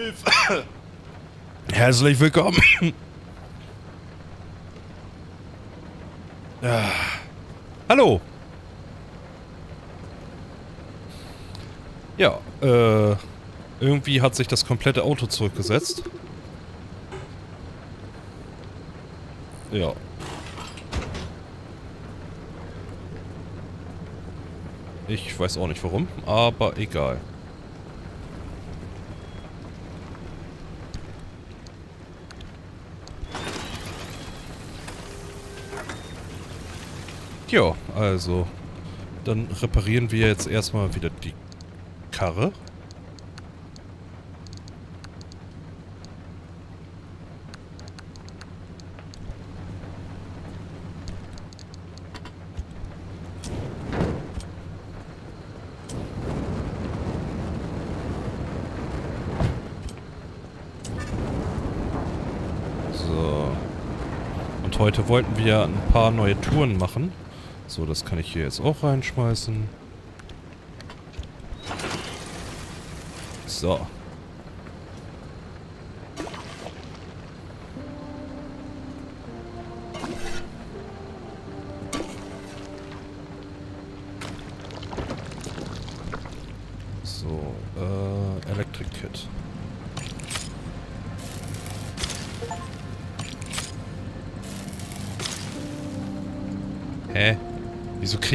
Hilfe! Herzlich willkommen! ja. Hallo! Ja, äh... Irgendwie hat sich das komplette Auto zurückgesetzt. Ja. Ich weiß auch nicht warum, aber egal. Ja, also. Dann reparieren wir jetzt erstmal wieder die Karre. So. Und heute wollten wir ein paar neue Touren machen. So, das kann ich hier jetzt auch reinschmeißen. So.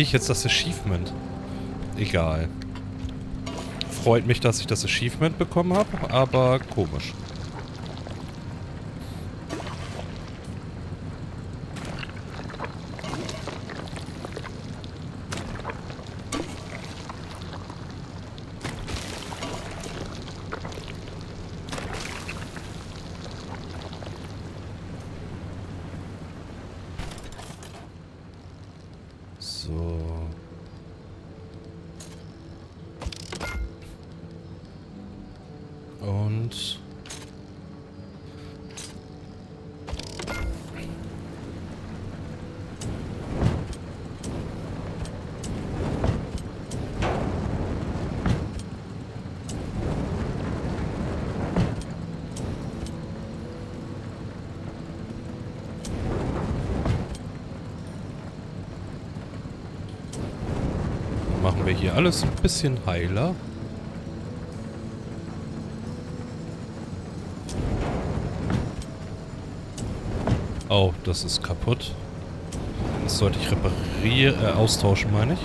Ich jetzt das Achievement? Egal. Freut mich, dass ich das Achievement bekommen habe, aber komisch. So. Und... Dann machen wir hier alles ein bisschen heiler. Oh, das ist kaputt. Das sollte ich reparieren, äh, austauschen, meine ich.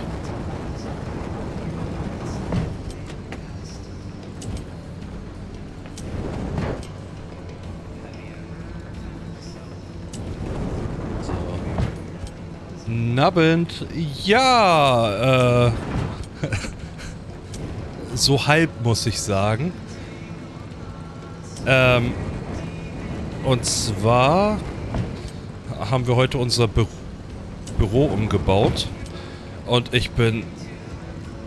So. Nabend. Ja, äh. So halb, muss ich sagen. Ähm. Und zwar haben wir heute unser Bü Büro umgebaut. Und ich bin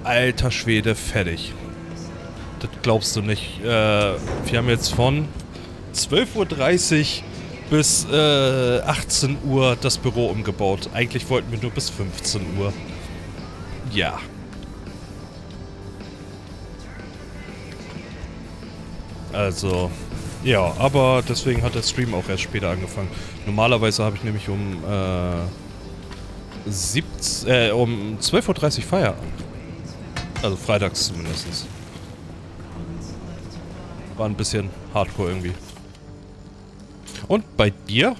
alter Schwede fertig. Das glaubst du nicht. Äh, wir haben jetzt von 12.30 Uhr bis äh, 18 Uhr das Büro umgebaut. Eigentlich wollten wir nur bis 15 Uhr. Ja. Also, ja, aber deswegen hat der Stream auch erst später angefangen. Normalerweise habe ich nämlich um äh, 17, äh, um 12.30 Uhr Feierabend. Also freitags zumindest. War ein bisschen hardcore irgendwie. Und bei dir?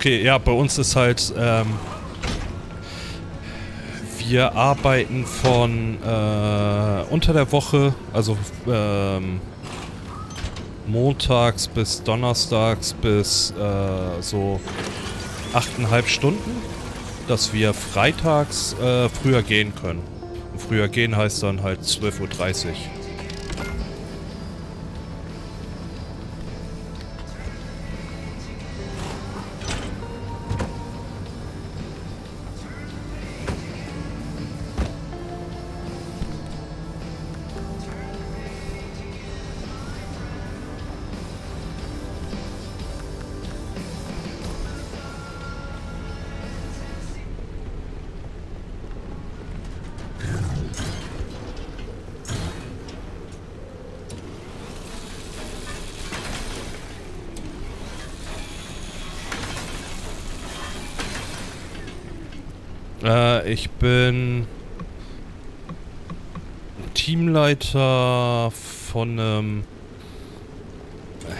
Okay, ja, bei uns ist halt, ähm, wir arbeiten von äh, unter der Woche, also ähm, montags bis donnerstags bis äh, so achteinhalb Stunden, dass wir freitags äh, früher gehen können. Und früher gehen heißt dann halt 12.30 Uhr. Teamleiter von einem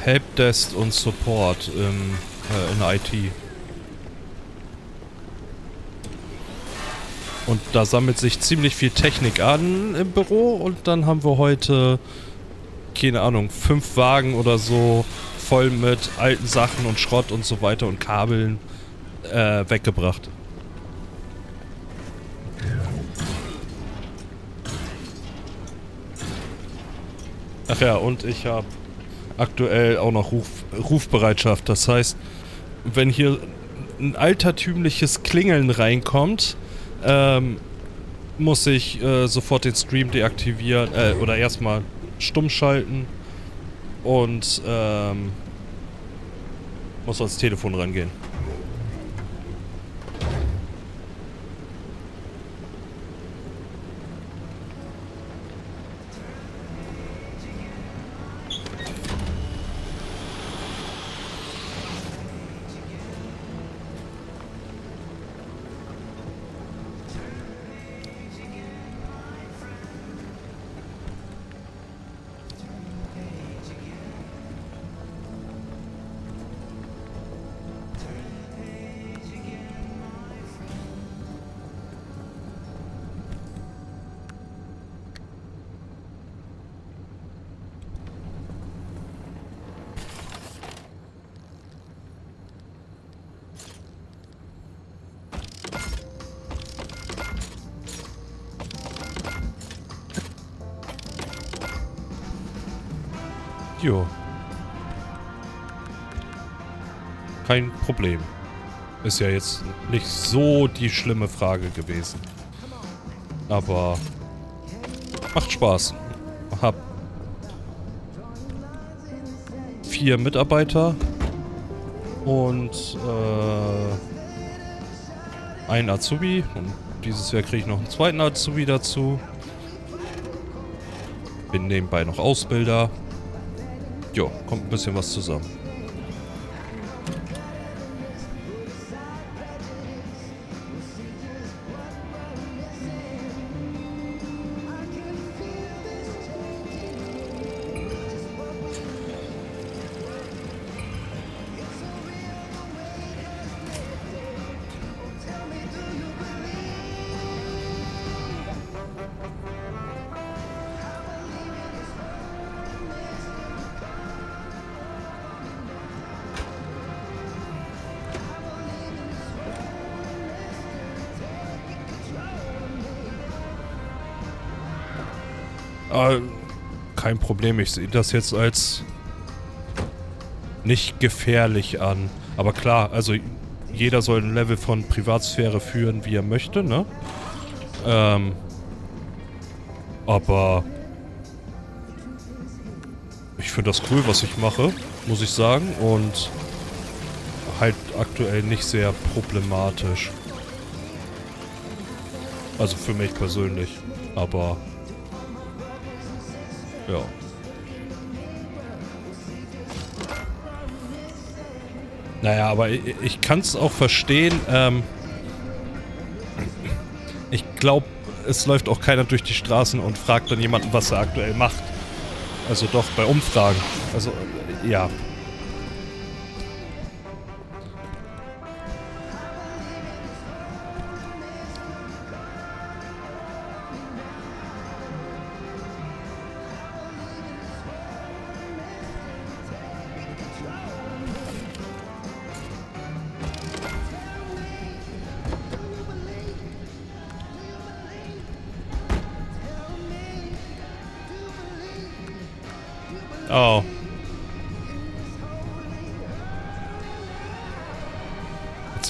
Helpdesk und Support im, äh, in IT. Und da sammelt sich ziemlich viel Technik an im Büro und dann haben wir heute, keine Ahnung, fünf Wagen oder so voll mit alten Sachen und Schrott und so weiter und Kabeln äh, weggebracht. Ja, und ich habe aktuell auch noch Ruf, Rufbereitschaft. Das heißt, wenn hier ein altertümliches Klingeln reinkommt, ähm, muss ich äh, sofort den Stream deaktivieren äh, oder erstmal stumm schalten und ähm, muss ans Telefon rangehen. Jo. Kein Problem. Ist ja jetzt nicht so die schlimme Frage gewesen. Aber macht Spaß. Hab vier Mitarbeiter und äh, einen Azubi. Und dieses Jahr kriege ich noch einen zweiten Azubi dazu. Bin nebenbei noch Ausbilder. Jo, kommt ein bisschen was zusammen. Problem, ich sehe das jetzt als nicht gefährlich an. Aber klar, also jeder soll ein Level von Privatsphäre führen, wie er möchte, ne? Ähm, aber ich finde das cool, was ich mache, muss ich sagen. Und halt aktuell nicht sehr problematisch. Also für mich persönlich. Aber ja. Naja, aber ich, ich kann es auch verstehen. Ähm, ich glaube, es läuft auch keiner durch die Straßen und fragt dann jemanden, was er aktuell macht. Also doch, bei Umfragen. Also, ja.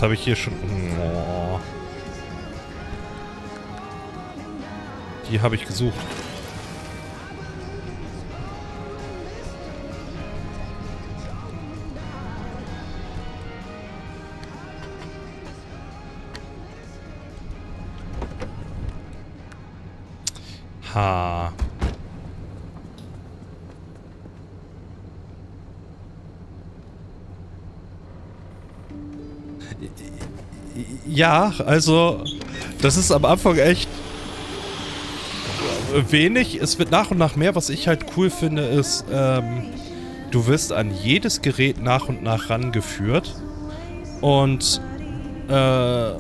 Habe ich hier schon... Oh. Die habe ich gesucht. Ja, also Das ist am Anfang echt wenig. Es wird nach und nach mehr. Was ich halt cool finde, ist, ähm, du wirst an jedes Gerät nach und nach rangeführt. Und äh,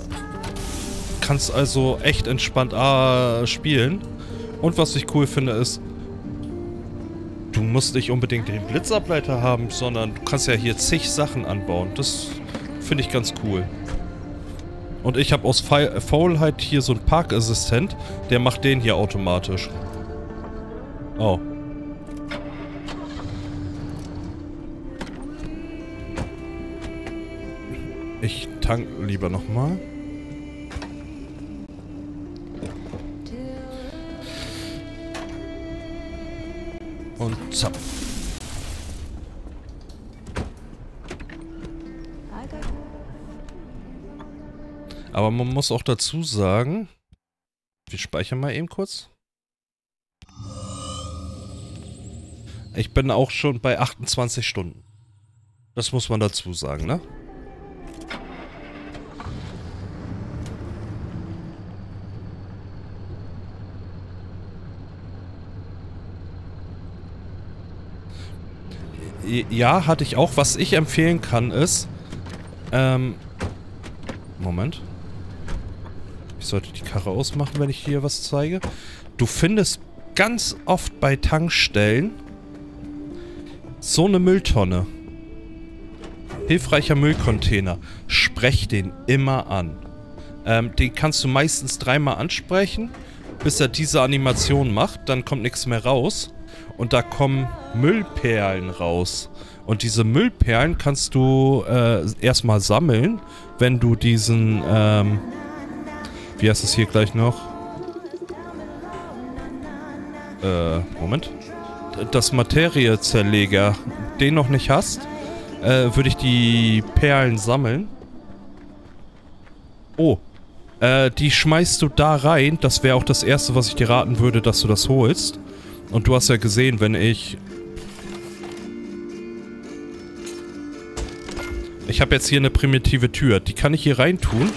kannst also echt entspannt äh, spielen. Und was ich cool finde, ist, du musst nicht unbedingt den Blitzableiter haben, sondern du kannst ja hier zig Sachen anbauen. Das finde ich ganz cool. Und ich habe aus Faulheit hier so einen Parkassistent, der macht den hier automatisch. Oh. Ich tank lieber nochmal. Und Aber man muss auch dazu sagen, wir speichern mal eben kurz. Ich bin auch schon bei 28 Stunden. Das muss man dazu sagen, ne? Ja, hatte ich auch. Was ich empfehlen kann ist, ähm, Moment. Sollte die Karre ausmachen, wenn ich hier was zeige. Du findest ganz oft bei Tankstellen so eine Mülltonne. Hilfreicher Müllcontainer. Sprech den immer an. Ähm, den kannst du meistens dreimal ansprechen, bis er diese Animation macht. Dann kommt nichts mehr raus. Und da kommen Müllperlen raus. Und diese Müllperlen kannst du äh, erstmal sammeln, wenn du diesen, ähm, wie heißt es hier gleich noch? Äh, Moment. Das Materiezerleger, den noch nicht hast, äh, würde ich die Perlen sammeln. Oh. Äh, die schmeißt du da rein. Das wäre auch das erste, was ich dir raten würde, dass du das holst. Und du hast ja gesehen, wenn ich... Ich habe jetzt hier eine primitive Tür. Die kann ich hier reintun.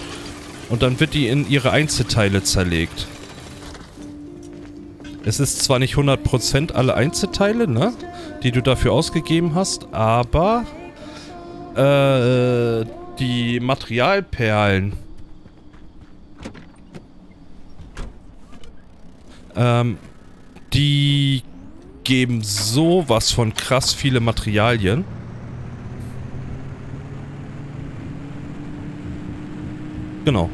Und dann wird die in ihre Einzelteile zerlegt. Es ist zwar nicht 100% alle Einzelteile, ne? Die du dafür ausgegeben hast, aber... Äh, die Materialperlen... Ähm, die geben sowas von krass viele Materialien. Genau.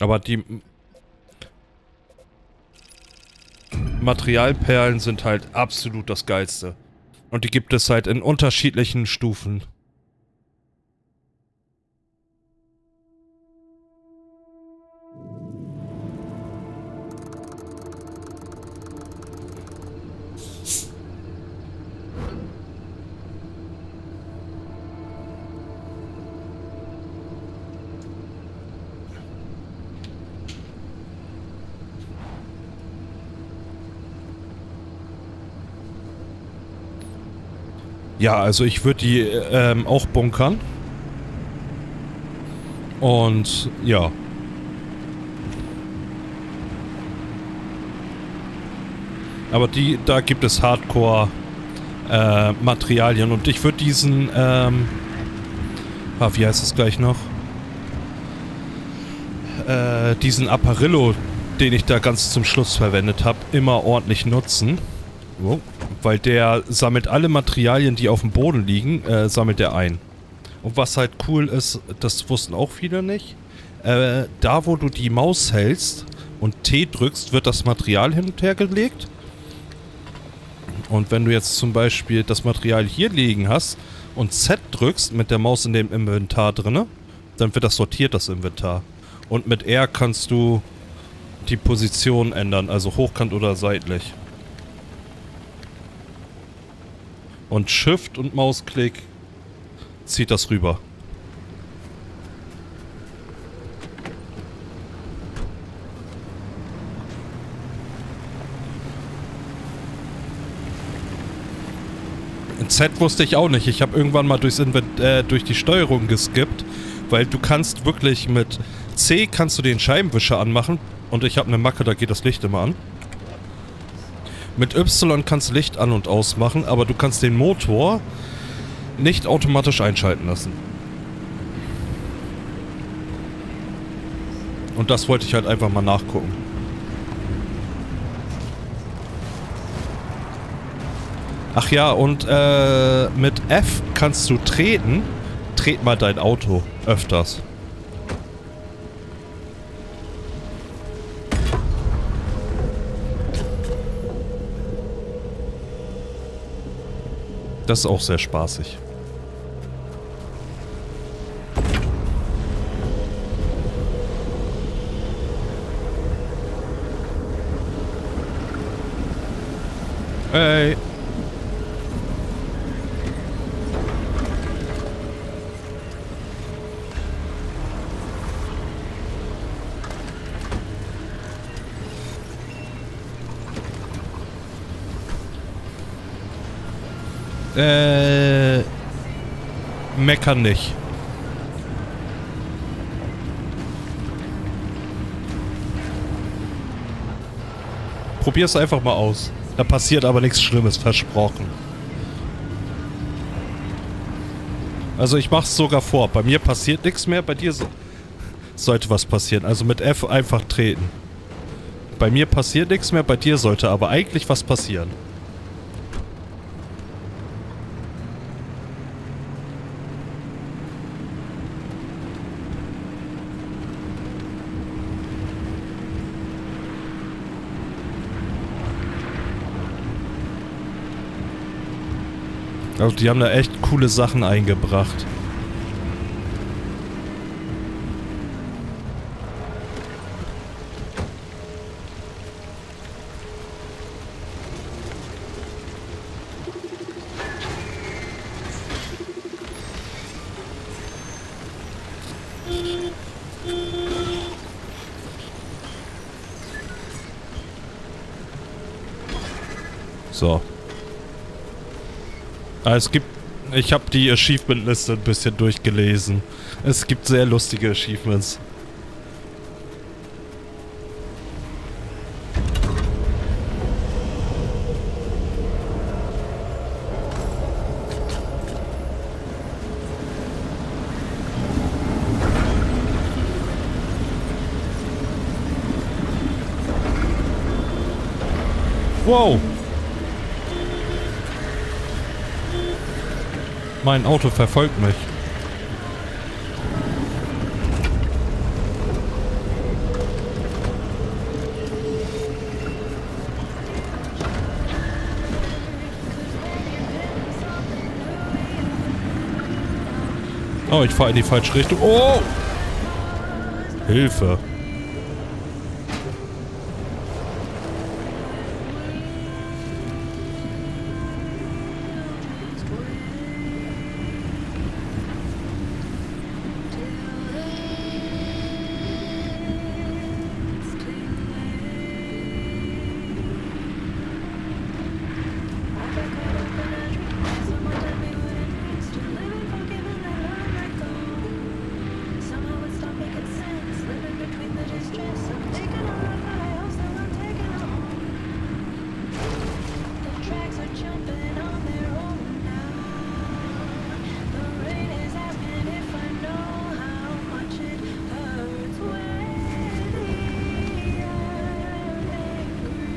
Aber die Materialperlen sind halt absolut das Geilste. Und die gibt es halt in unterschiedlichen Stufen. Ja, also ich würde die ähm, auch bunkern. Und ja. Aber die, da gibt es Hardcore äh, und ich würde diesen, ähm, ah, wie heißt es gleich noch? Äh, diesen Apparillo, den ich da ganz zum Schluss verwendet habe, immer ordentlich nutzen. Oh, weil der sammelt alle Materialien, die auf dem Boden liegen, äh, sammelt er ein. Und was halt cool ist, das wussten auch viele nicht, äh, da wo du die Maus hältst und T drückst, wird das Material hin und her gelegt. Und wenn du jetzt zum Beispiel das Material hier liegen hast und Z drückst mit der Maus in dem Inventar drinne, dann wird das sortiert, das Inventar. Und mit R kannst du die Position ändern, also hochkant oder seitlich. Und Shift und Mausklick zieht das rüber. In Z wusste ich auch nicht. Ich habe irgendwann mal durchs Invent äh, durch die Steuerung geskippt, weil du kannst wirklich mit C kannst du den Scheibenwischer anmachen und ich habe eine Macke, da geht das Licht immer an. Mit Y kannst du Licht an und ausmachen, aber du kannst den Motor nicht automatisch einschalten lassen. Und das wollte ich halt einfach mal nachgucken. Ach ja, und äh, mit F kannst du treten. Tret mal dein Auto öfters. Das ist auch sehr spaßig. Hey. Meckern nicht. Probier's einfach mal aus. Da passiert aber nichts Schlimmes, versprochen. Also ich mach's sogar vor. Bei mir passiert nichts mehr, bei dir so sollte was passieren. Also mit F einfach treten. Bei mir passiert nichts mehr, bei dir sollte aber eigentlich was passieren. Also die haben da echt coole Sachen eingebracht. So. Ah, es gibt... Ich habe die Achievement-Liste ein bisschen durchgelesen. Es gibt sehr lustige Achievements. Wow! Mein Auto verfolgt mich. Oh, ich fahre in die falsche Richtung. Oh! Hilfe.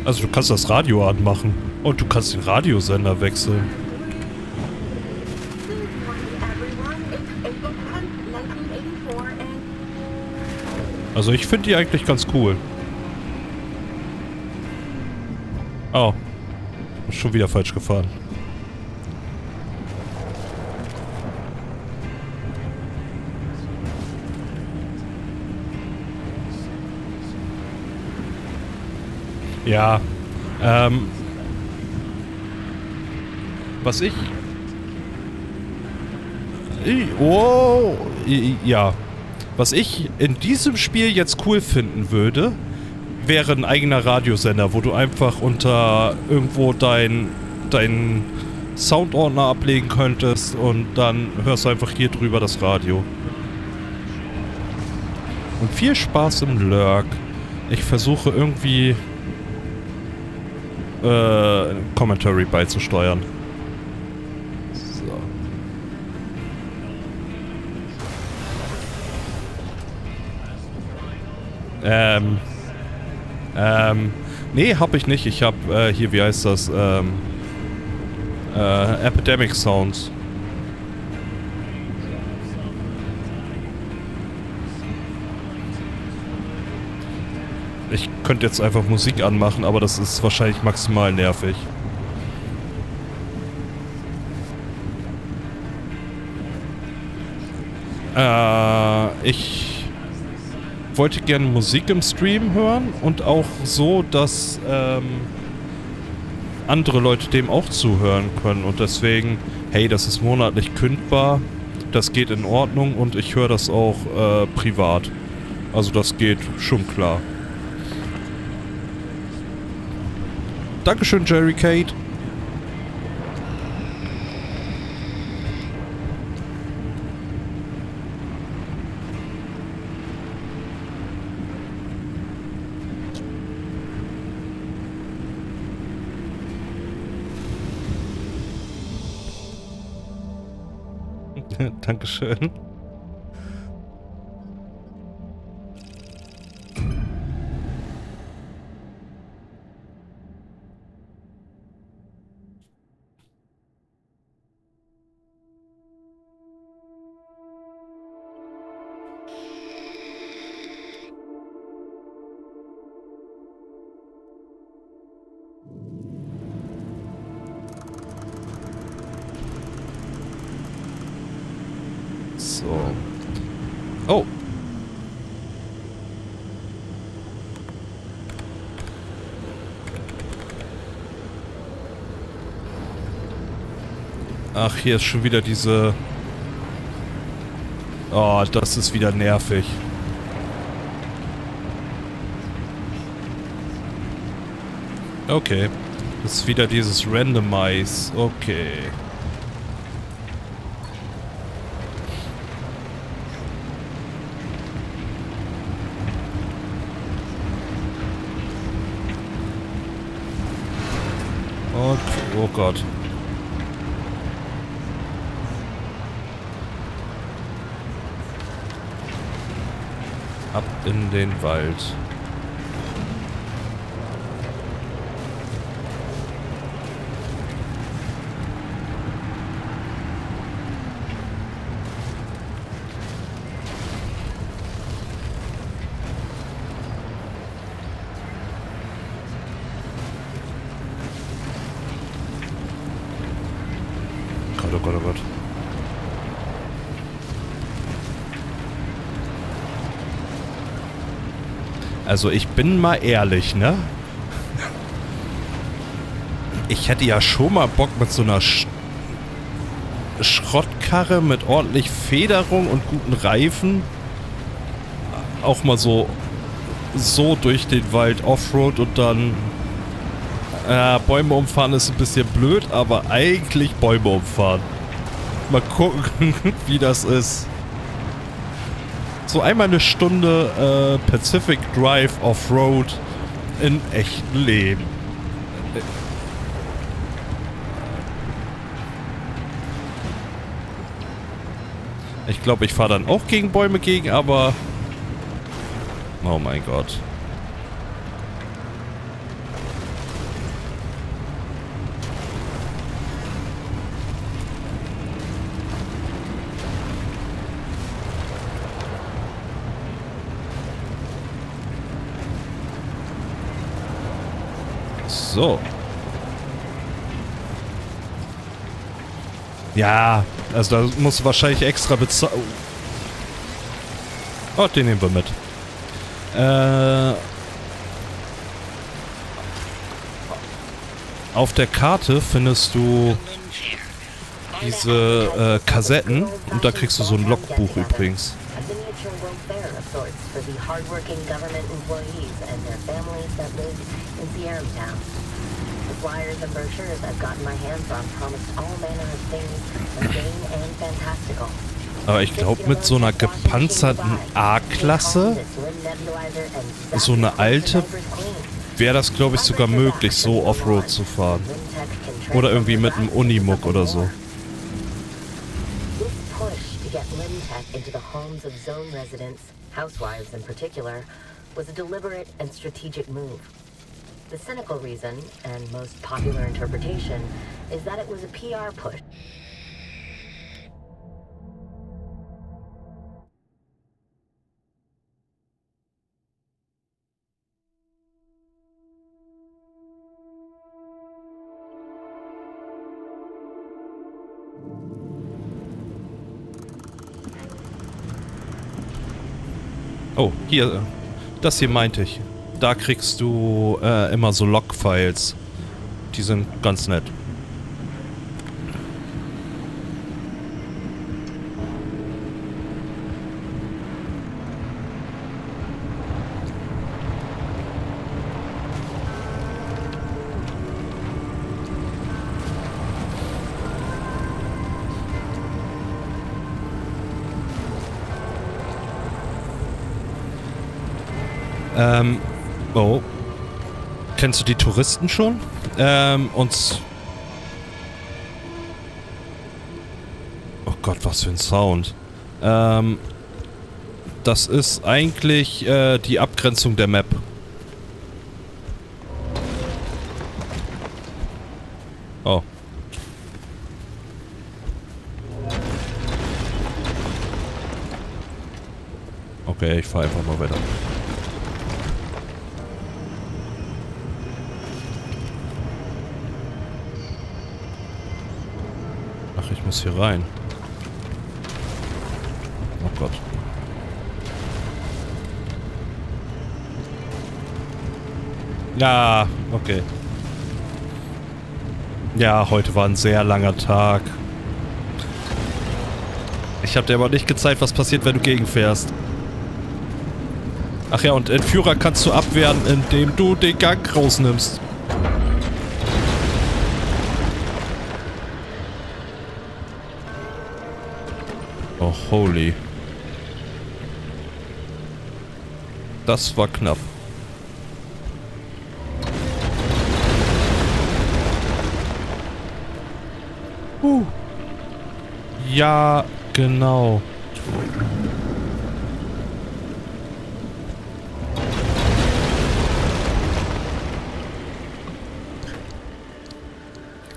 Also du kannst das Radio anmachen. Und du kannst den Radiosender wechseln. Also ich finde die eigentlich ganz cool. Oh. Schon wieder falsch gefahren. Ja. Ähm. Was ich. Oh. Ja. Was ich in diesem Spiel jetzt cool finden würde, wäre ein eigener Radiosender, wo du einfach unter irgendwo dein, dein Soundordner ablegen könntest und dann hörst du einfach hier drüber das Radio. Und viel Spaß im Lurk. Ich versuche irgendwie äh, Commentary beizusteuern. So. Ähm. Ähm. Nee, hab ich nicht. Ich hab äh, hier, wie heißt das? Ähm. Äh, Epidemic Sounds. Könnte jetzt einfach Musik anmachen, aber das ist wahrscheinlich maximal nervig. Äh, ich wollte gerne Musik im Stream hören und auch so, dass ähm, andere Leute dem auch zuhören können. Und deswegen, hey, das ist monatlich kündbar, das geht in Ordnung und ich höre das auch äh, privat. Also das geht schon klar. Dankeschön, Jerry Kate. Dankeschön. Ach, hier ist schon wieder diese... Oh, das ist wieder nervig. Okay. Das ist wieder dieses Randomize. Okay. Und, oh Gott. Ab in den Wald. Gott, oh Gott, oh Gott. Also ich bin mal ehrlich, ne? Ich hätte ja schon mal Bock mit so einer Sch Schrottkarre mit ordentlich Federung und guten Reifen auch mal so so durch den Wald Offroad und dann äh, Bäume umfahren ist ein bisschen blöd, aber eigentlich Bäume umfahren. Mal gucken, wie das ist. So einmal eine Stunde äh, Pacific Drive Offroad in echten Leben. Ich glaube, ich fahre dann auch gegen Bäume gegen, aber... Oh mein Gott. So. Ja, also da musst du wahrscheinlich extra bezahlen. Oh, den nehmen wir mit. Äh, auf der Karte findest du diese äh, Kassetten und da kriegst du so ein Logbuch übrigens. Hardworking government employees and their families that live in Sierra Town. Flyers and brochures I've gotten my hands on promised all manner of things mundane and fantastical. Aber ich glaube, mit so einer gepanzerten A-Klasse, so eine alte, wäre das, glaube ich, sogar möglich, so Offroad zu fahren. Oder irgendwie mit einem Unimog oder so. Homes of zone residents, housewives in particular, was a deliberate and strategic move. The cynical reason, and most popular interpretation, is that it was a PR push. Oh, hier. Äh, das hier meinte ich. Da kriegst du äh, immer so Log-Files. Die sind ganz nett. Ähm, oh. Kennst du die Touristen schon? Ähm, und... Oh Gott, was für ein Sound. Ähm, das ist eigentlich äh, die Abgrenzung der Map. Oh. Okay, ich fahr einfach mal weiter. Muss hier rein. Oh Gott. Ja, okay. Ja, heute war ein sehr langer Tag. Ich habe dir aber nicht gezeigt, was passiert, wenn du gegenfährst. Ach ja, und Entführer kannst du abwehren, indem du den Gang rausnimmst. Oh, holy. Das war knapp. Huh. Ja, genau.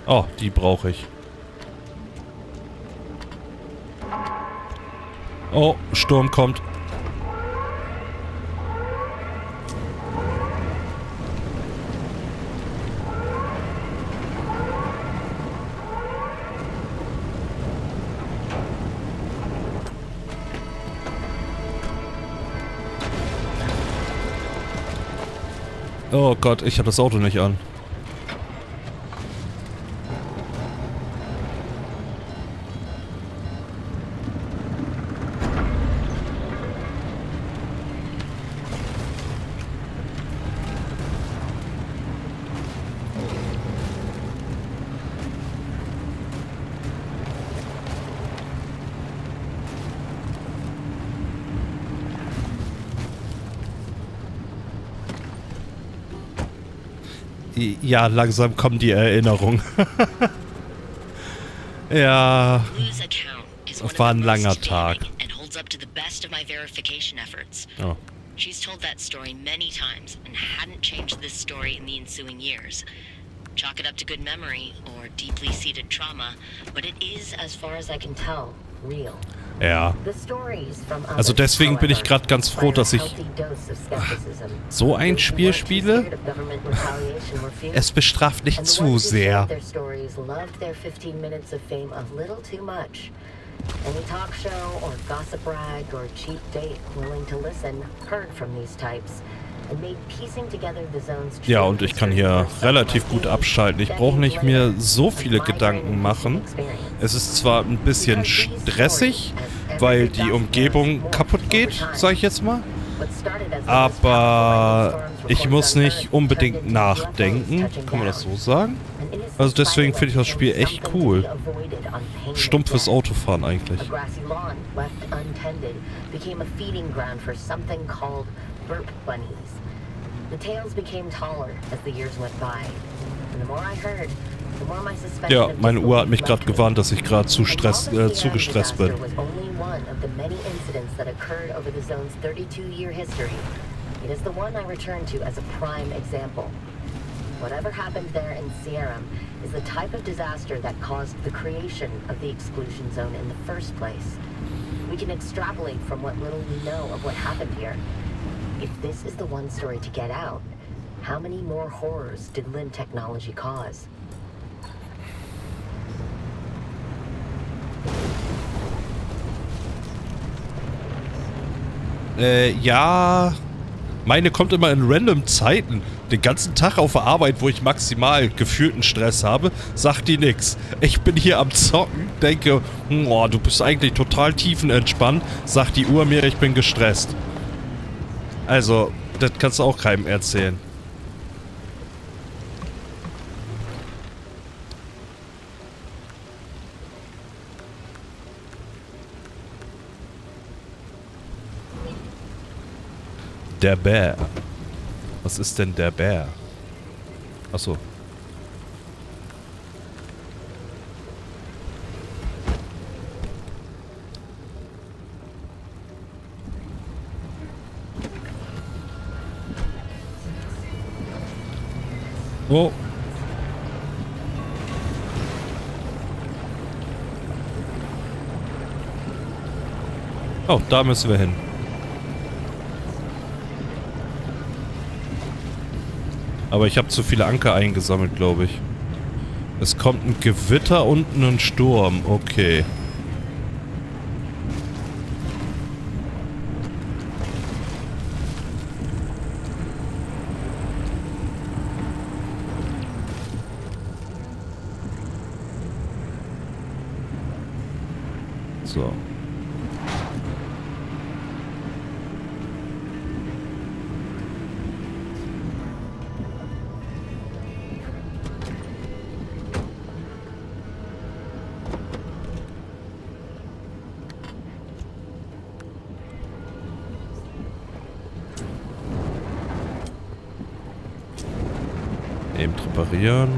Oh, die brauche ich. Oh, Sturm kommt. Oh Gott, ich habe das Auto nicht an. Ja, langsam kommen die Erinnerungen. ja. Lou's account is one of War ein langer Tag. damning and holds up to the best of my verification efforts. Oh. She's told that story many times and hadn't changed this story in the ensuing years. Chalk it up to good memory or deeply seated trauma, but it is, As far as I can tell, real. Ja. Also deswegen bin ich grad ganz froh, dass ich so ein Spiel spiele. Es bestraft nicht zu sehr. shared their stories loved their 15 minutes of fame a little too much. Any talk show or gossip rag or cheap date willing to listen heard from these types Ja, und ich kann hier relativ gut abschalten. Ich brauche nicht mehr so viele Gedanken machen. Es ist zwar ein bisschen stressig, weil die Umgebung kaputt geht, sag ich jetzt mal. Aber ich muss nicht unbedingt nachdenken. Kann man das so sagen? Also deswegen finde ich das Spiel echt cool. Stumpfes Autofahren eigentlich. The tails became taller as the years went by. And the more I heard, ja, meine Uhr hat mich gerade gewarnt, dass ich gerade zu, Stress, äh, zu gestresst bin. It is the one I return to as a prime example. Whatever happened there in Sierra is the type of disaster that caused the creation of the exclusion zone in the first place. We can extrapolate from what little we know of what happened here. If this is the one story to get out, how many more horrors did Lin technology cause? Äh, ja. Meine kommt immer in random Zeiten. Den ganzen Tag auf der Arbeit, wo ich maximal gefühlten Stress habe, sagt die nix. Ich bin hier am Zocken, denke, oh, du bist eigentlich total tiefenentspannt, sagt die Uhr mir, ich bin gestresst. Also, das kannst du auch keinem erzählen. Der Bär. Was ist denn der Bär? Achso. Oh. Oh, da müssen wir hin. Aber ich habe zu viele Anker eingesammelt, glaube ich. Es kommt ein Gewitter und ein Sturm. Okay. Reparieren.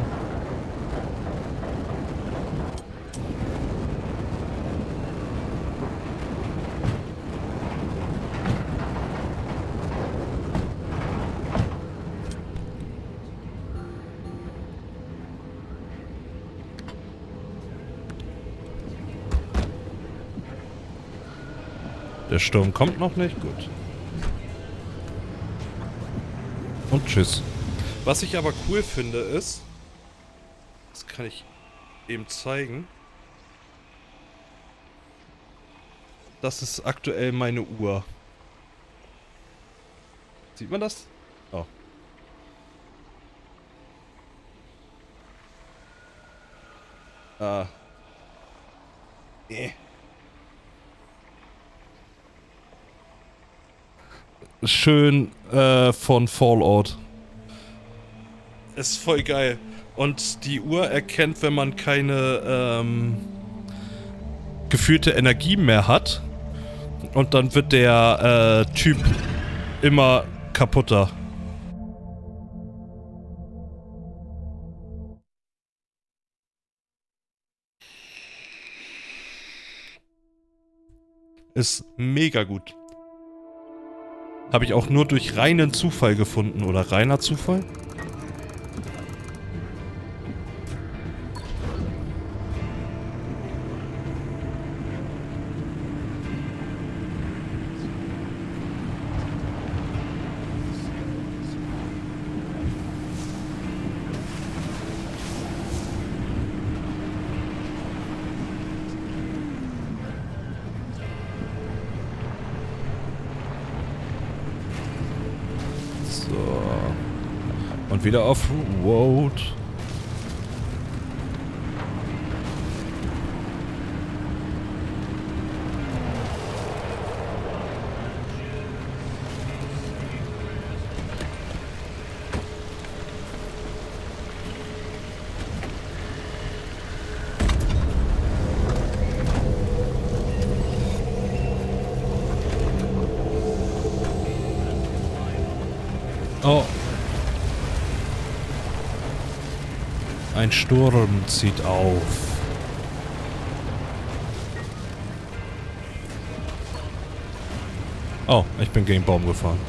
Der Sturm kommt noch nicht? Gut. Und tschüss. Was ich aber cool finde ist, das kann ich eben zeigen, das ist aktuell meine Uhr. Sieht man das? Oh. Ah. Eh. Schön äh, von Fallout. Ist voll geil. Und die Uhr erkennt, wenn man keine ähm, gefühlte Energie mehr hat. Und dann wird der äh, Typ immer kaputter. Ist mega gut. Habe ich auch nur durch reinen Zufall gefunden. Oder reiner Zufall? Wieder auf Road. Ein Sturm zieht auf. Oh, ich bin gegen Baum gefahren.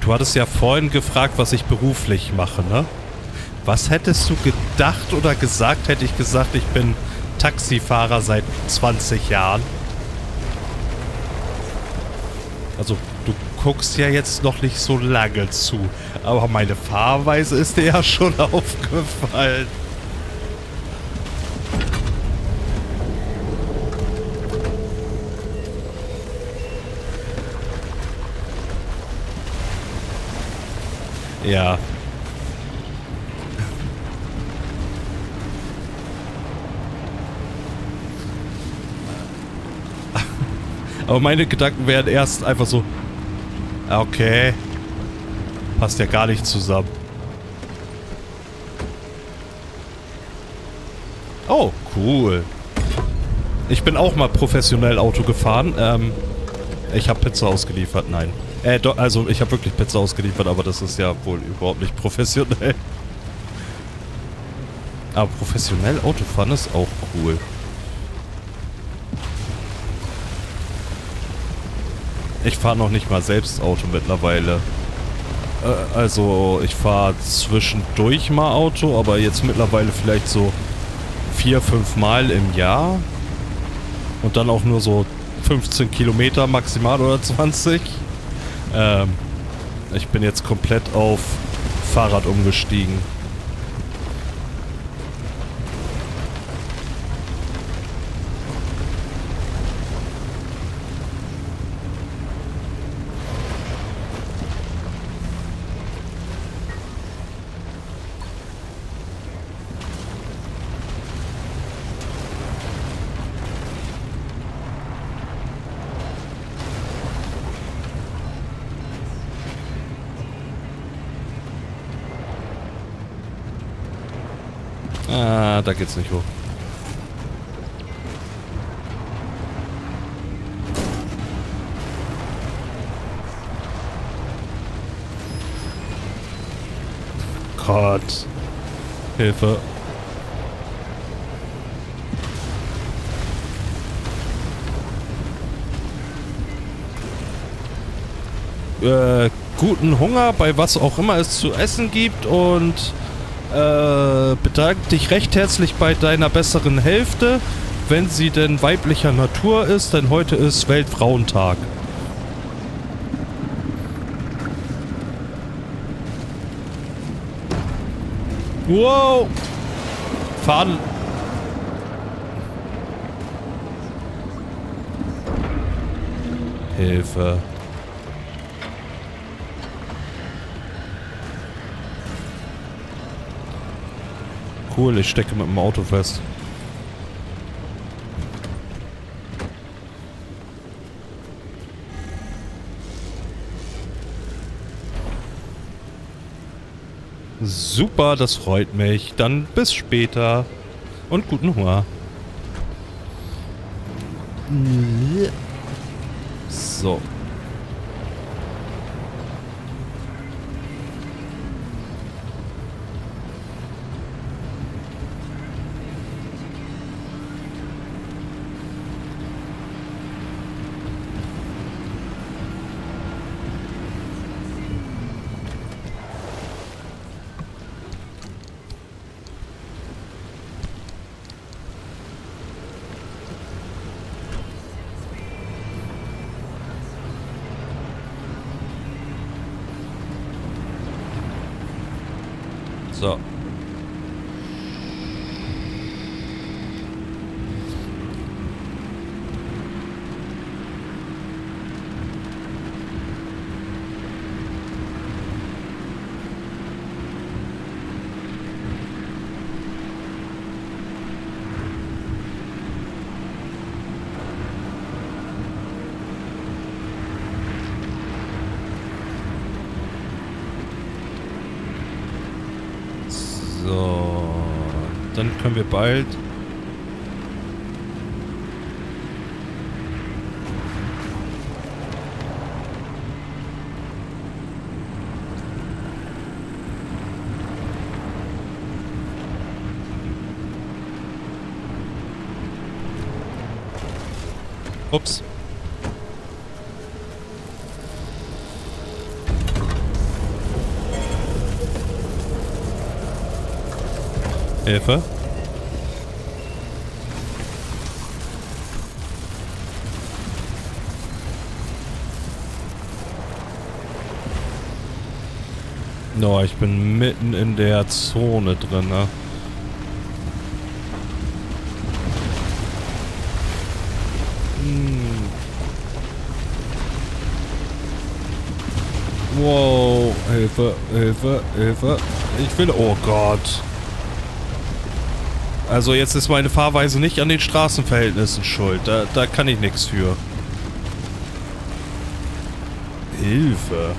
Du hattest ja vorhin gefragt, was ich beruflich mache, ne? Was hättest du gedacht oder gesagt, hätte ich gesagt, ich bin Taxifahrer seit 20 Jahren? Also, du guckst ja jetzt noch nicht so lange zu, aber meine Fahrweise ist dir ja schon aufgefallen. Ja. Aber meine Gedanken wären erst einfach so, okay, passt ja gar nicht zusammen. Oh, cool. Ich bin auch mal professionell Auto gefahren. Ähm, ich habe Pizza ausgeliefert, nein. Äh, do, also ich habe wirklich Pizza ausgeliefert, aber das ist ja wohl überhaupt nicht professionell. Aber professionell Autofahren ist auch cool. Ich fahre noch nicht mal selbst Auto mittlerweile. Äh, also ich fahre zwischendurch mal Auto, aber jetzt mittlerweile vielleicht so vier, fünf Mal im Jahr. Und dann auch nur so 15 Kilometer maximal oder 20. Ähm, ich bin jetzt komplett auf Fahrrad umgestiegen. Da geht's nicht hoch. Gott. Hilfe. Äh, guten Hunger bei was auch immer es zu essen gibt und äh, bedank dich recht herzlich bei deiner besseren Hälfte, wenn sie denn weiblicher Natur ist, denn heute ist Weltfrauentag. Wow! Fahren. Hilfe. Cool, ich stecke mit dem Auto fest. Super, das freut mich. Dann bis später. Und guten Hunger. So. So. No, ich bin mitten in der Zone drin, ne? Hm. Wow, Hilfe, Hilfe, Hilfe. Ich will... Oh Gott. Also jetzt ist meine Fahrweise nicht an den Straßenverhältnissen schuld. Da, da kann ich nichts für. Hilfe.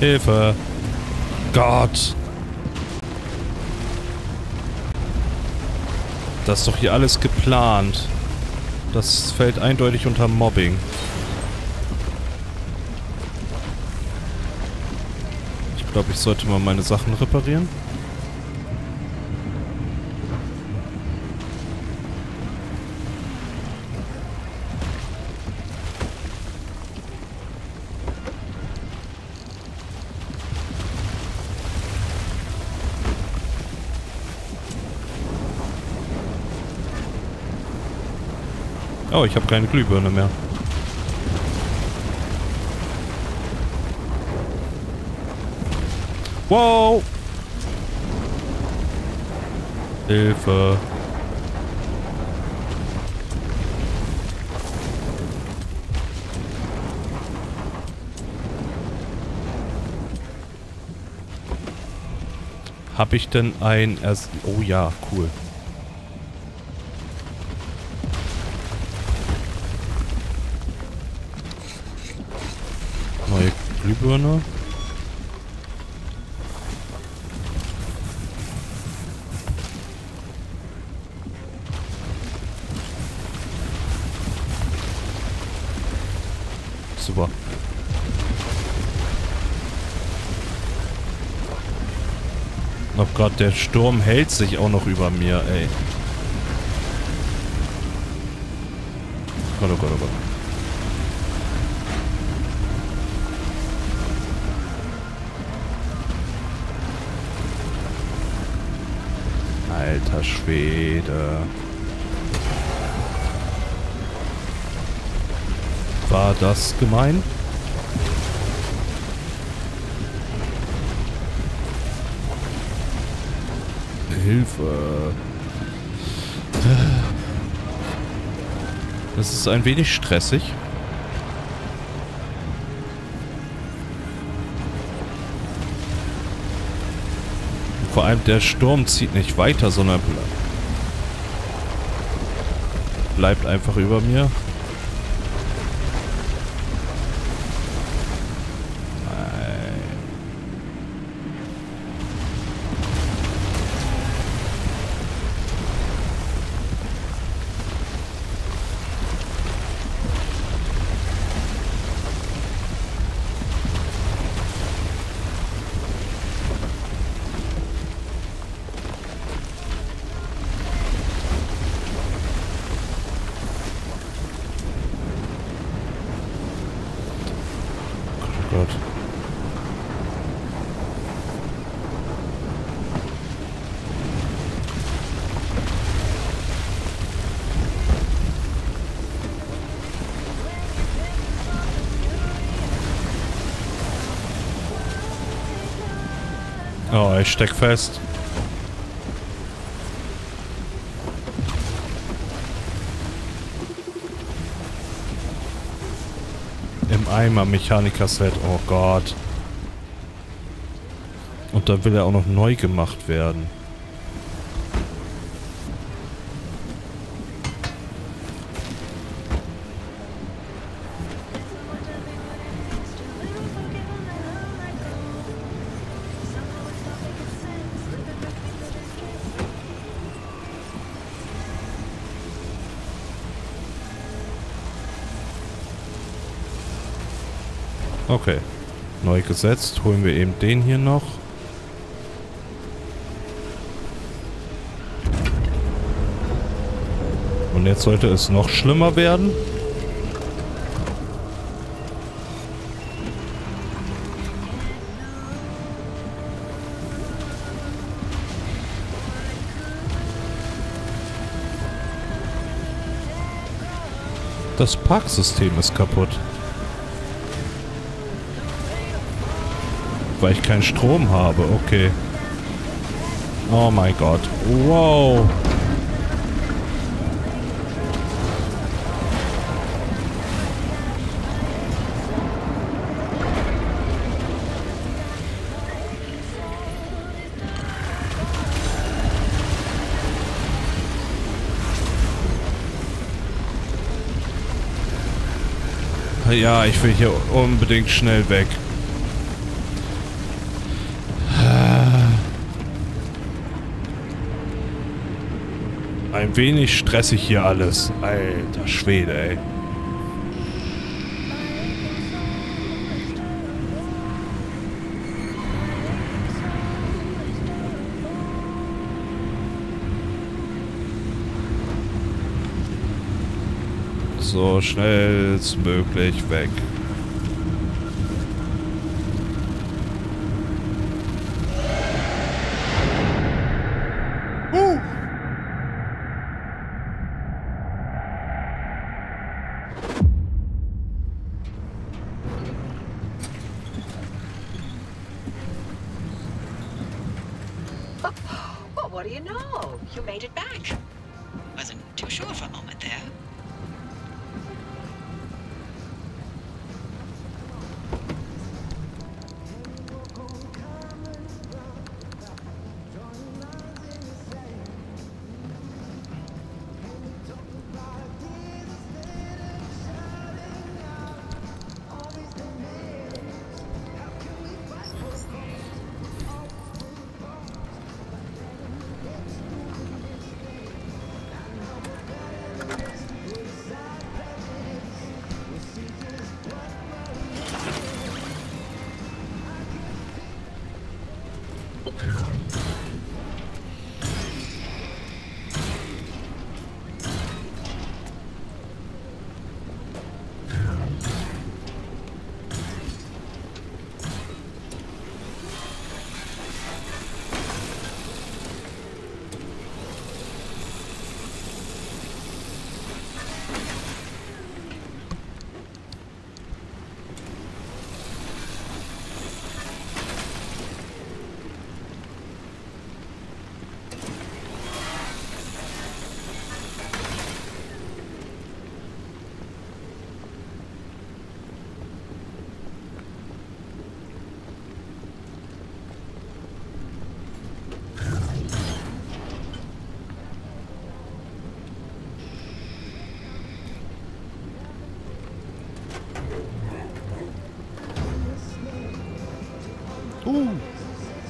Hilfe. Gott. Das ist doch hier alles geplant. Das fällt eindeutig unter Mobbing. Ich glaube, ich sollte mal meine Sachen reparieren. Oh, ich habe keine Glühbirne mehr. Wow! Hilfe. Habe ich denn ein... Ers oh ja, cool. Glühbirne. Super. Oh Gott, der Sturm hält sich auch noch über mir, ey. Gott, oh Gott, oh Gott. Alter Schwede. War das gemein? Hilfe. Das ist ein wenig stressig. Vor allem der Sturm zieht nicht weiter, sondern ble bleibt einfach über mir. Fest. Im Eimer Mechaniker-Set. Oh Gott. Und da will er auch noch neu gemacht werden. Okay. Neu gesetzt. Holen wir eben den hier noch. Und jetzt sollte es noch schlimmer werden. Das Parksystem ist kaputt. Weil ich keinen Strom habe, okay. Oh mein Gott. Wow. Ja, ich will hier unbedingt schnell weg. Ein wenig stressig hier alles. Alter Schwede, ey. So schnellstmöglich weg.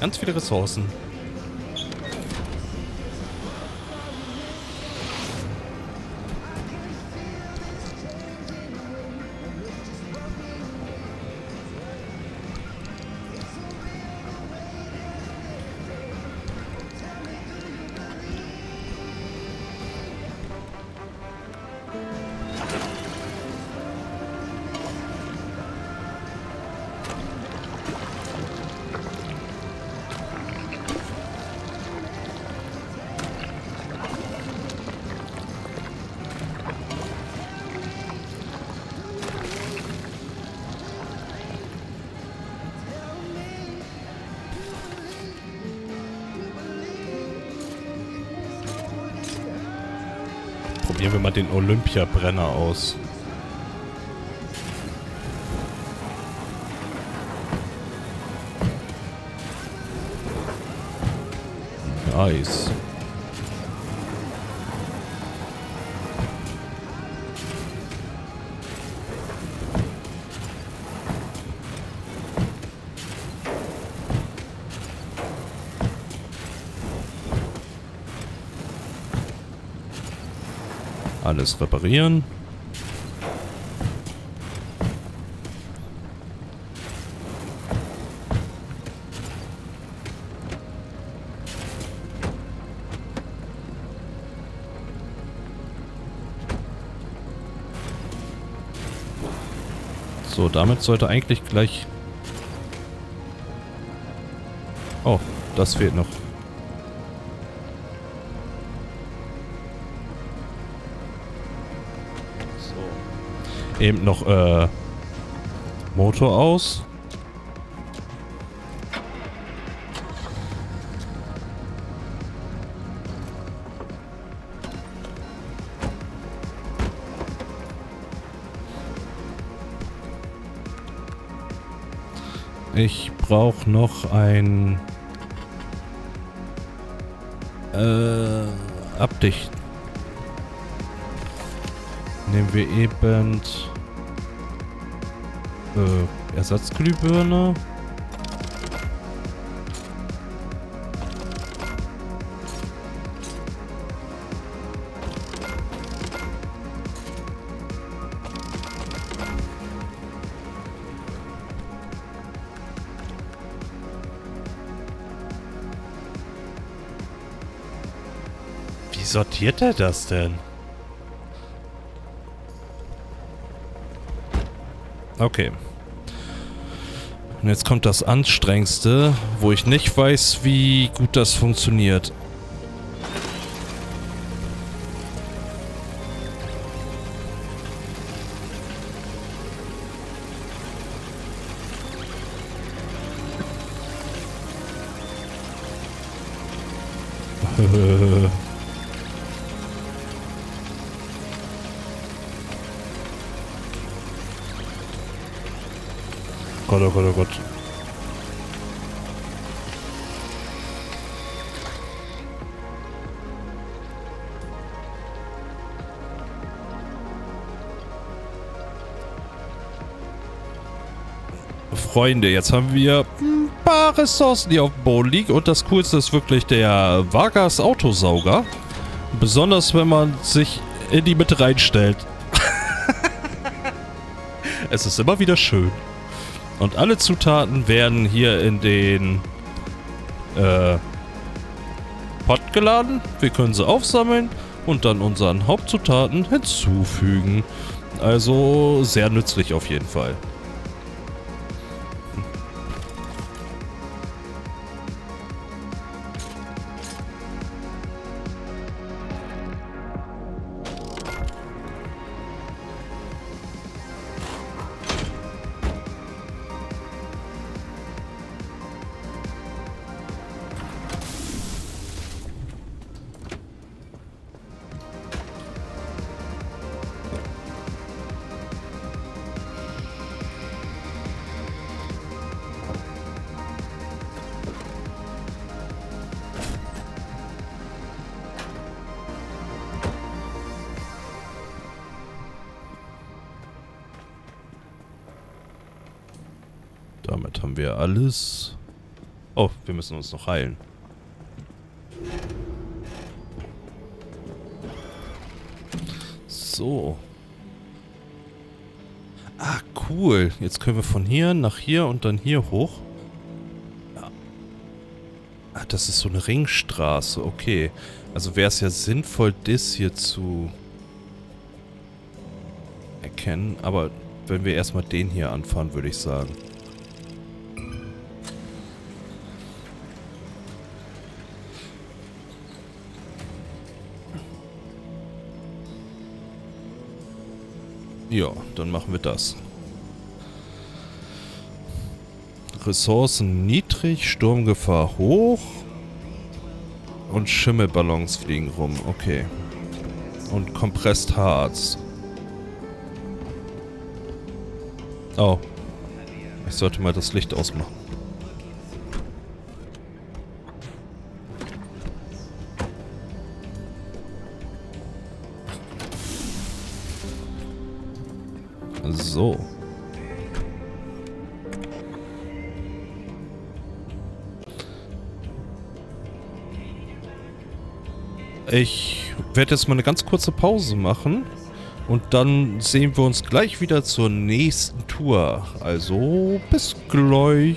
Ganz viele Ressourcen. Den Olympiabrenner aus. Nice. alles reparieren. So, damit sollte eigentlich gleich... Oh, das fehlt noch. Eben noch, äh... Motor aus. Ich brauche noch ein äh, Abdicht. Nehmen wir eben äh, Ersatzglühbirne. Wie sortiert er das denn? Okay. Und jetzt kommt das Anstrengendste, wo ich nicht weiß, wie gut das funktioniert. Freunde, jetzt haben wir ein paar Ressourcen, die auf dem Boden liegen. Und das Coolste ist wirklich der Vargas Autosauger. Besonders, wenn man sich in die Mitte reinstellt. es ist immer wieder schön. Und alle Zutaten werden hier in den äh, Pot geladen. Wir können sie aufsammeln und dann unseren Hauptzutaten hinzufügen. Also sehr nützlich auf jeden Fall. Alles. Oh, wir müssen uns noch heilen. So. Ah, cool. Jetzt können wir von hier nach hier und dann hier hoch. Ja. Ah, das ist so eine Ringstraße. Okay. Also wäre es ja sinnvoll, das hier zu erkennen. Aber wenn wir erstmal den hier anfahren, würde ich sagen. Dann machen wir das. Ressourcen niedrig, Sturmgefahr hoch. Und Schimmelballons fliegen rum. Okay. Und Compressed Harz. Oh. Ich sollte mal das Licht ausmachen. Werde jetzt mal eine ganz kurze Pause machen. Und dann sehen wir uns gleich wieder zur nächsten Tour. Also bis gleich.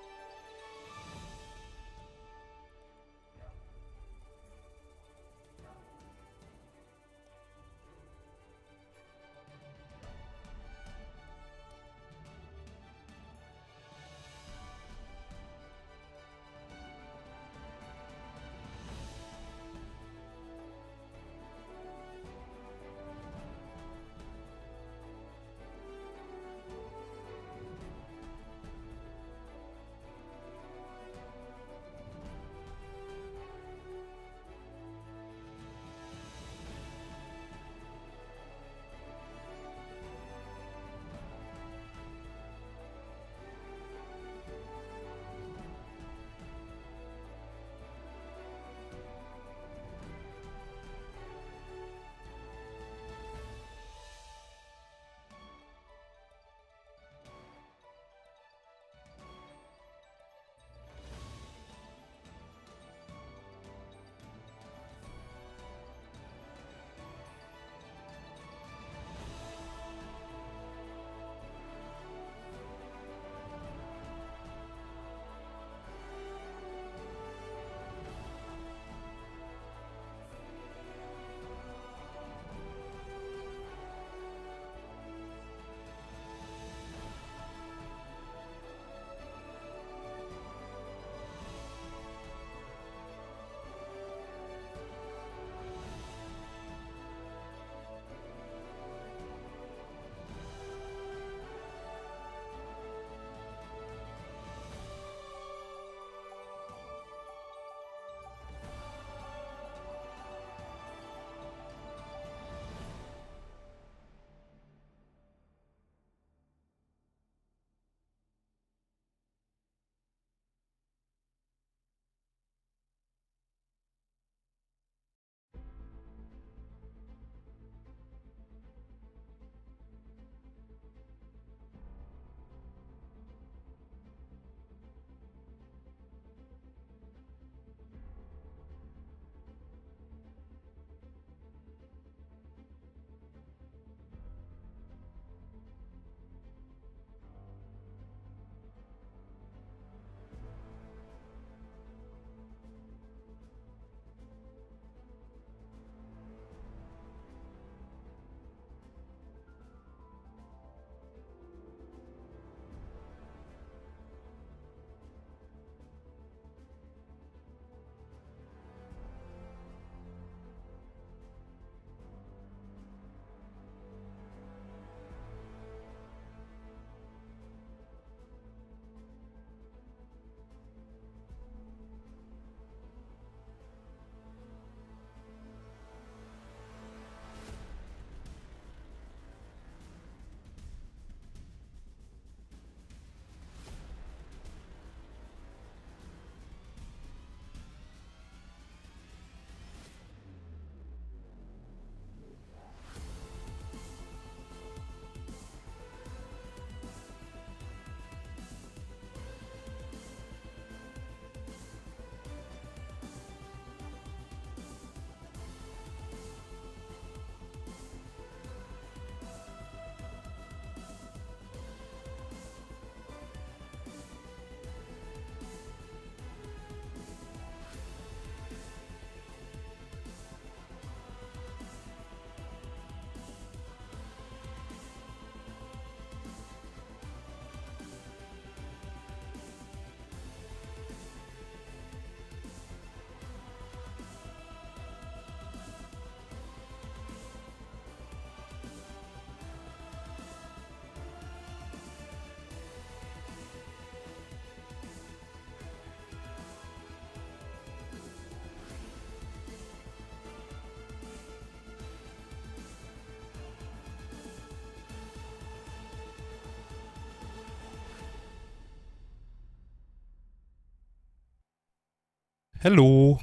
Hallo.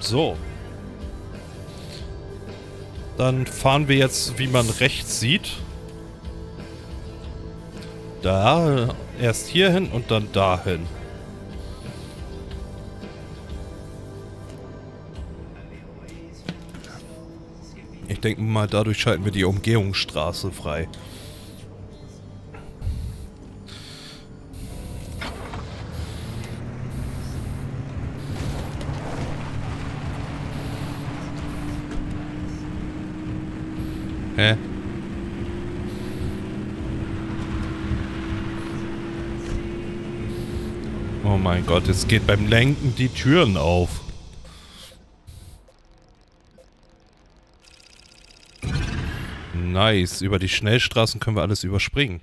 So. Dann fahren wir jetzt, wie man rechts sieht. Da, erst hierhin und dann dahin. Ich denke mal, dadurch schalten wir die Umgehungsstraße frei. Hä? Oh Gott, jetzt geht beim Lenken die Türen auf. Nice, über die Schnellstraßen können wir alles überspringen.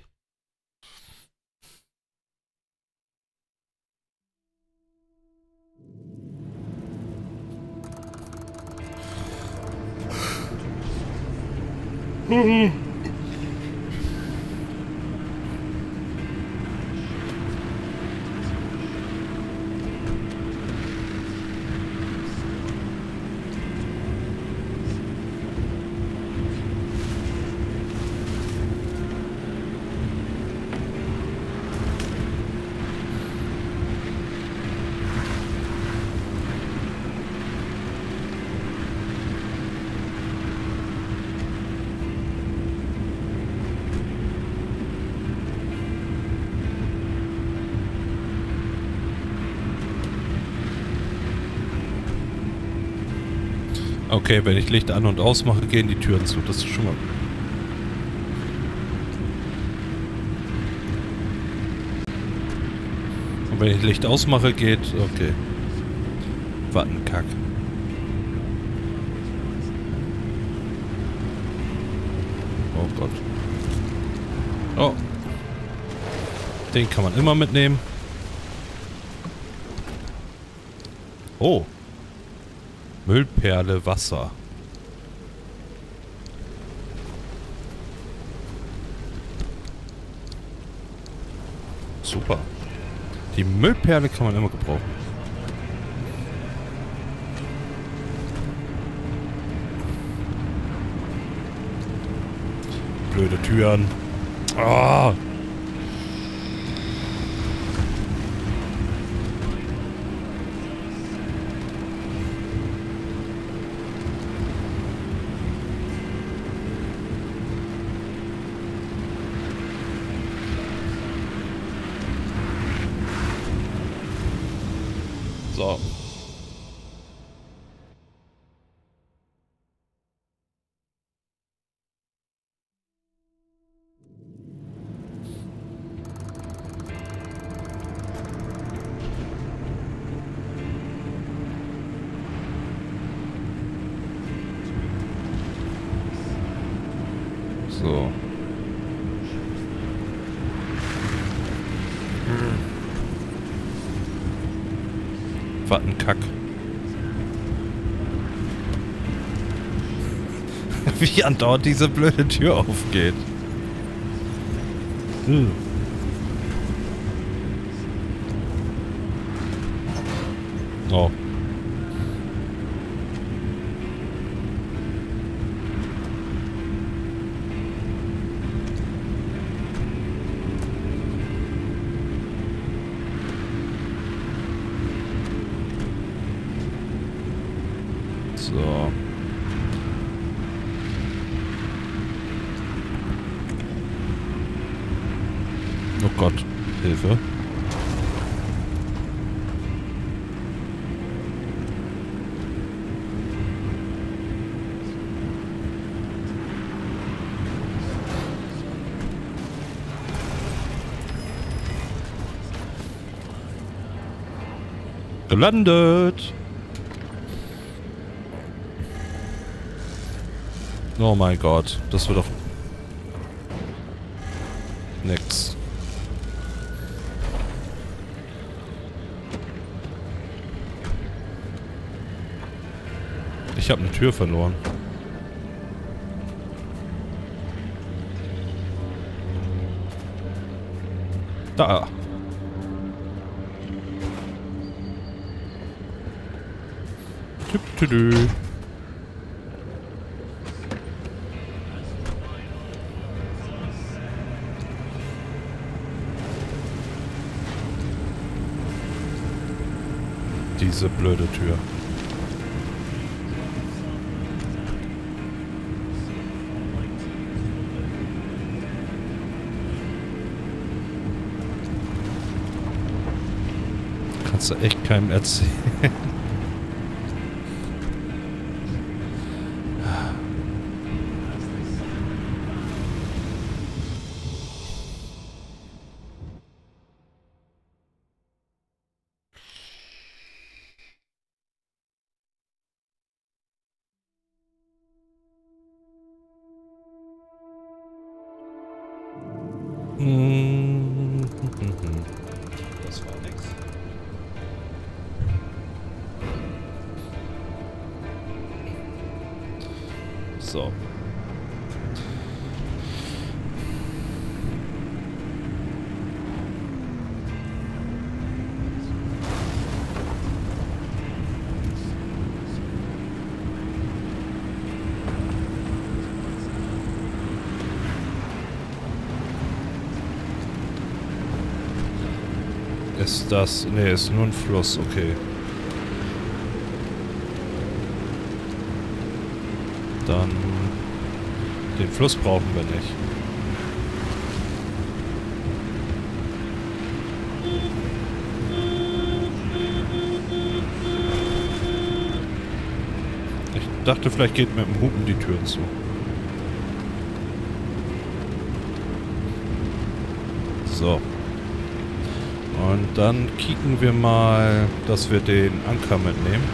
Okay, wenn ich Licht an und aus mache, gehen die Türen zu. Das ist schon mal... Und wenn ich Licht ausmache, geht... Okay. Wattenkack. Oh Gott. Oh. Den kann man immer mitnehmen. Oh. Müllperle Wasser. Super. Die Müllperle kann man immer gebrauchen. Blöde Türen. Ah! Oh. Andauernd diese blöde Tür aufgeht. Hm. Oh. So. Oh Gott, Hilfe. Gelandet. Oh mein Gott, das wird doch nix. Ich habe eine Tür verloren. Tüdü. Diese blöde Tür. Kannst du echt keinem erzählen. Das... Ne, ist nur ein Fluss, okay. Dann... Den Fluss brauchen wir nicht. Ich dachte, vielleicht geht mit dem Hupen die Türen zu. So. Und dann kicken wir mal, dass wir den Anker mitnehmen.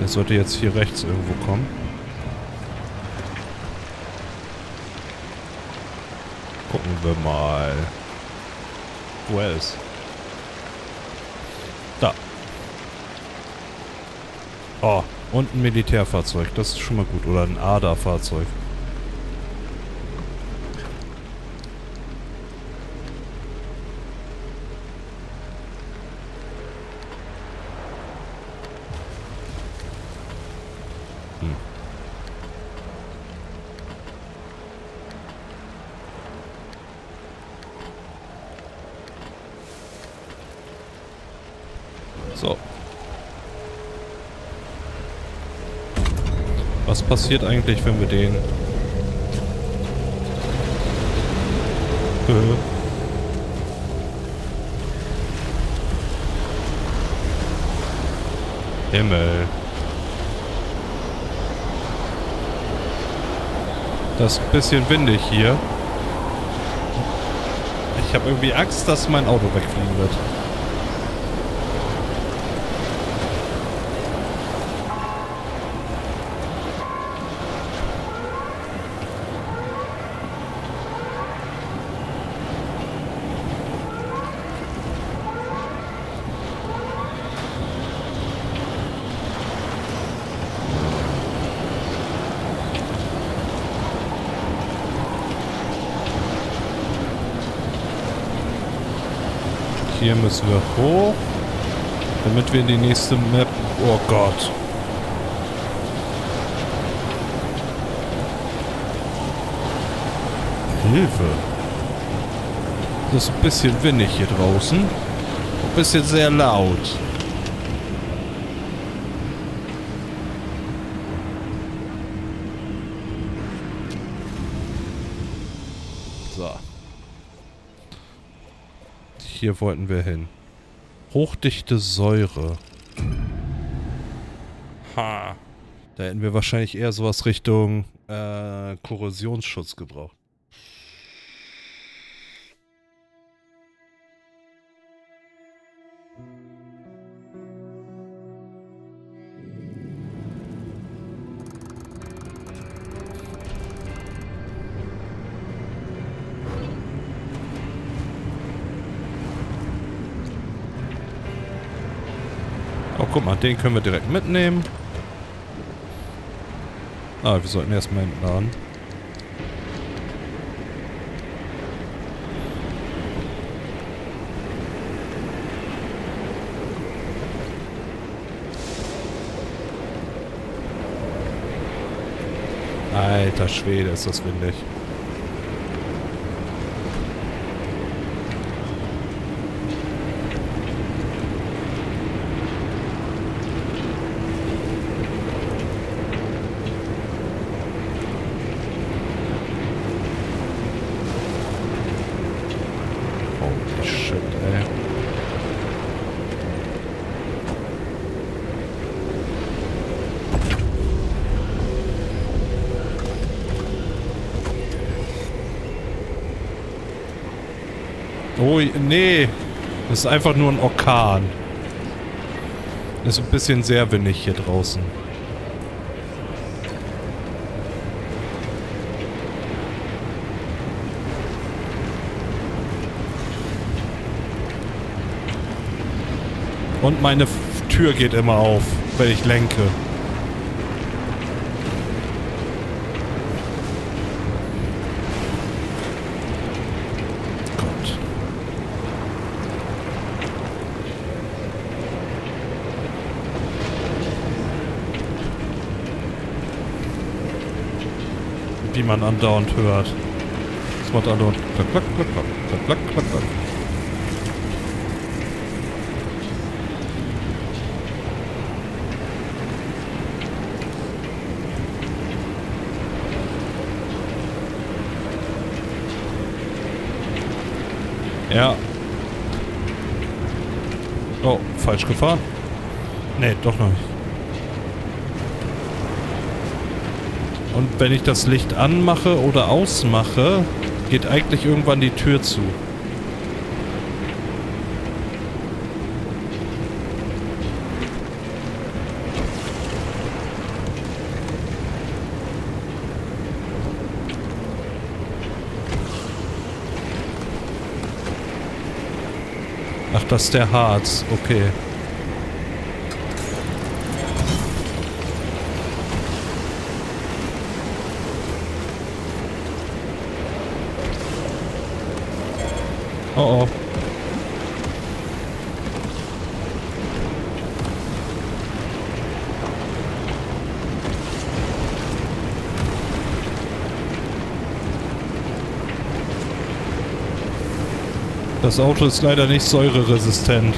Der sollte jetzt hier rechts irgendwo kommen. Gucken wir mal, wo er ist. Da. Oh, und ein Militärfahrzeug. Das ist schon mal gut. Oder ein ADA-Fahrzeug. Hm. So. Was passiert eigentlich, wenn wir den... Äh. Himmel. Das ist ein bisschen windig hier. Ich habe irgendwie Angst, dass mein Auto wegfliegen wird. Hier müssen wir hoch, damit wir in die nächste Map... Oh Gott. Hilfe. Das ist ein bisschen windig hier draußen. Ein bisschen sehr laut. Hier wollten wir hin. Hochdichte Säure. Ha. Da hätten wir wahrscheinlich eher sowas Richtung äh, Korrosionsschutz gebraucht. guck mal, den können wir direkt mitnehmen. Ah, wir sollten erstmal hinten ran. Alter Schwede, ist das windig. Nee. Das ist einfach nur ein Orkan. Ist ein bisschen sehr windig hier draußen. Und meine Tür geht immer auf, wenn ich lenke. Wie man andauernd hört. Das macht andauernd klack, klack, klack, klack, klack, klack, klack. Ja. Oh, falsch gefahren. Nee, doch noch nicht. Und wenn ich das Licht anmache oder ausmache, geht eigentlich irgendwann die Tür zu. Ach, das ist der Harz. Okay. Das Auto ist leider nicht säureresistent.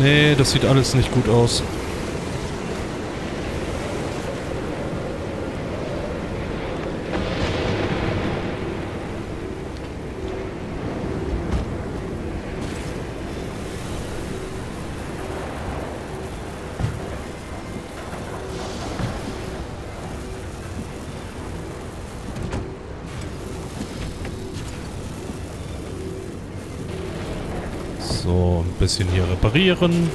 Nee, das sieht alles nicht gut aus. So, ein bisschen hier reparieren.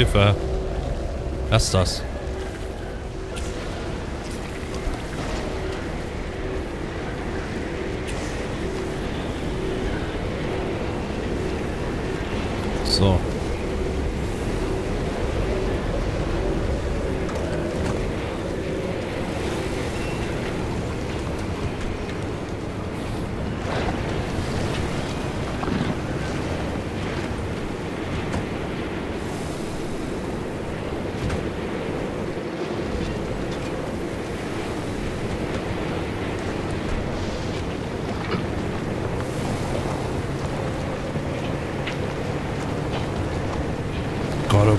Hilfe. Was ist das? So.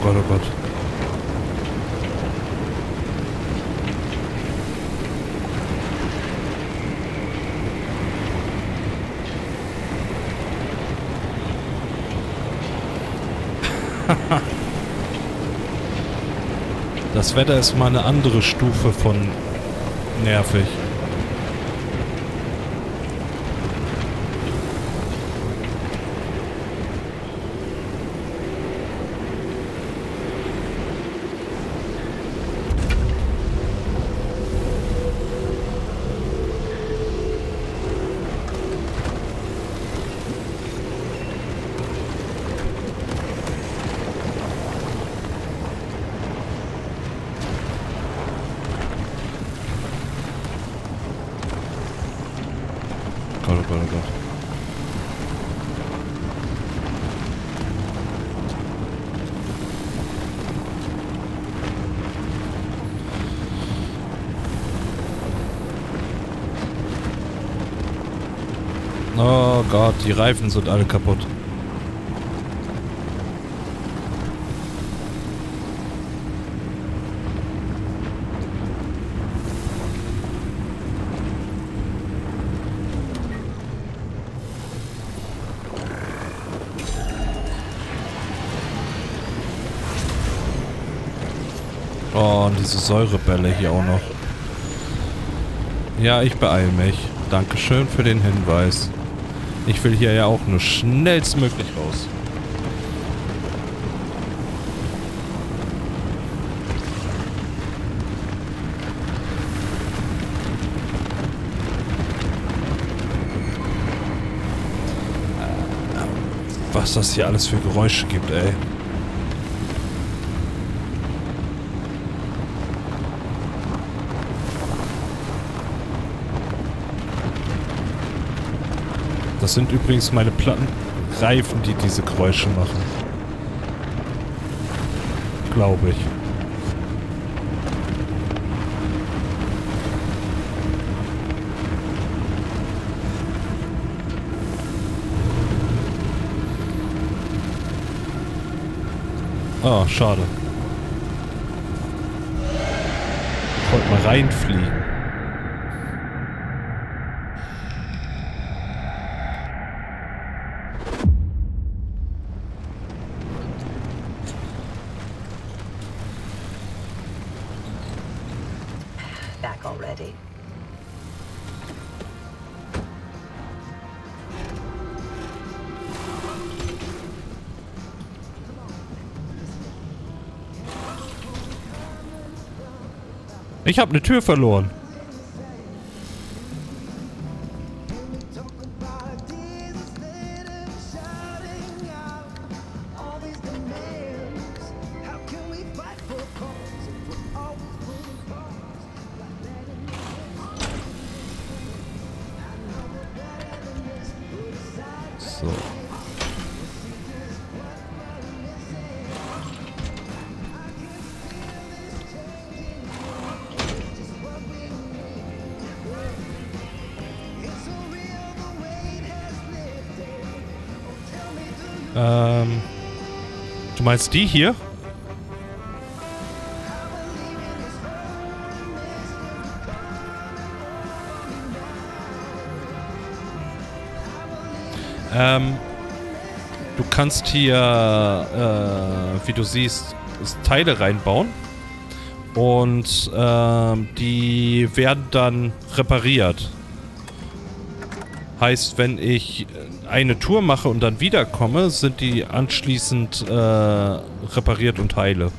Gott, oh Gott. Das Wetter ist mal eine andere Stufe von nervig. Gott, oh Gott, oh Gott. Oh Gott, die Reifen sind alle kaputt. Oh, und diese Säurebälle hier auch noch. Ja, ich beeile mich. Dankeschön für den Hinweis. Ich will hier ja auch nur schnellstmöglich raus. Was das hier alles für Geräusche gibt, ey. Das sind übrigens meine Plattenreifen, die diese Geräusche machen. Glaube ich. Oh, schade. Ich wollte mal reinfliegen. Ich habe eine Tür verloren. Meinst die hier? Ähm, du kannst hier, äh, wie du siehst, Teile reinbauen. Und ähm, die werden dann repariert. Heißt, wenn ich eine Tour mache und dann wiederkomme, sind die anschließend äh, repariert und heile.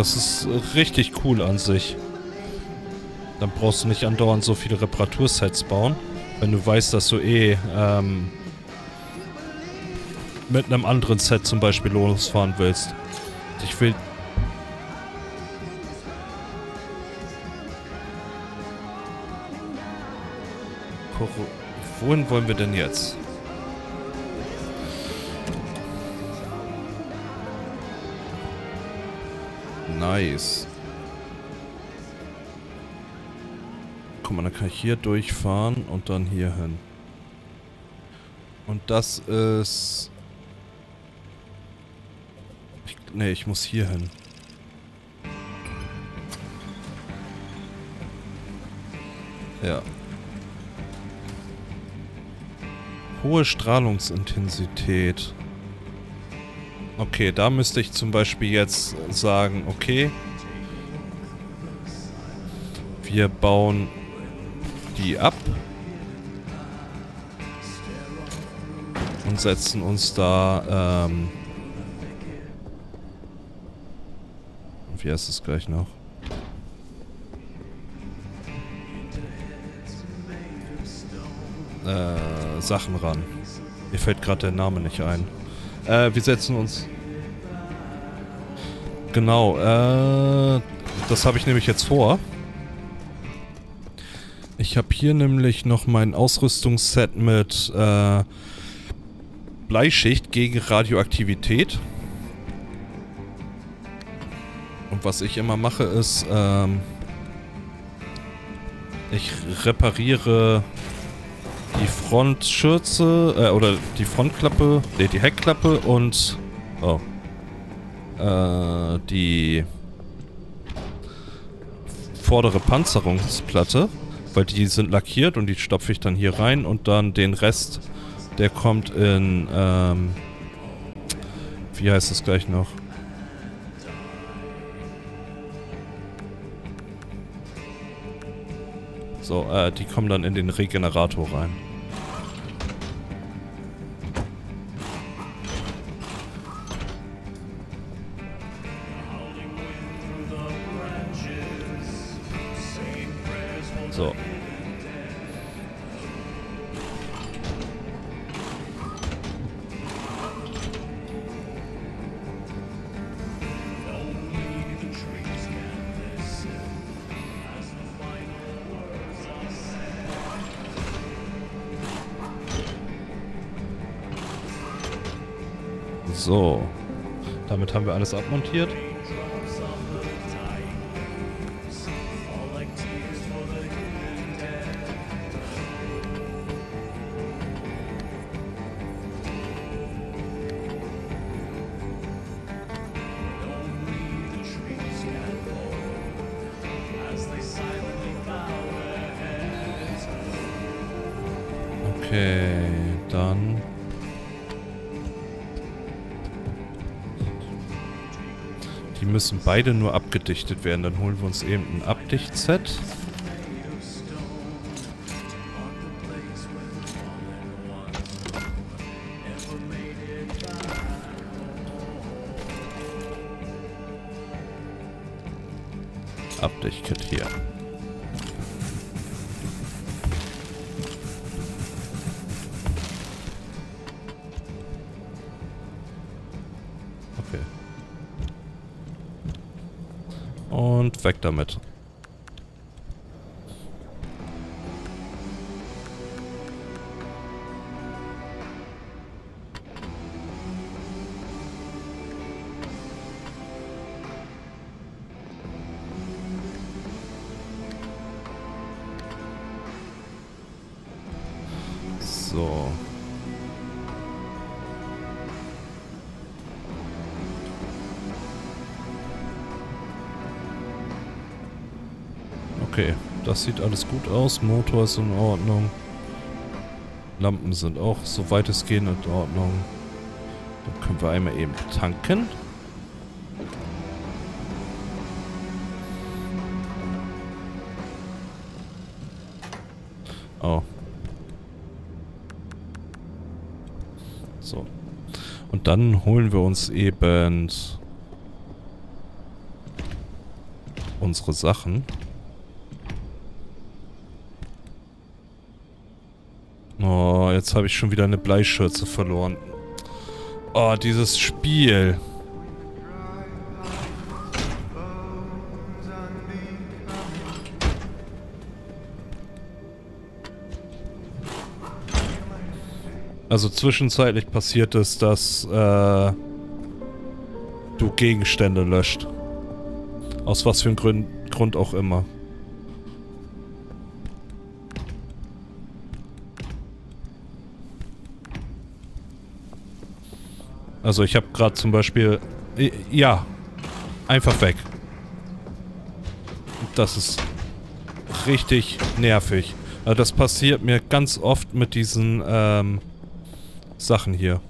Das ist richtig cool an sich. Dann brauchst du nicht andauernd so viele Reparatursets bauen, wenn du weißt, dass du eh ähm, mit einem anderen Set zum Beispiel losfahren willst. Ich will... Wohin wollen wir denn jetzt? Nice. Guck mal, dann kann ich hier durchfahren und dann hier hin. Und das ist... Ich, nee, ich muss hier hin. Ja. Hohe Strahlungsintensität. Okay, da müsste ich zum Beispiel jetzt sagen, okay, wir bauen die ab und setzen uns da, ähm, wie heißt es gleich noch? Äh, Sachen ran. Mir fällt gerade der Name nicht ein. Äh, wir setzen uns... Genau, äh... Das habe ich nämlich jetzt vor. Ich habe hier nämlich noch mein Ausrüstungsset mit äh, Bleischicht gegen Radioaktivität. Und was ich immer mache ist, ähm, ich repariere die Frontschürze, äh, oder die Frontklappe, ne, die Heckklappe und, oh, äh, die vordere Panzerungsplatte, weil die sind lackiert und die stopfe ich dann hier rein und dann den Rest, der kommt in, ähm, wie heißt es gleich noch? So, äh, die kommen dann in den Regenerator rein. Alles abmontiert. Müssen beide nur abgedichtet werden. Dann holen wir uns eben ein Abdichtset. Damit. Sieht alles gut aus. Motor ist in Ordnung. Lampen sind auch so weitestgehend in Ordnung. Dann können wir einmal eben tanken. Oh. So. Und dann holen wir uns eben unsere Sachen. Oh, jetzt habe ich schon wieder eine Bleischürze verloren. Oh, dieses Spiel. Also zwischenzeitlich passiert es, dass äh, du Gegenstände löscht. Aus was für einem Grund, Grund auch immer. Also ich habe gerade zum Beispiel... Ja, einfach weg. Das ist richtig nervig. Also das passiert mir ganz oft mit diesen ähm, Sachen hier.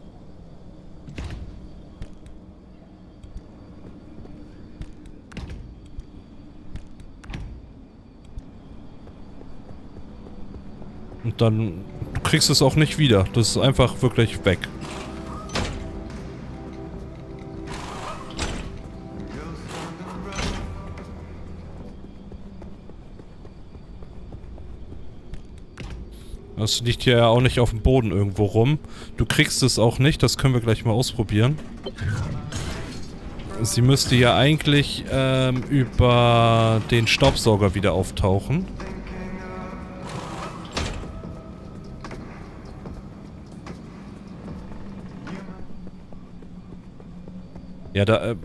Und dann kriegst du es auch nicht wieder. Das ist einfach wirklich weg. Das liegt hier ja auch nicht auf dem Boden irgendwo rum. Du kriegst es auch nicht, das können wir gleich mal ausprobieren. Sie müsste ja eigentlich ähm, über den Staubsauger wieder auftauchen. Ja, da äh,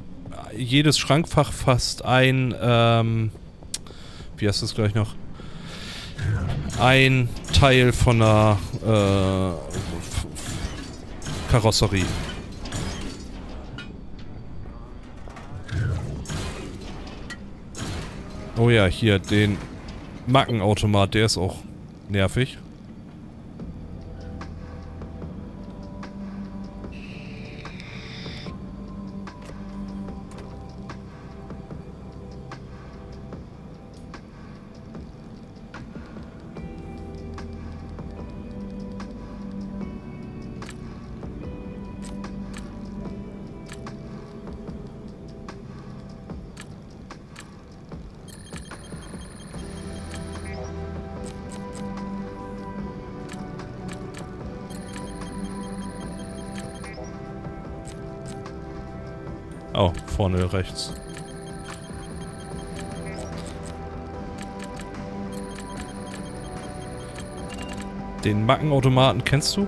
jedes Schrankfach fasst ein, ähm, wie heißt das gleich noch? ein Teil von einer äh, Karosserie. Oh ja, hier den Mackenautomat, der ist auch nervig. Vorne rechts. Den Mackenautomaten kennst du?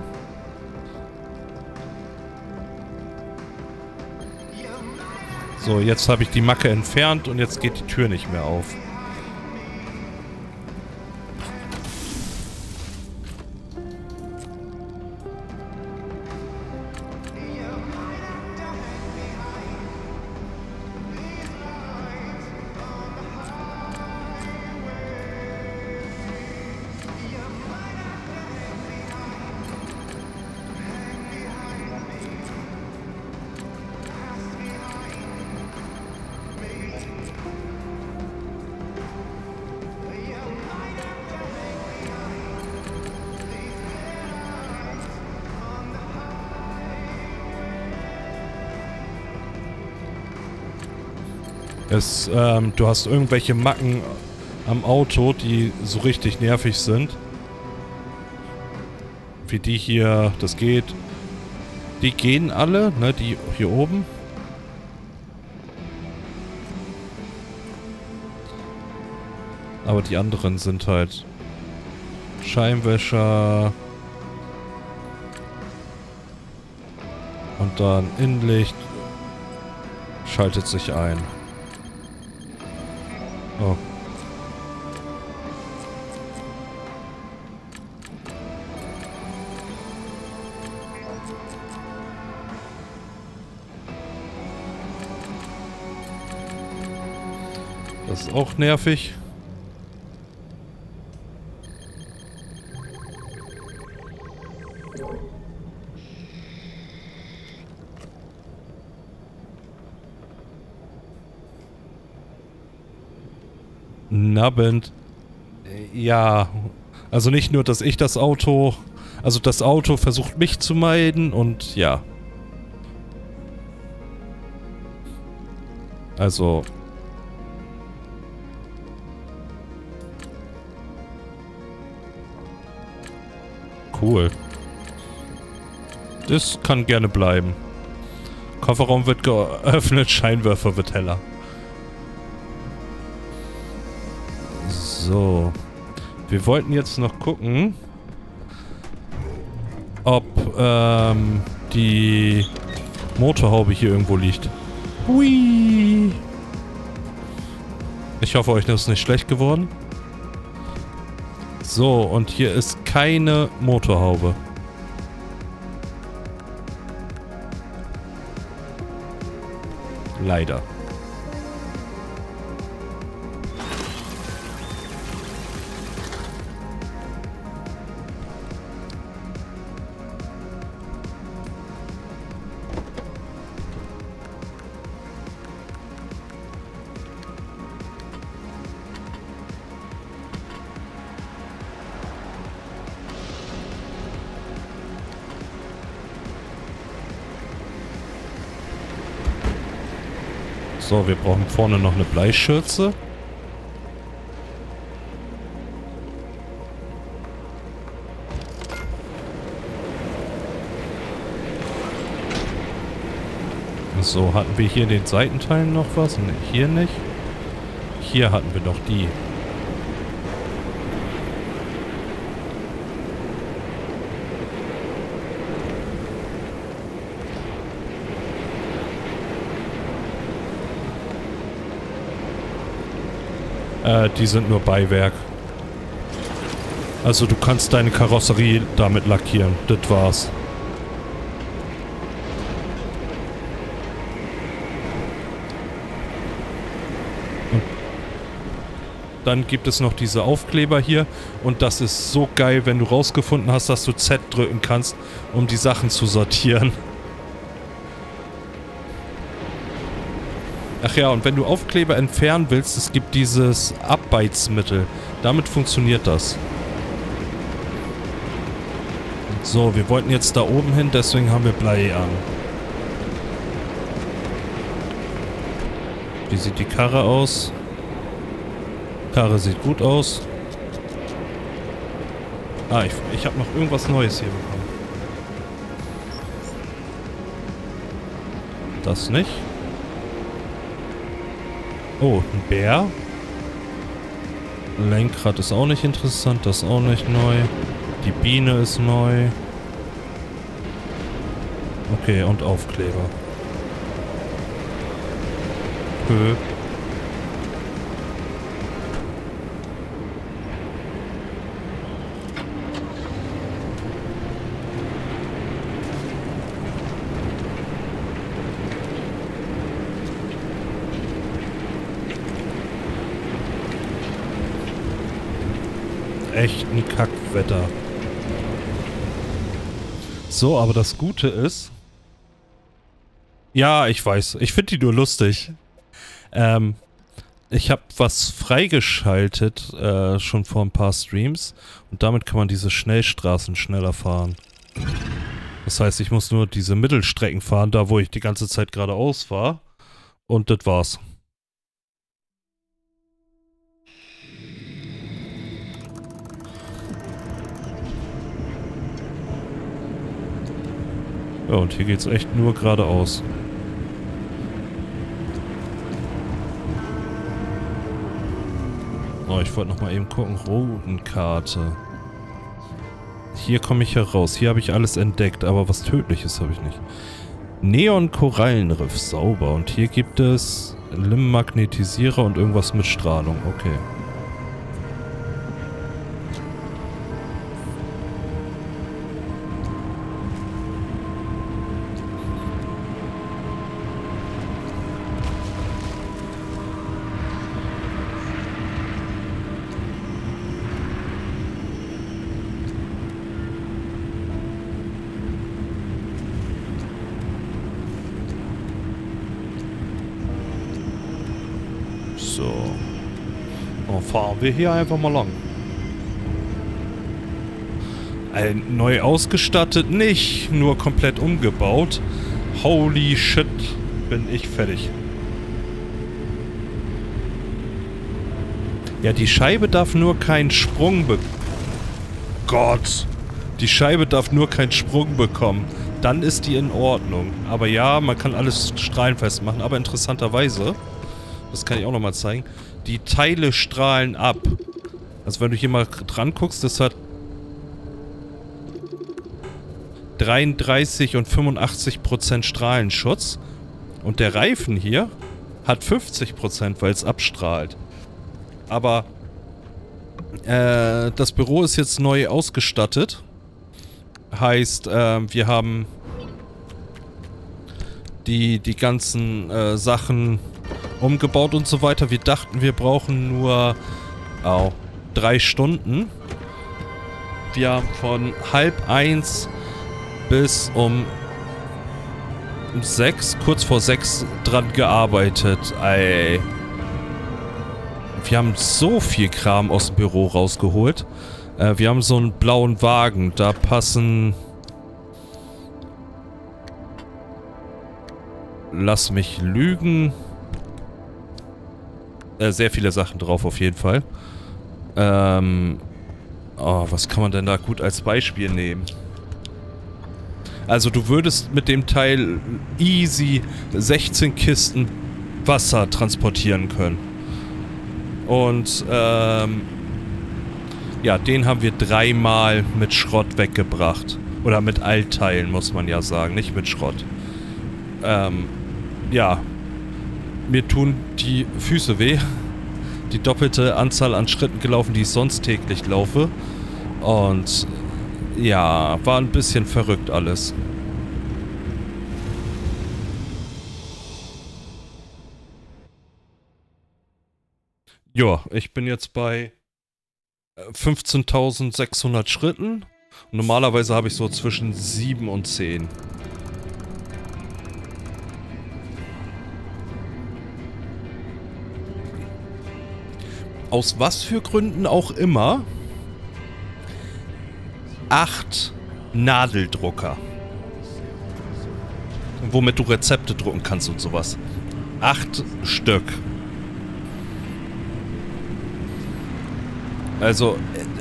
So, jetzt habe ich die Macke entfernt und jetzt geht die Tür nicht mehr auf. Es, ähm, du hast irgendwelche Macken am Auto, die so richtig nervig sind. Wie die hier, das geht. Die gehen alle, ne, die hier oben. Aber die anderen sind halt Scheinwäscher. Und dann Innenlicht schaltet sich ein. Auch nervig. Abend. Ja, also nicht nur, dass ich das Auto... Also das Auto versucht mich zu meiden und ja. Also... cool. Das kann gerne bleiben. Kofferraum wird geöffnet, Scheinwerfer wird heller. So. Wir wollten jetzt noch gucken, ob ähm, die Motorhaube hier irgendwo liegt. Hui. Ich hoffe, euch ist nicht schlecht geworden. So, und hier ist keine Motorhaube. Leider. So, wir brauchen vorne noch eine Bleischürze. So, hatten wir hier in den Seitenteilen noch was? Ne, hier nicht. Hier hatten wir noch die. Äh, die sind nur Beiwerk. Also du kannst deine Karosserie damit lackieren. Das war's. Dann gibt es noch diese Aufkleber hier. Und das ist so geil, wenn du rausgefunden hast, dass du Z drücken kannst, um die Sachen zu sortieren. Ach ja, und wenn du Aufkleber entfernen willst, es gibt dieses Abbeizmittel. Damit funktioniert das. So, wir wollten jetzt da oben hin, deswegen haben wir Blei an. Wie sieht die Karre aus? Karre sieht gut aus. Ah, ich, ich habe noch irgendwas Neues hier bekommen. Das nicht. Oh, ein Bär. Lenkrad ist auch nicht interessant, das ist auch nicht neu. Die Biene ist neu. Okay, und Aufkleber. Höh. echt Kackwetter. So, aber das Gute ist... Ja, ich weiß. Ich finde die nur lustig. Ähm, ich habe was freigeschaltet, äh, schon vor ein paar Streams. Und damit kann man diese Schnellstraßen schneller fahren. Das heißt, ich muss nur diese Mittelstrecken fahren, da wo ich die ganze Zeit geradeaus war. Und das war's. Ja, und hier geht's echt nur geradeaus. Oh, ich wollte noch mal eben gucken. Rotenkarte. Hier komme ich heraus. Hier habe ich alles entdeckt, aber was Tödliches habe ich nicht. Neon-Korallenriff, sauber. Und hier gibt es Lim-Magnetisierer und irgendwas mit Strahlung. Okay. Fahren wir hier einfach mal lang. Ein neu ausgestattet nicht, nur komplett umgebaut. Holy shit, bin ich fertig. Ja, die Scheibe darf nur keinen Sprung be... Gott. Die Scheibe darf nur keinen Sprung bekommen. Dann ist die in Ordnung. Aber ja, man kann alles strahlenfest machen. Aber interessanterweise, das kann ich auch nochmal zeigen, die Teile strahlen ab. Also wenn du hier mal dran guckst, das hat 33 und 85 Prozent Strahlenschutz. Und der Reifen hier hat 50 Prozent, weil es abstrahlt. Aber äh, das Büro ist jetzt neu ausgestattet. Heißt, äh, wir haben die, die ganzen äh, Sachen umgebaut und so weiter. Wir dachten, wir brauchen nur oh, drei Stunden. Wir haben von halb eins bis um sechs, kurz vor sechs dran gearbeitet. Ey. Wir haben so viel Kram aus dem Büro rausgeholt. Äh, wir haben so einen blauen Wagen. Da passen... Lass mich lügen. Äh, sehr viele Sachen drauf auf jeden Fall. Ähm... Oh, was kann man denn da gut als Beispiel nehmen? Also du würdest mit dem Teil easy 16 Kisten Wasser transportieren können. Und ähm, ja, den haben wir dreimal mit Schrott weggebracht. Oder mit Altteilen, muss man ja sagen, nicht mit Schrott. Ähm, ja. Mir tun die Füße weh. Die doppelte Anzahl an Schritten gelaufen, die ich sonst täglich laufe. Und ja, war ein bisschen verrückt alles. Ja, ich bin jetzt bei 15.600 äh, Schritten. Normalerweise habe ich so zwischen 7 und 10. Aus was für Gründen auch immer acht Nadeldrucker. Womit du Rezepte drucken kannst und sowas. Acht Stück. Also,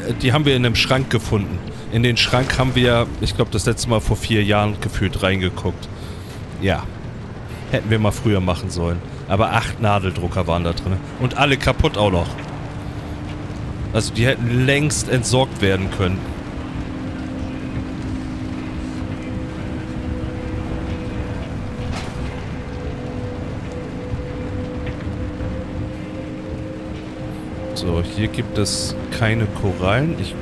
äh, die haben wir in einem Schrank gefunden. In den Schrank haben wir, ich glaube, das letzte Mal vor vier Jahren gefühlt reingeguckt. Ja. Hätten wir mal früher machen sollen. Aber acht Nadeldrucker waren da drin. Und alle kaputt auch noch. Also die hätten längst entsorgt werden können. So, hier gibt es keine Korallen. Ich...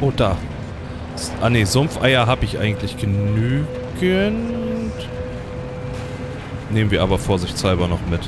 Oh, da. Ah ne, Sumpfeier habe ich eigentlich genügend. Nehmen wir aber vorsichtshalber noch mit.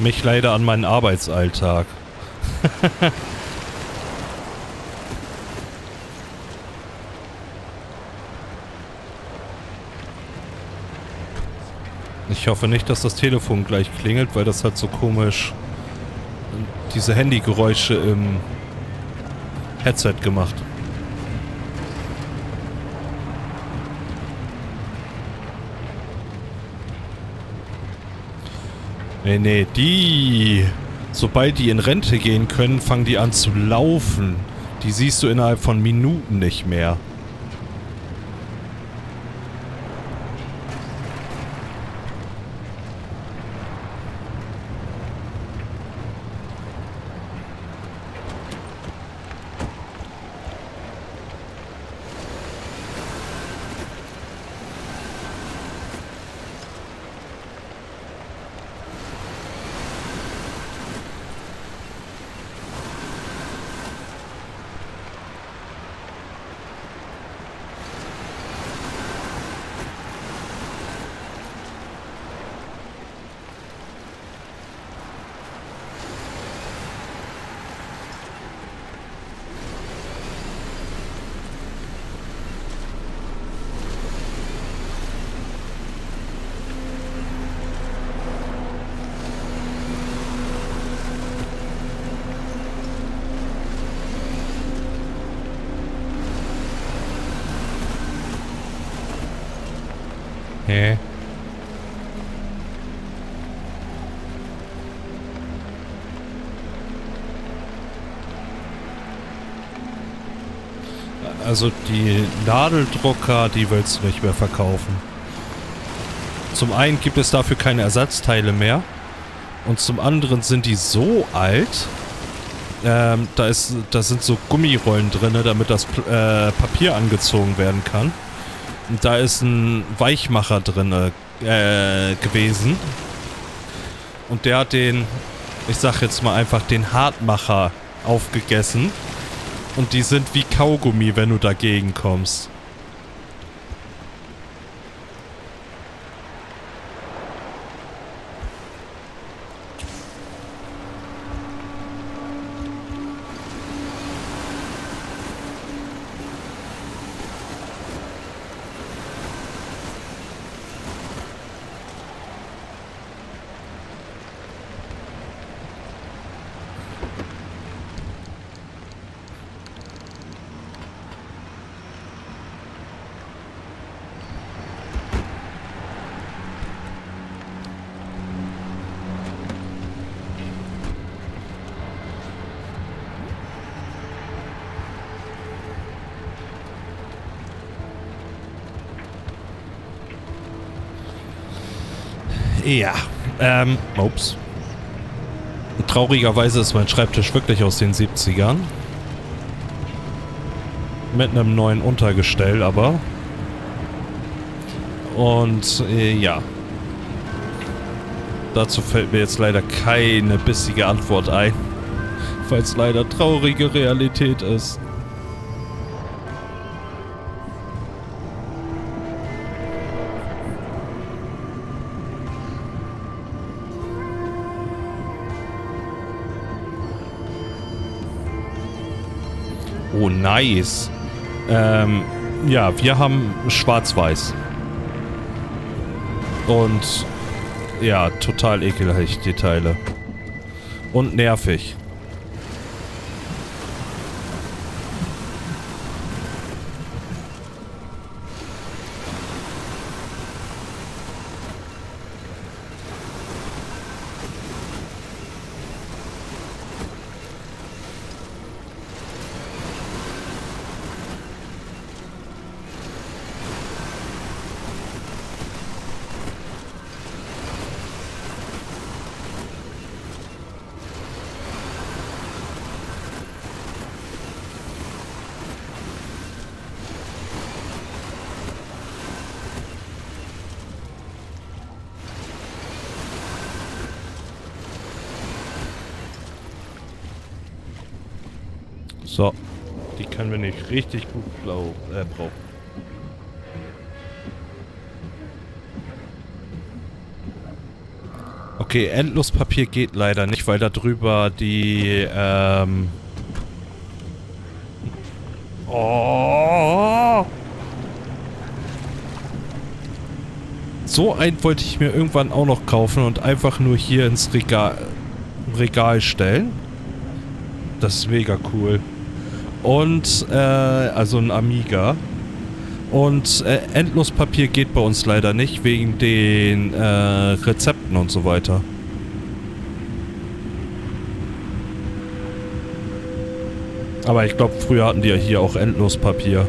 Mich leider an meinen Arbeitsalltag. ich hoffe nicht, dass das Telefon gleich klingelt, weil das hat so komisch diese Handygeräusche im Headset gemacht. Nee, nee, die... Sobald die in Rente gehen können, fangen die an zu laufen. Die siehst du innerhalb von Minuten nicht mehr. Also die Nadeldrucker, die willst du nicht mehr verkaufen. Zum einen gibt es dafür keine Ersatzteile mehr. Und zum anderen sind die so alt, ähm, da, ist, da sind so Gummirollen drin, damit das äh, Papier angezogen werden kann. Und da ist ein Weichmacher drin äh, gewesen. Und der hat den, ich sag jetzt mal einfach, den Hartmacher aufgegessen. Und die sind wie Kaugummi, wenn du dagegen kommst. Ja, ähm, ups. Traurigerweise ist mein Schreibtisch wirklich aus den 70ern. Mit einem neuen Untergestell aber. Und äh, ja. Dazu fällt mir jetzt leider keine bissige Antwort ein. Weil es leider traurige Realität ist. Oh, nice. Ähm, ja, wir haben schwarz-weiß. Und ja, total ekelhaft die Teile. Und nervig. So. Die können wir nicht richtig gut äh, brauchen. Okay, Endlospapier geht leider nicht, weil da drüber die, ähm... Oh! So ein wollte ich mir irgendwann auch noch kaufen und einfach nur hier ins Regal, Regal stellen. Das ist mega cool. Und, äh, also ein Amiga. Und äh, Endlospapier geht bei uns leider nicht, wegen den äh, Rezepten und so weiter. Aber ich glaube, früher hatten die ja hier auch Endlospapier.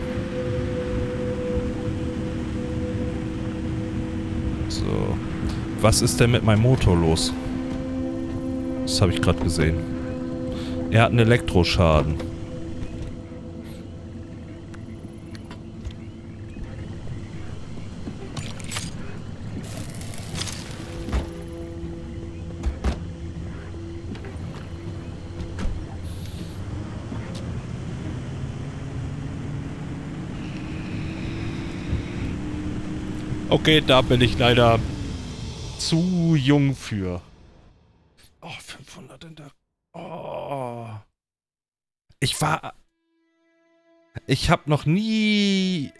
So. Was ist denn mit meinem Motor los? Das habe ich gerade gesehen. Er hat einen Elektroschaden. Okay, da bin ich leider zu jung für. Oh, 500 in der... Oh. Ich war... Ich hab noch nie...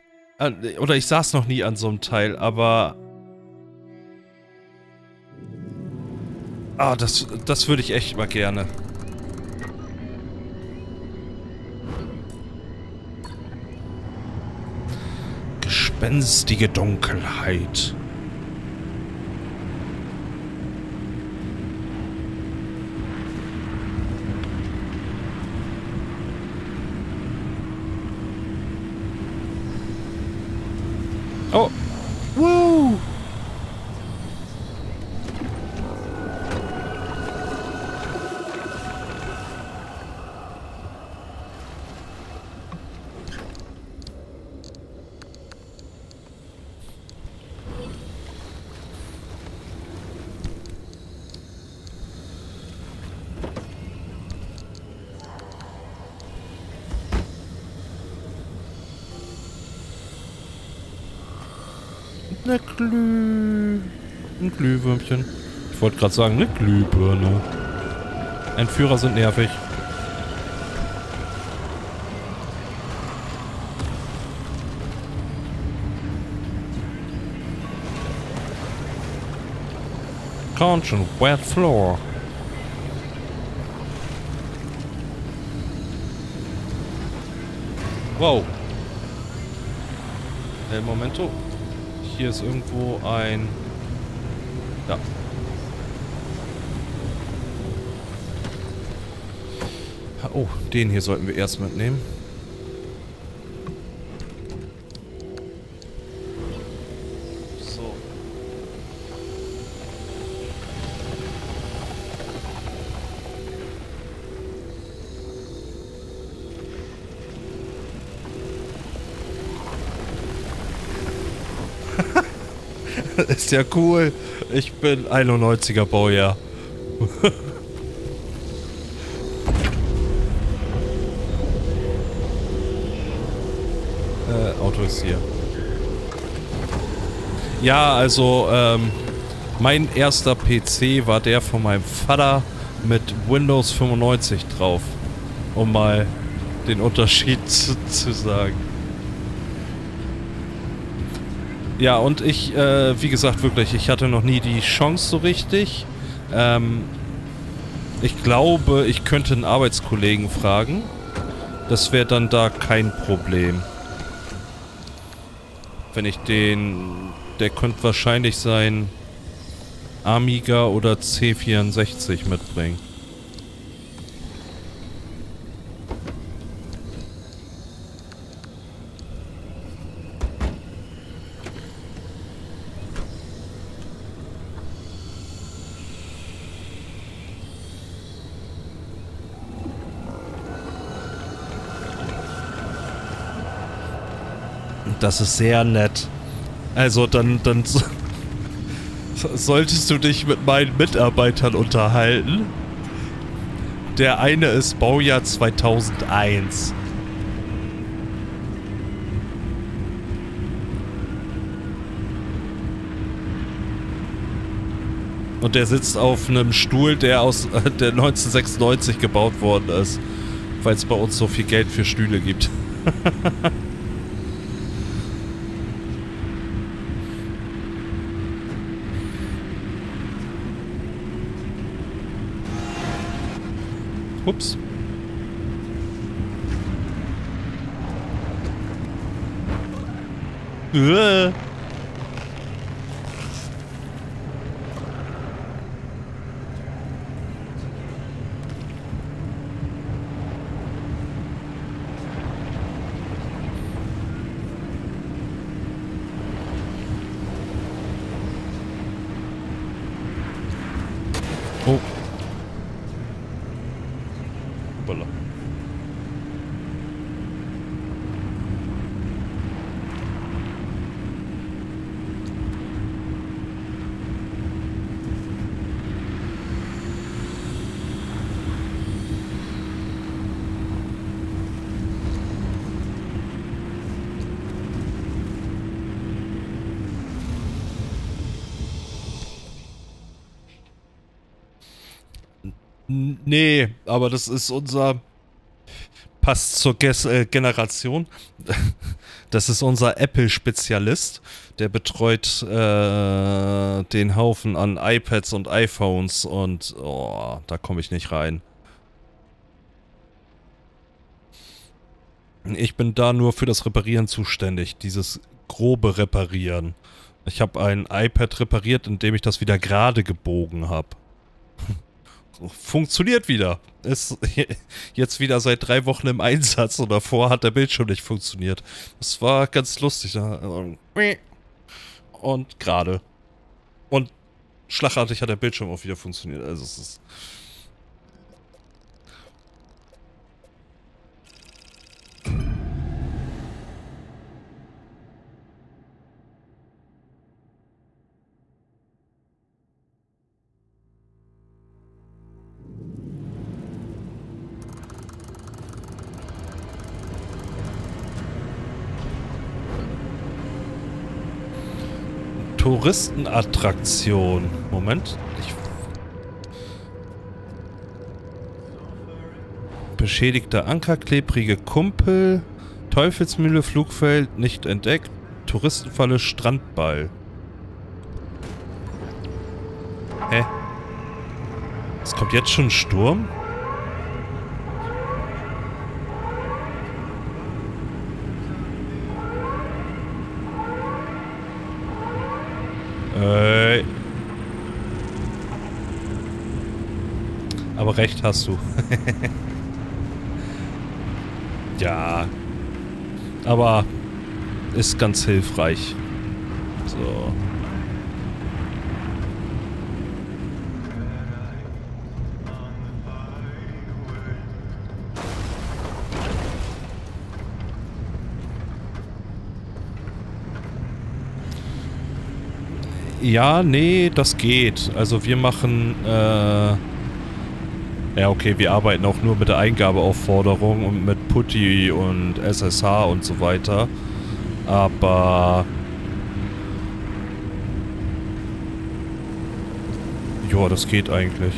Oder ich saß noch nie an so einem Teil, aber... Ah, das, das würde ich echt mal gerne. Gespenstige Dunkelheit. Woo! Ne Glüh... Ein Glühwürmchen. Ich wollte gerade sagen, eine Glühbirne. Entführer sind nervig. Conscious wet floor. Wow. El Momento. Hier ist irgendwo ein... Ja. Oh, den hier sollten wir erst mitnehmen. So. Ist ja cool. Ich bin 91er Baujahr. Ja, also, ähm, mein erster PC war der von meinem Vater mit Windows 95 drauf. Um mal den Unterschied zu, zu sagen. Ja, und ich, äh, wie gesagt, wirklich, ich hatte noch nie die Chance so richtig. Ähm, ich glaube, ich könnte einen Arbeitskollegen fragen. Das wäre dann da kein Problem. Wenn ich den... Der könnte wahrscheinlich sein Amiga oder C64 mitbringen. Das ist sehr nett. Also dann, dann so solltest du dich mit meinen Mitarbeitern unterhalten. Der eine ist Baujahr 2001. Und der sitzt auf einem Stuhl, der aus der 1996 gebaut worden ist. Weil es bei uns so viel Geld für Stühle gibt. Ups. Uah. Oh. Nee, aber das ist unser. Passt zur Ges äh, Generation. Das ist unser Apple-Spezialist. Der betreut äh, den Haufen an iPads und iPhones und oh, da komme ich nicht rein. Ich bin da nur für das Reparieren zuständig. Dieses grobe Reparieren. Ich habe ein iPad repariert, indem ich das wieder gerade gebogen habe funktioniert wieder. Ist jetzt wieder seit drei Wochen im Einsatz und davor hat der Bildschirm nicht funktioniert. Das war ganz lustig. und gerade. Und schlagartig hat der Bildschirm auch wieder funktioniert. Also es ist... Touristenattraktion. Moment. Ich Beschädigter Anker, klebrige Kumpel, Teufelsmühle, Flugfeld, nicht entdeckt, Touristenfalle, Strandball. Hä? Es kommt jetzt schon Sturm? Äh. Aber recht hast du. ja. Aber ist ganz hilfreich. So. Ja, nee, das geht. Also wir machen, äh... Ja, okay, wir arbeiten auch nur mit der Eingabeaufforderung und mit Putty und SSH und so weiter. Aber... Ja, das geht eigentlich.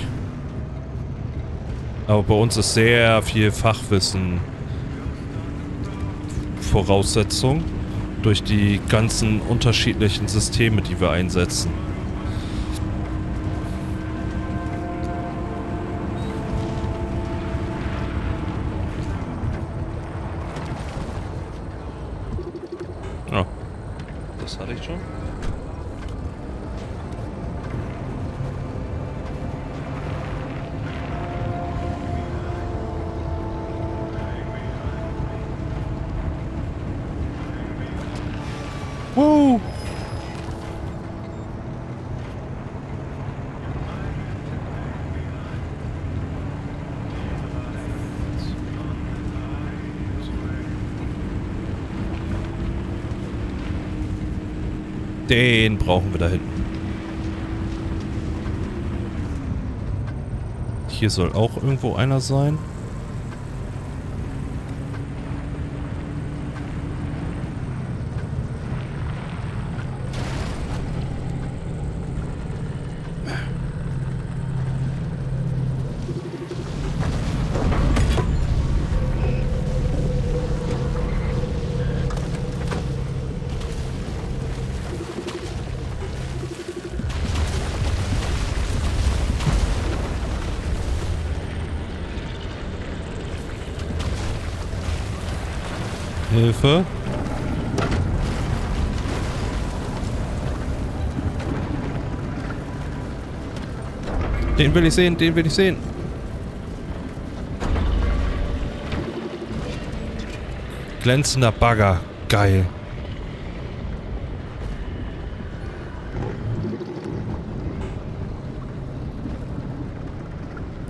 Aber bei uns ist sehr viel Fachwissen Voraussetzung durch die ganzen unterschiedlichen Systeme, die wir einsetzen. Brauchen wir da hinten. Hier soll auch irgendwo einer sein. Den will ich sehen, den will ich sehen. Glänzender Bagger. Geil.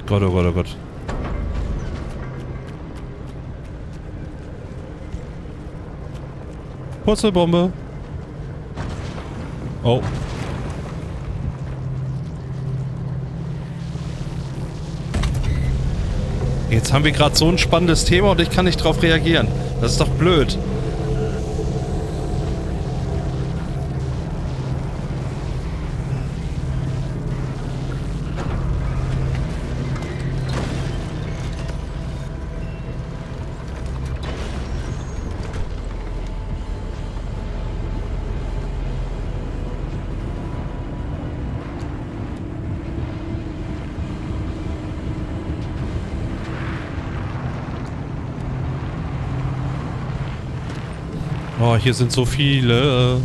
Gott, oh Gott, oh Gott. Purzelbombe. Oh. Jetzt haben wir gerade so ein spannendes Thema und ich kann nicht drauf reagieren. Das ist doch blöd. Hier sind so viele.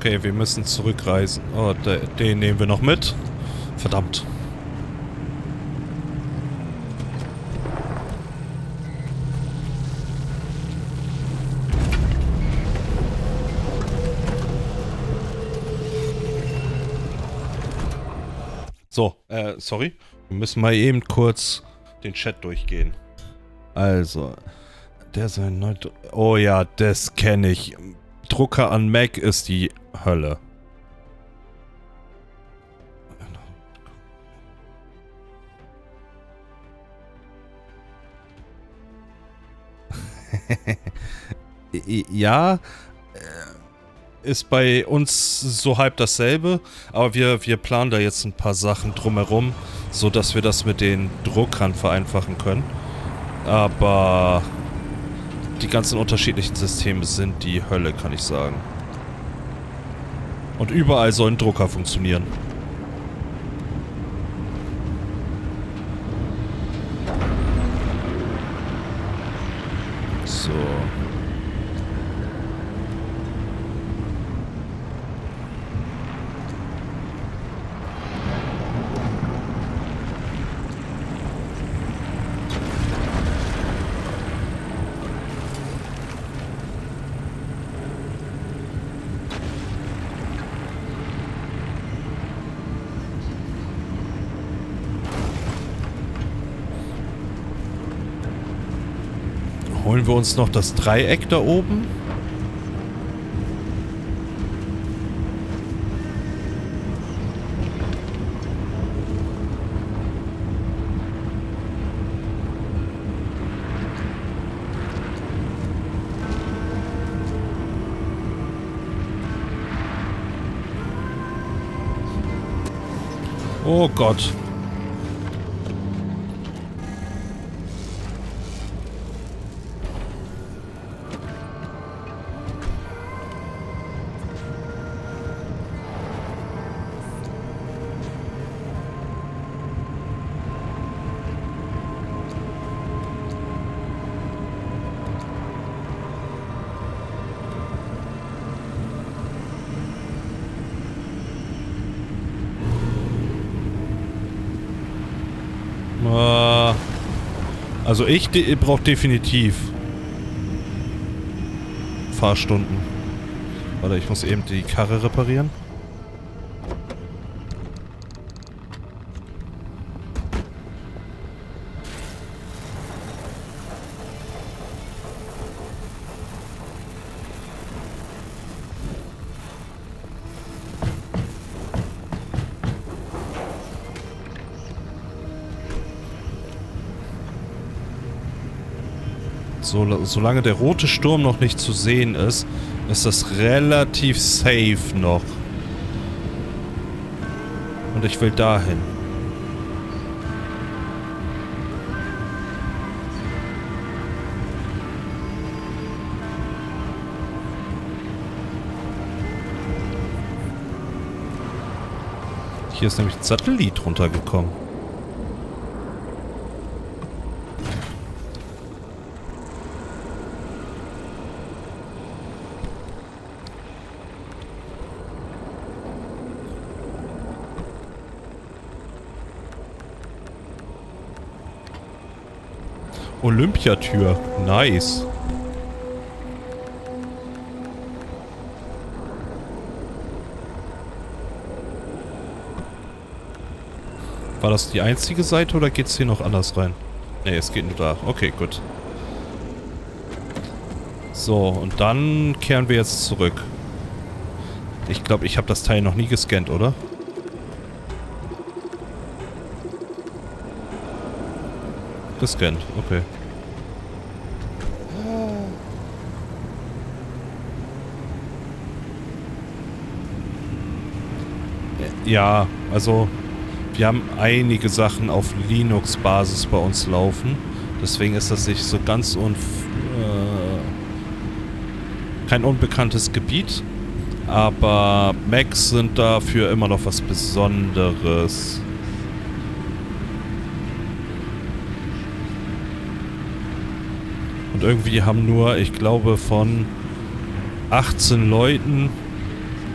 Okay, wir müssen zurückreisen. Oh, den nehmen wir noch mit. Verdammt. So, äh, sorry. Wir müssen mal eben kurz den Chat durchgehen. Also, der sein. Oh ja, das kenne ich. Drucker an Mac ist die Hölle. ja, ist bei uns so halb dasselbe, aber wir, wir planen da jetzt ein paar Sachen drumherum, so dass wir das mit den Druckern vereinfachen können. Aber die ganzen unterschiedlichen Systeme sind die Hölle, kann ich sagen. Und überall sollen Drucker funktionieren. So. Holen wir uns noch das Dreieck da oben? Oh Gott. Also ich de brauche definitiv Fahrstunden. Warte, ich muss eben die Karre reparieren. Solange der rote Sturm noch nicht zu sehen ist, ist das relativ safe noch. Und ich will dahin. Hier ist nämlich ein Satellit runtergekommen. Olympiatür. Nice. War das die einzige Seite oder geht es hier noch anders rein? Ne, es geht nur da. Okay, gut. So, und dann kehren wir jetzt zurück. Ich glaube, ich habe das Teil noch nie gescannt, oder? Gescannt, okay. Ja, also wir haben einige Sachen auf Linux-Basis bei uns laufen. Deswegen ist das nicht so ganz un äh, kein unbekanntes Gebiet. Aber Macs sind dafür immer noch was Besonderes. Und irgendwie haben nur, ich glaube, von 18 Leuten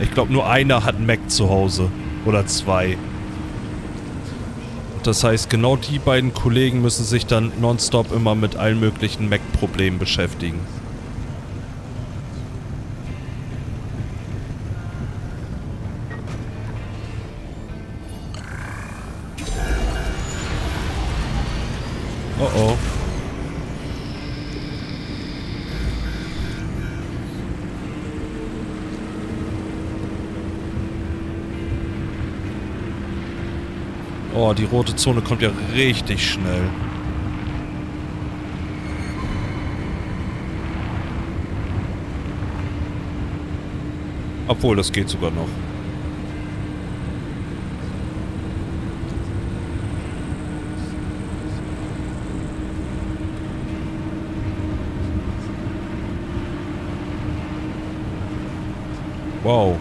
Ich glaube, nur einer hat Mac zu Hause. Oder zwei. Das heißt, genau die beiden Kollegen müssen sich dann nonstop immer mit allen möglichen Mac-Problemen beschäftigen. Die rote Zone kommt ja richtig schnell. Obwohl, das geht sogar noch. Wow.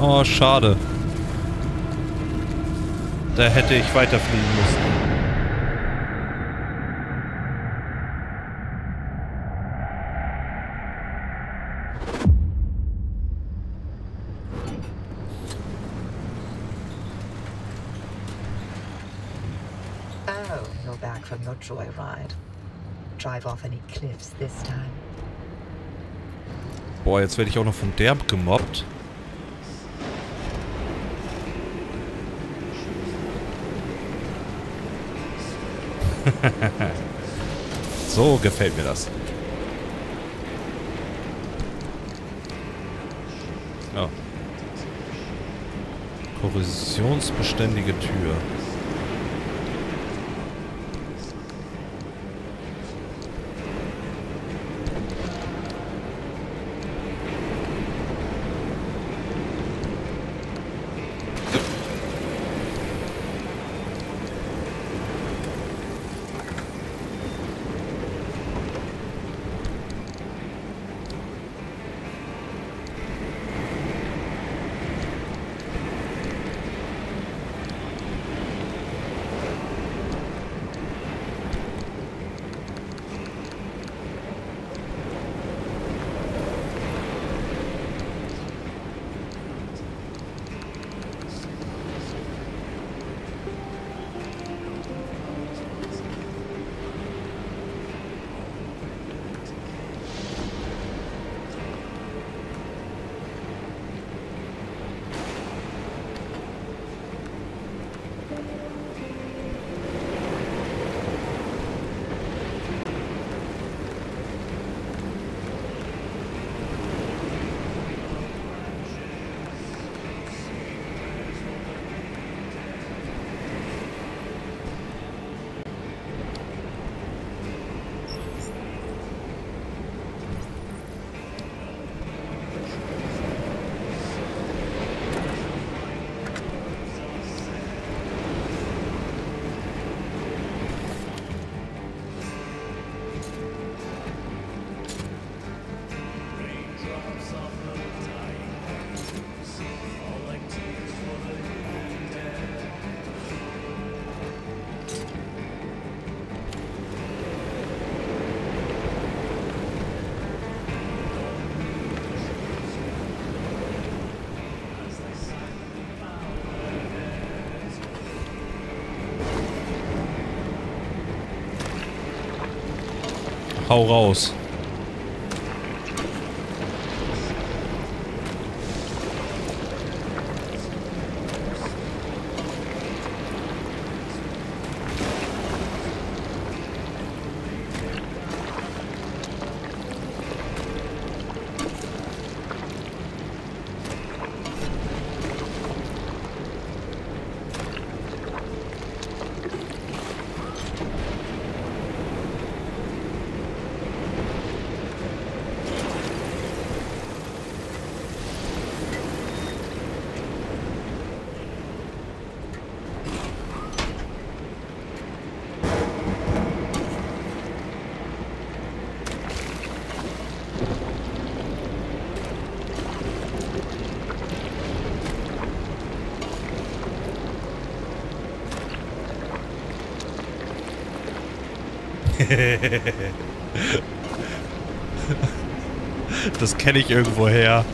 Oh, schade. Da hätte ich weiterfliegen müssen. Oh, you're back from your joyride. Drive off any cliffs this time. Boah, jetzt werde ich auch noch von der gemobbt. so gefällt mir das. Ja. Korrosionsbeständige Tür. Hau raus. das kenne ich irgendwo her.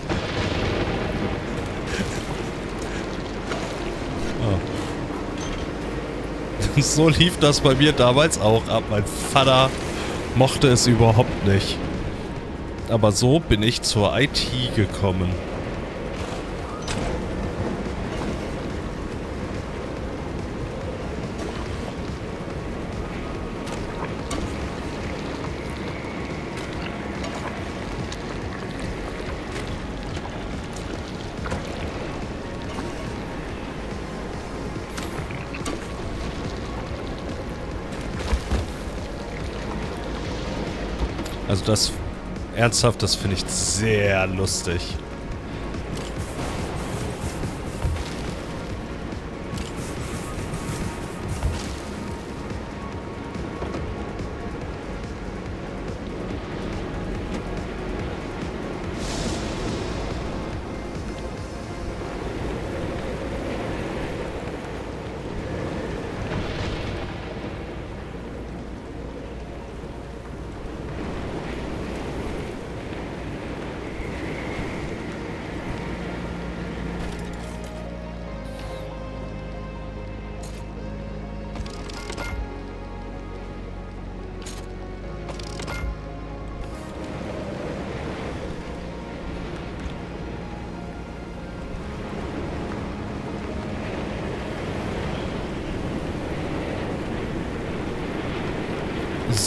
Oh. So lief das bei mir damals auch ab. Mein Vater mochte es überhaupt nicht. Aber so bin ich zur IT gekommen. Das, ernsthaft, das finde ich sehr lustig.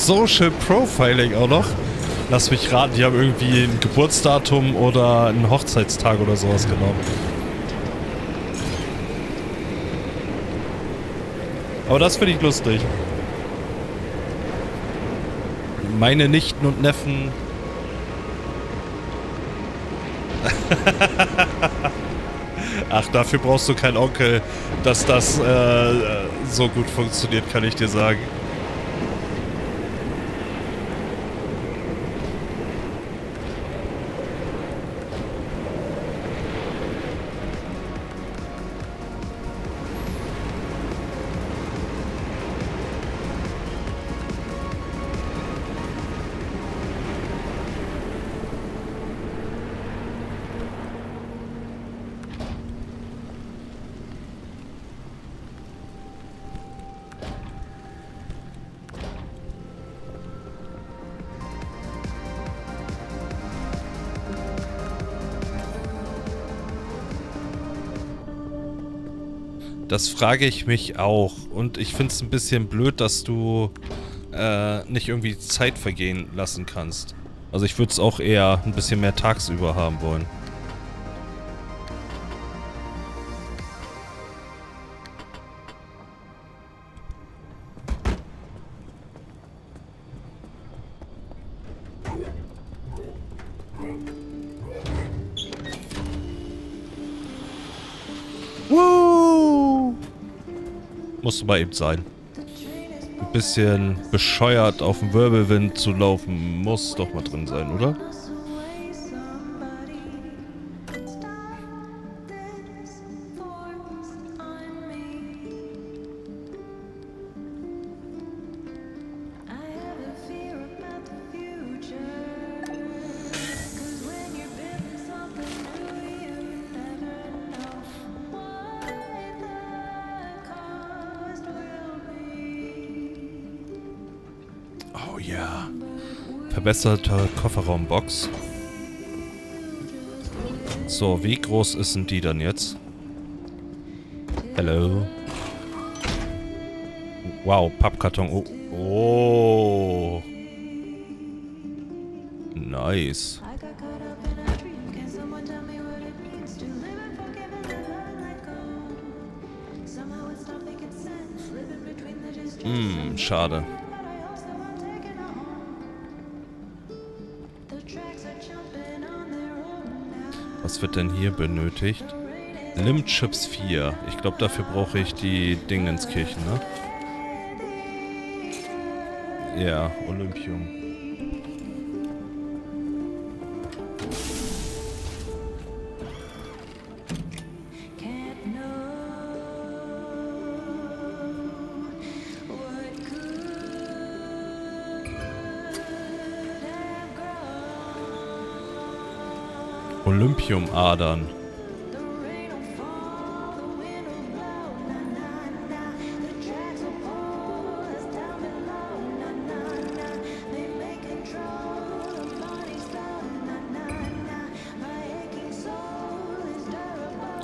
Social Profiling auch noch. Lass mich raten, die haben irgendwie ein Geburtsdatum oder einen Hochzeitstag oder sowas genommen. Aber das finde ich lustig. Meine Nichten und Neffen. Ach, dafür brauchst du keinen Onkel, dass das äh, so gut funktioniert, kann ich dir sagen. Das frage ich mich auch. Und ich finde es ein bisschen blöd, dass du äh, nicht irgendwie Zeit vergehen lassen kannst. Also ich würde es auch eher ein bisschen mehr tagsüber haben wollen. Mal eben sein. Ein bisschen bescheuert auf dem Wirbelwind zu laufen, muss doch mal drin sein, oder? Verbesserte Kofferraumbox. So, wie groß ist denn die dann jetzt? Hello. Wow, Pappkarton. Oh. oh. Nice. Hm, schade. Was wird denn hier benötigt? Limchips 4. Ich glaube, dafür brauche ich die Dingenskirchen, ne? Ja, Olympium. Olympiumadern.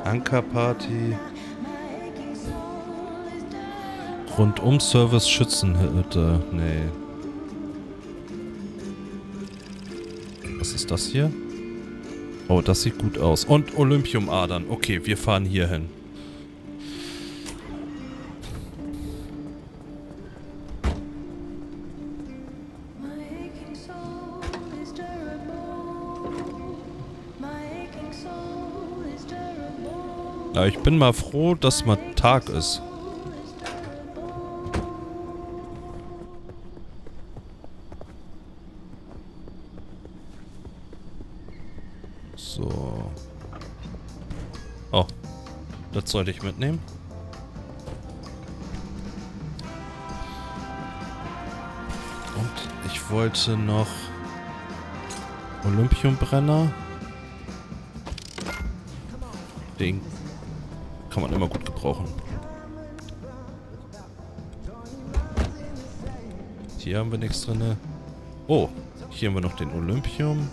Ankerparty. Rundum-Service Schützenhütte. Nee. Was ist das hier? Oh, das sieht gut aus. Und Olympiumadern. Okay, wir fahren hier hin. Ja, ich bin mal froh, dass mal Tag ist. Das sollte ich mitnehmen. Und ich wollte noch Olympiumbrenner. Den kann man immer gut gebrauchen. Hier haben wir nichts drin. Oh, hier haben wir noch den Olympium.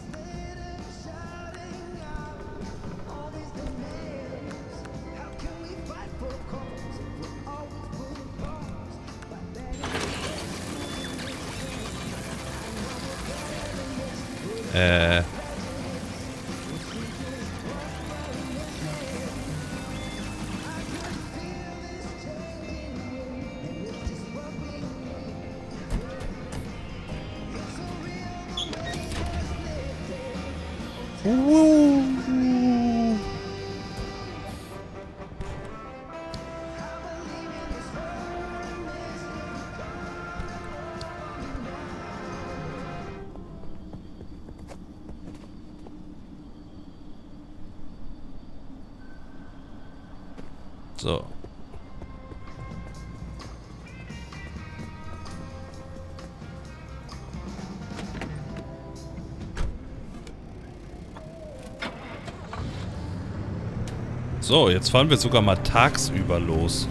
Jetzt fahren wir sogar mal tagsüber los.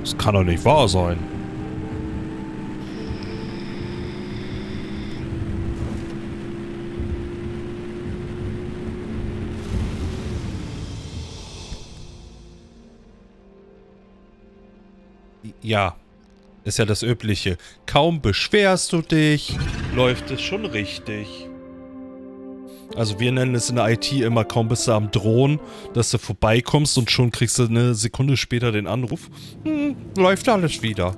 Das kann doch nicht wahr sein. Ja, ist ja das Übliche. Kaum beschwerst du dich, läuft es schon richtig. Also wir nennen es in der IT immer, kaum bist du am Drohen, dass du vorbeikommst und schon kriegst du eine Sekunde später den Anruf. Hm, läuft alles wieder.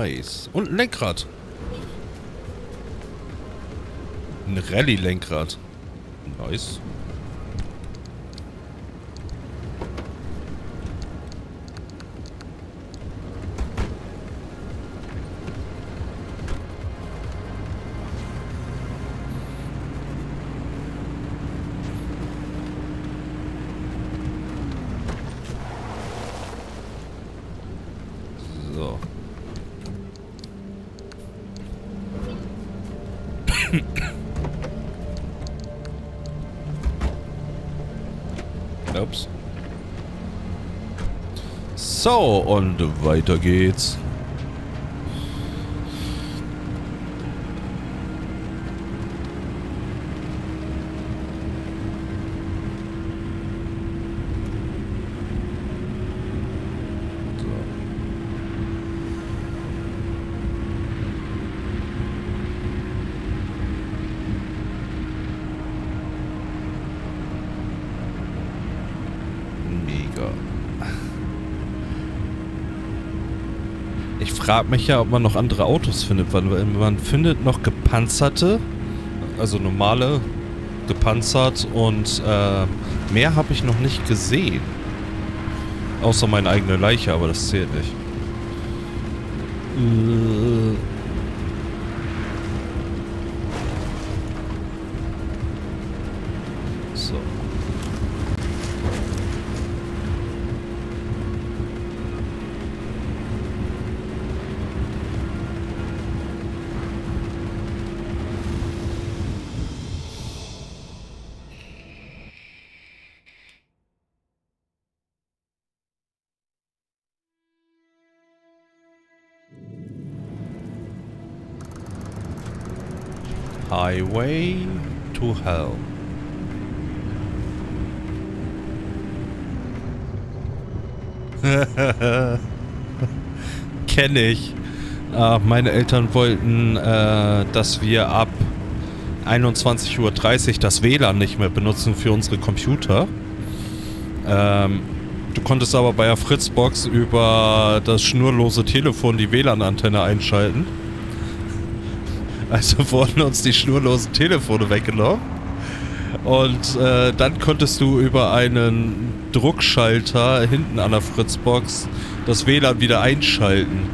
Nice. Und ein Lenkrad. Ein Rallye-Lenkrad. Nice. So, und weiter geht's. Frage mich ja, ob man noch andere Autos findet, weil man findet noch gepanzerte, also normale, gepanzert und äh, mehr habe ich noch nicht gesehen. Außer meine eigene Leiche, aber das zählt nicht. Äh Highway to Hell. Kenne ich. Äh, meine Eltern wollten, äh, dass wir ab 21.30 Uhr das WLAN nicht mehr benutzen für unsere Computer. Ähm, du konntest aber bei der Fritzbox über das schnurlose Telefon die WLAN-Antenne einschalten. Also wurden uns die schnurlosen Telefone weggenommen. Und äh, dann konntest du über einen Druckschalter hinten an der Fritzbox das WLAN wieder einschalten.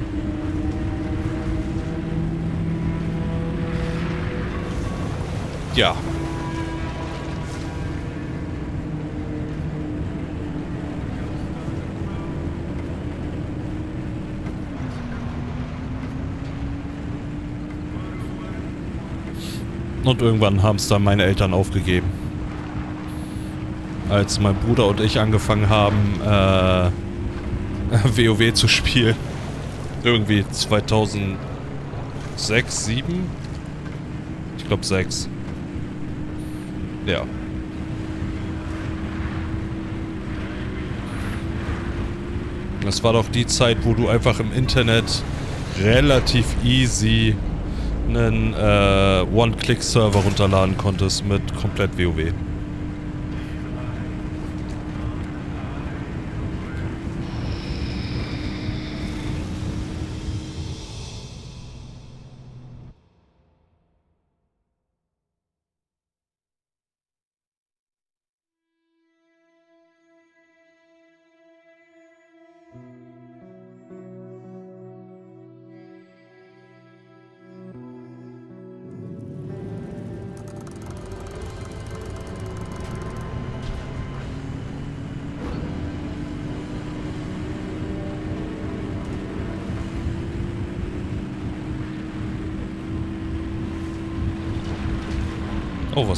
Ja. Und irgendwann haben es dann meine Eltern aufgegeben. Als mein Bruder und ich angefangen haben, äh, WoW zu spielen. Irgendwie 2006, 7? Ich glaube 6. Ja. Das war doch die Zeit, wo du einfach im Internet relativ easy einen äh, One-Click-Server runterladen konntest mit komplett WoW.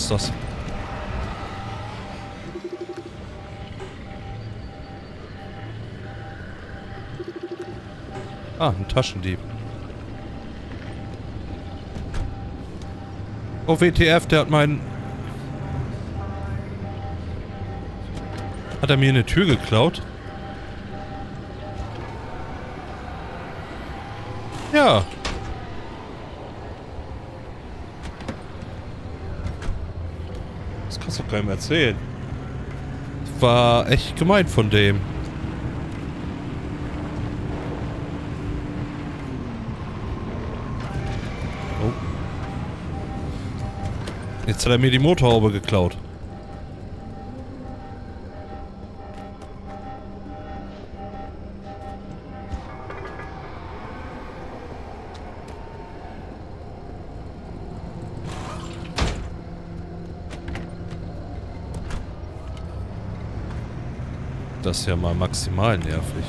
Das? Ah, ein Taschendieb. Oh, WTF, der hat meinen... Hat er mir eine Tür geklaut? Keinem erzählen. War echt gemein von dem. Oh. Jetzt hat er mir die Motorhaube geklaut. Das ja mal maximal nervig.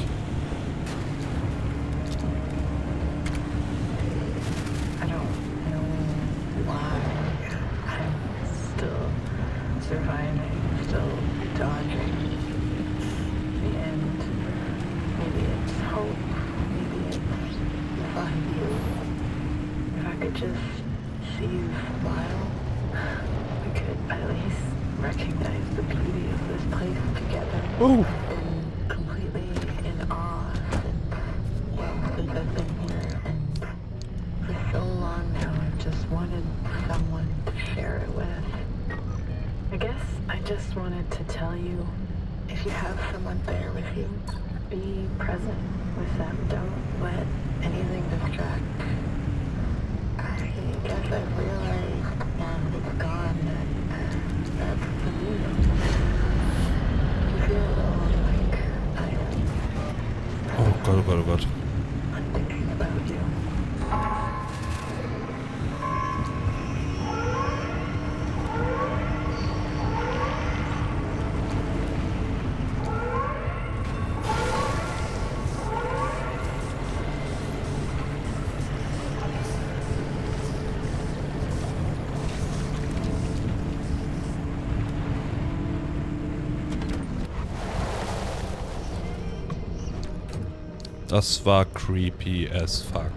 Das war creepy as fuck.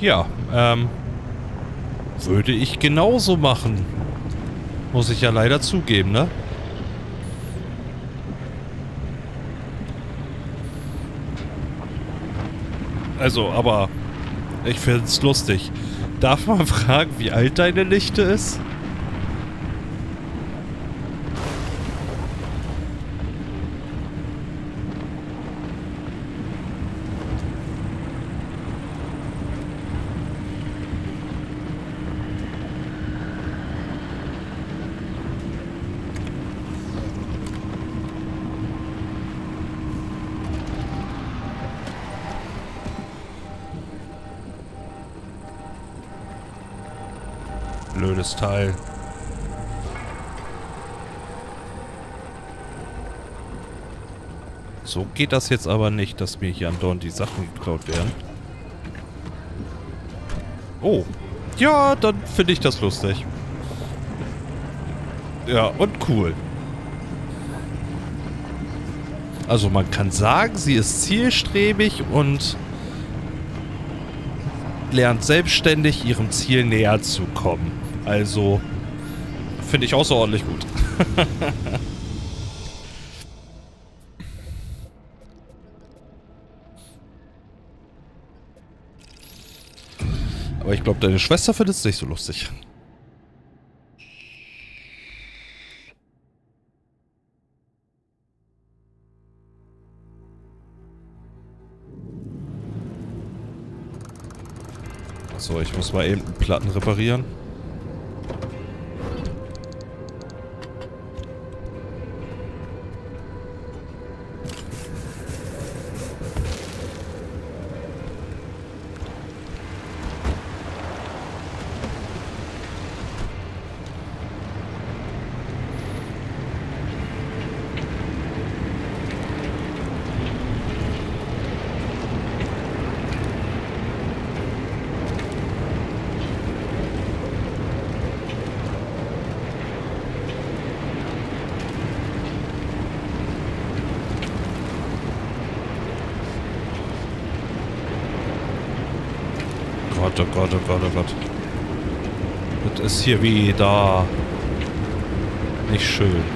Ja, ähm, würde ich genauso machen. Muss ich ja leider zugeben, ne? Also, aber ich find's lustig. Darf man fragen, wie alt deine Nichte ist? Blödes Teil. So geht das jetzt aber nicht, dass mir hier andauernd die Sachen geklaut werden. Oh. Ja, dann finde ich das lustig. Ja, und cool. Also man kann sagen, sie ist zielstrebig und lernt selbstständig ihrem Ziel näher zu kommen. Also finde ich außerordentlich gut. Aber ich glaube, deine Schwester findet es nicht so lustig. So, ich muss mal eben Platten reparieren. Gott, oh Gott, oh Gott, oh Gott. Das ist hier wieder nicht schön.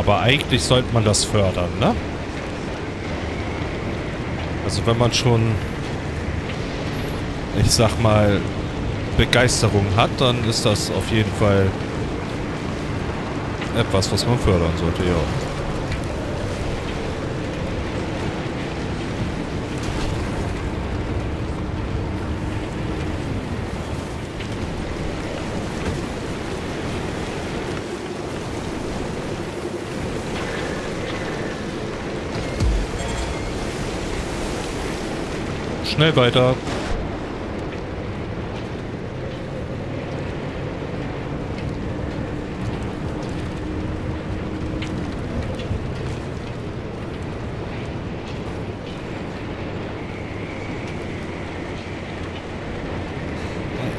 aber eigentlich sollte man das fördern, ne? Also wenn man schon, ich sag mal, Begeisterung hat, dann ist das auf jeden Fall etwas, was man fördern sollte, ja. Schnell weiter.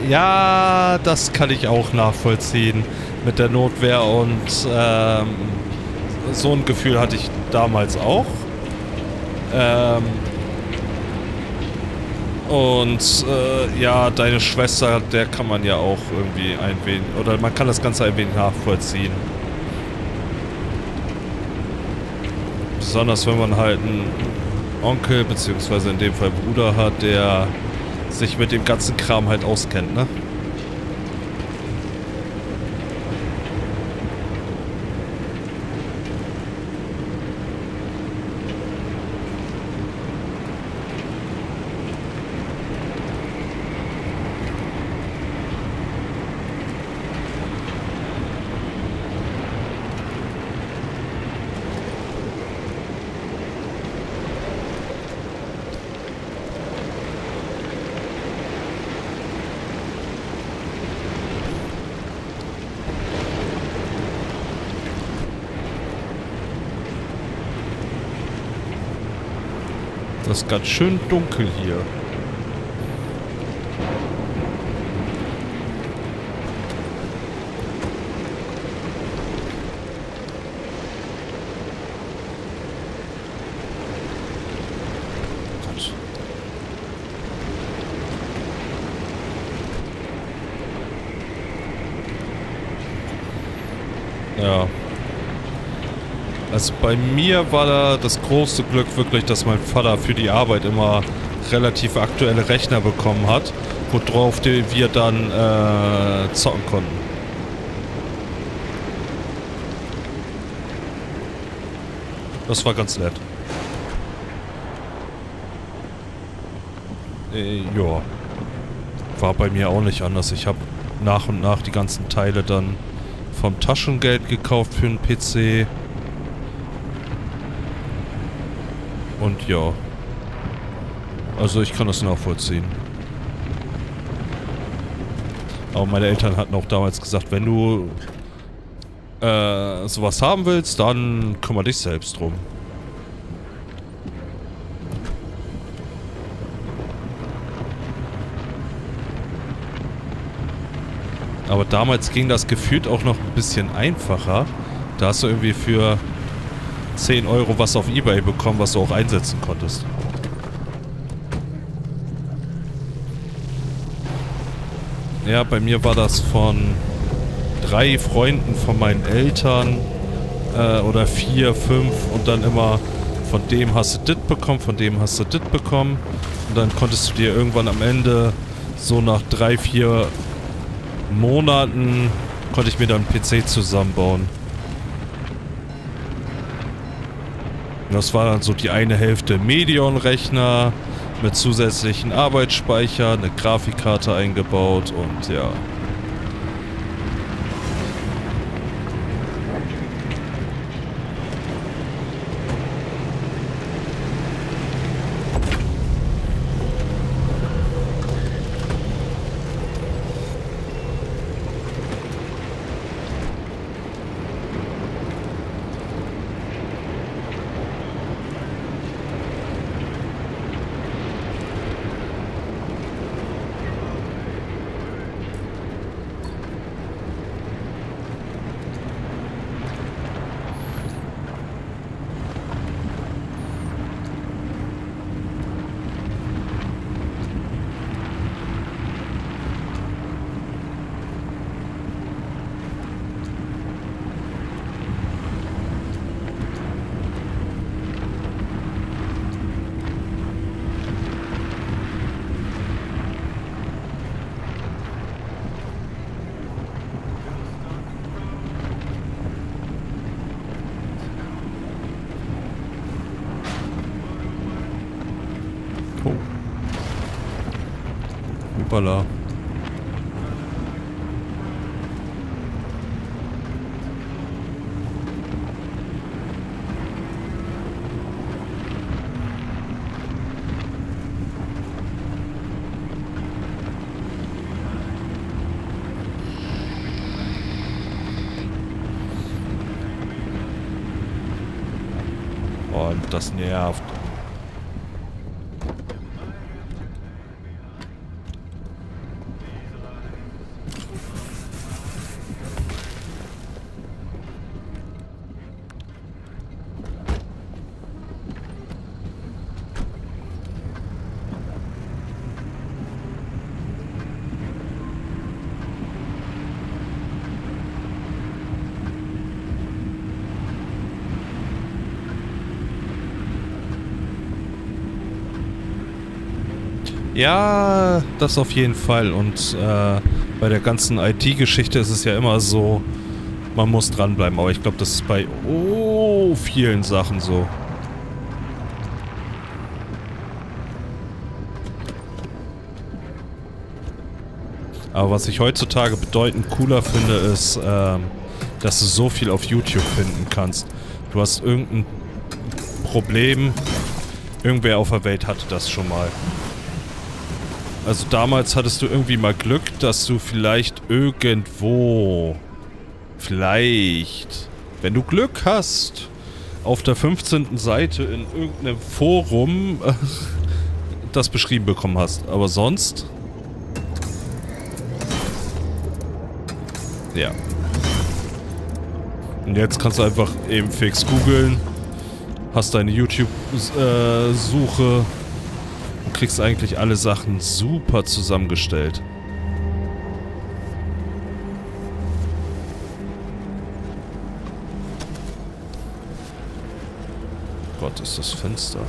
Ja, das kann ich auch nachvollziehen mit der Notwehr und ähm, so ein Gefühl hatte ich damals auch. Ähm, und äh, ja, deine Schwester, der kann man ja auch irgendwie ein wenig, oder man kann das Ganze ein wenig nachvollziehen. Besonders wenn man halt einen Onkel, beziehungsweise in dem Fall Bruder hat, der sich mit dem ganzen Kram halt auskennt, ne? Ganz schön dunkel hier. Gott. Ja. Also bei mir war da das große Glück wirklich, dass mein Vater für die Arbeit immer relativ aktuelle Rechner bekommen hat, worauf wir dann äh, zocken konnten. Das war ganz nett. Äh, ja. War bei mir auch nicht anders. Ich habe nach und nach die ganzen Teile dann vom Taschengeld gekauft für einen PC. Und ja. Also ich kann das nachvollziehen. Aber meine Eltern hatten auch damals gesagt, wenn du äh, sowas haben willst, dann kümmere dich selbst drum. Aber damals ging das gefühlt auch noch ein bisschen einfacher. Da hast du irgendwie für 10 Euro was auf Ebay bekommen, was du auch einsetzen konntest. Ja, bei mir war das von drei Freunden von meinen Eltern äh, oder vier, fünf und dann immer von dem hast du dit bekommen, von dem hast du dit bekommen und dann konntest du dir irgendwann am Ende so nach drei, vier Monaten konnte ich mir dann einen PC zusammenbauen. Das war dann so die eine Hälfte Medion-Rechner mit zusätzlichen Arbeitsspeicher, eine Grafikkarte eingebaut und ja. Oh. Hoppala. Mann, das nervt. Ja, das auf jeden Fall. Und äh, bei der ganzen IT-Geschichte ist es ja immer so, man muss dranbleiben. Aber ich glaube, das ist bei oh, vielen Sachen so. Aber was ich heutzutage bedeutend cooler finde, ist, ähm, dass du so viel auf YouTube finden kannst. Du hast irgendein Problem, irgendwer auf der Welt hatte das schon mal. Also damals hattest du irgendwie mal Glück, dass du vielleicht irgendwo, vielleicht, wenn du Glück hast, auf der 15. Seite in irgendeinem Forum äh, das beschrieben bekommen hast. Aber sonst... Ja. Und jetzt kannst du einfach eben fix googeln, hast deine YouTube-Suche... Kriegst eigentlich alle Sachen super zusammengestellt. Gott, ist das Fenster.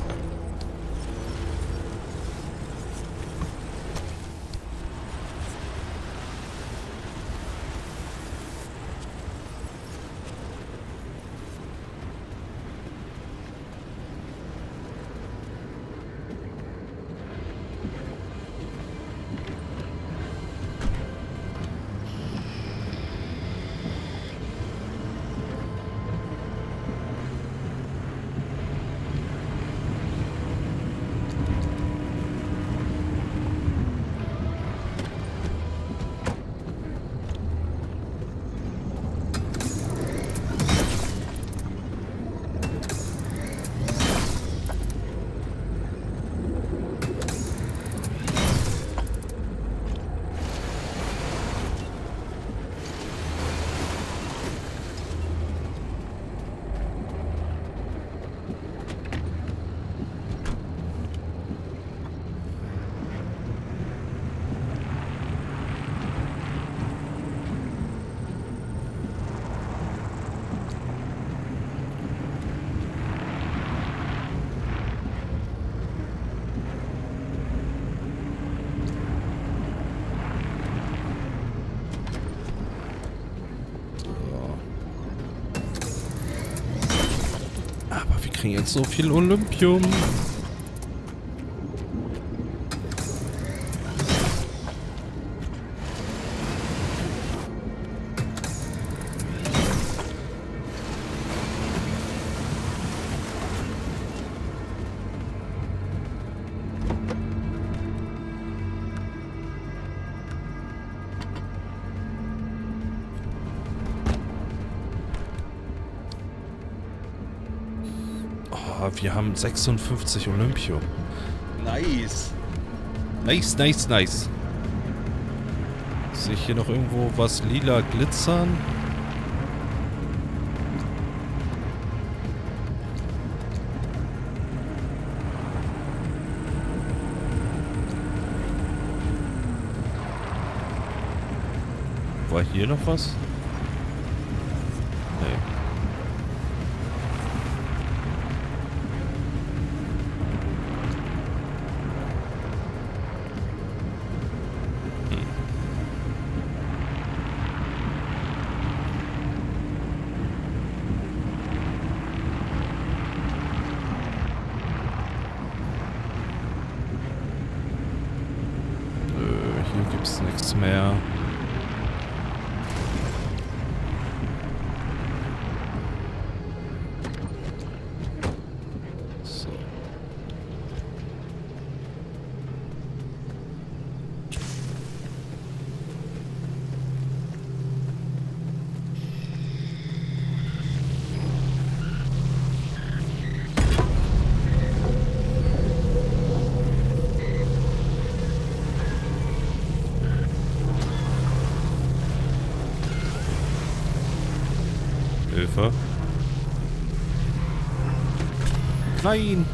So viel Olympium. Haben 56 Olympium. Nice. Nice, nice, nice. Sehe ich hier noch irgendwo was lila glitzern? War hier noch was? Nein!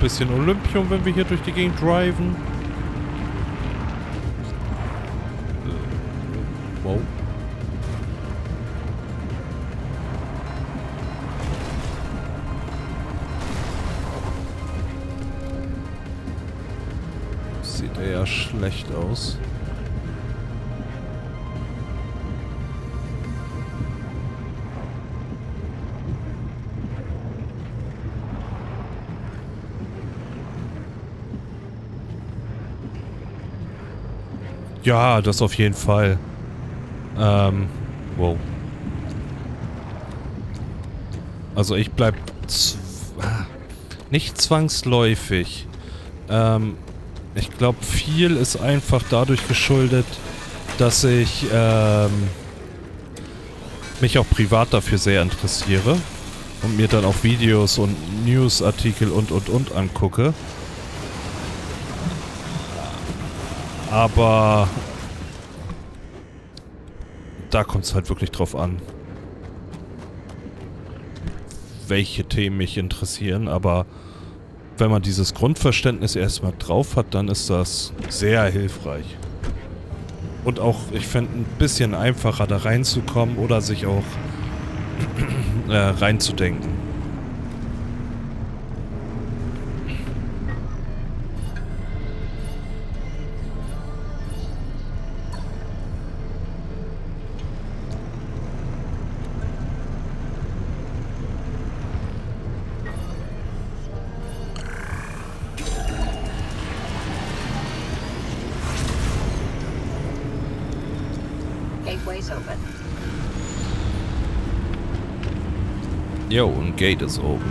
Bisschen Olympium, wenn wir hier durch die Gegend driven? Wow. Sieht eher schlecht aus. Ja, das auf jeden Fall. Ähm, wow. Also ich bleib nicht zwangsläufig. Ähm, ich glaube, viel ist einfach dadurch geschuldet, dass ich ähm, mich auch privat dafür sehr interessiere und mir dann auch Videos und Newsartikel und und und angucke. Aber da kommt es halt wirklich drauf an, welche Themen mich interessieren. Aber wenn man dieses Grundverständnis erstmal drauf hat, dann ist das sehr hilfreich. Und auch, ich fände, ein bisschen einfacher da reinzukommen oder sich auch äh, reinzudenken. Gate ist oben.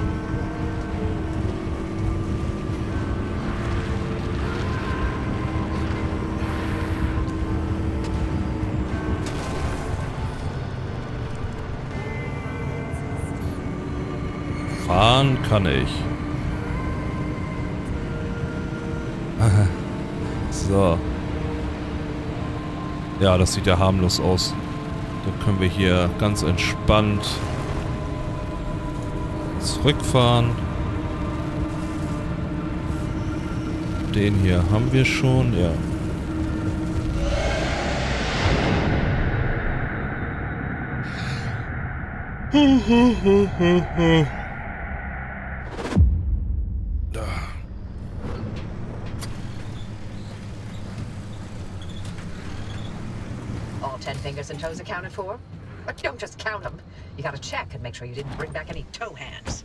Fahren kann ich. so. Ja, das sieht ja harmlos aus. Dann können wir hier ganz entspannt zurückfahren. Den hier haben wir schon, ja. All ten fingers and toes accounted for? But don't just count them. You gotta check and make sure you didn't bring back any toe hands.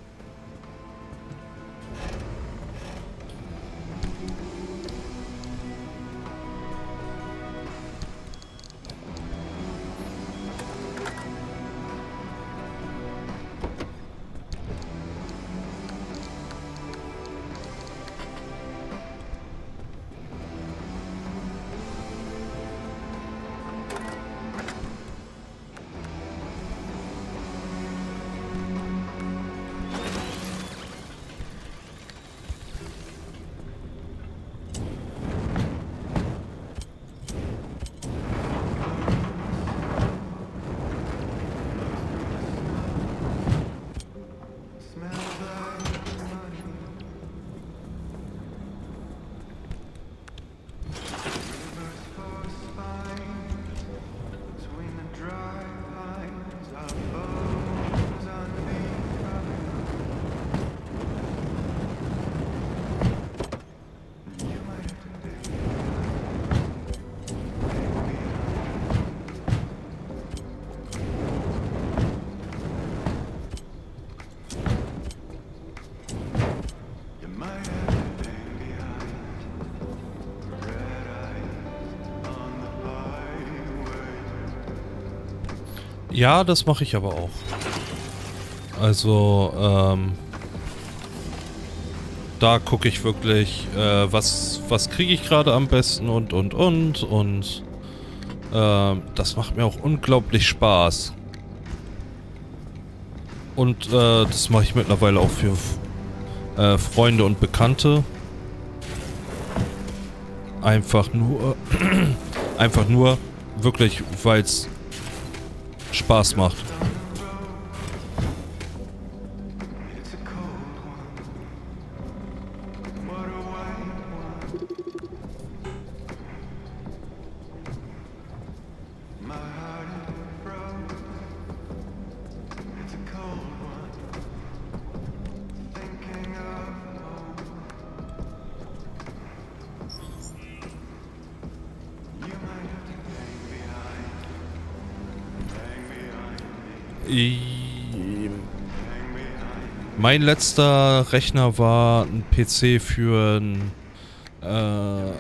Ja, das mache ich aber auch. Also, ähm, da gucke ich wirklich, äh, was, was kriege ich gerade am besten und, und, und. Und äh, das macht mir auch unglaublich Spaß. Und äh, das mache ich mittlerweile auch für äh, Freunde und Bekannte. Einfach nur, einfach nur wirklich, weil es Spaß macht. Mein letzter Rechner war ein PC für einen äh,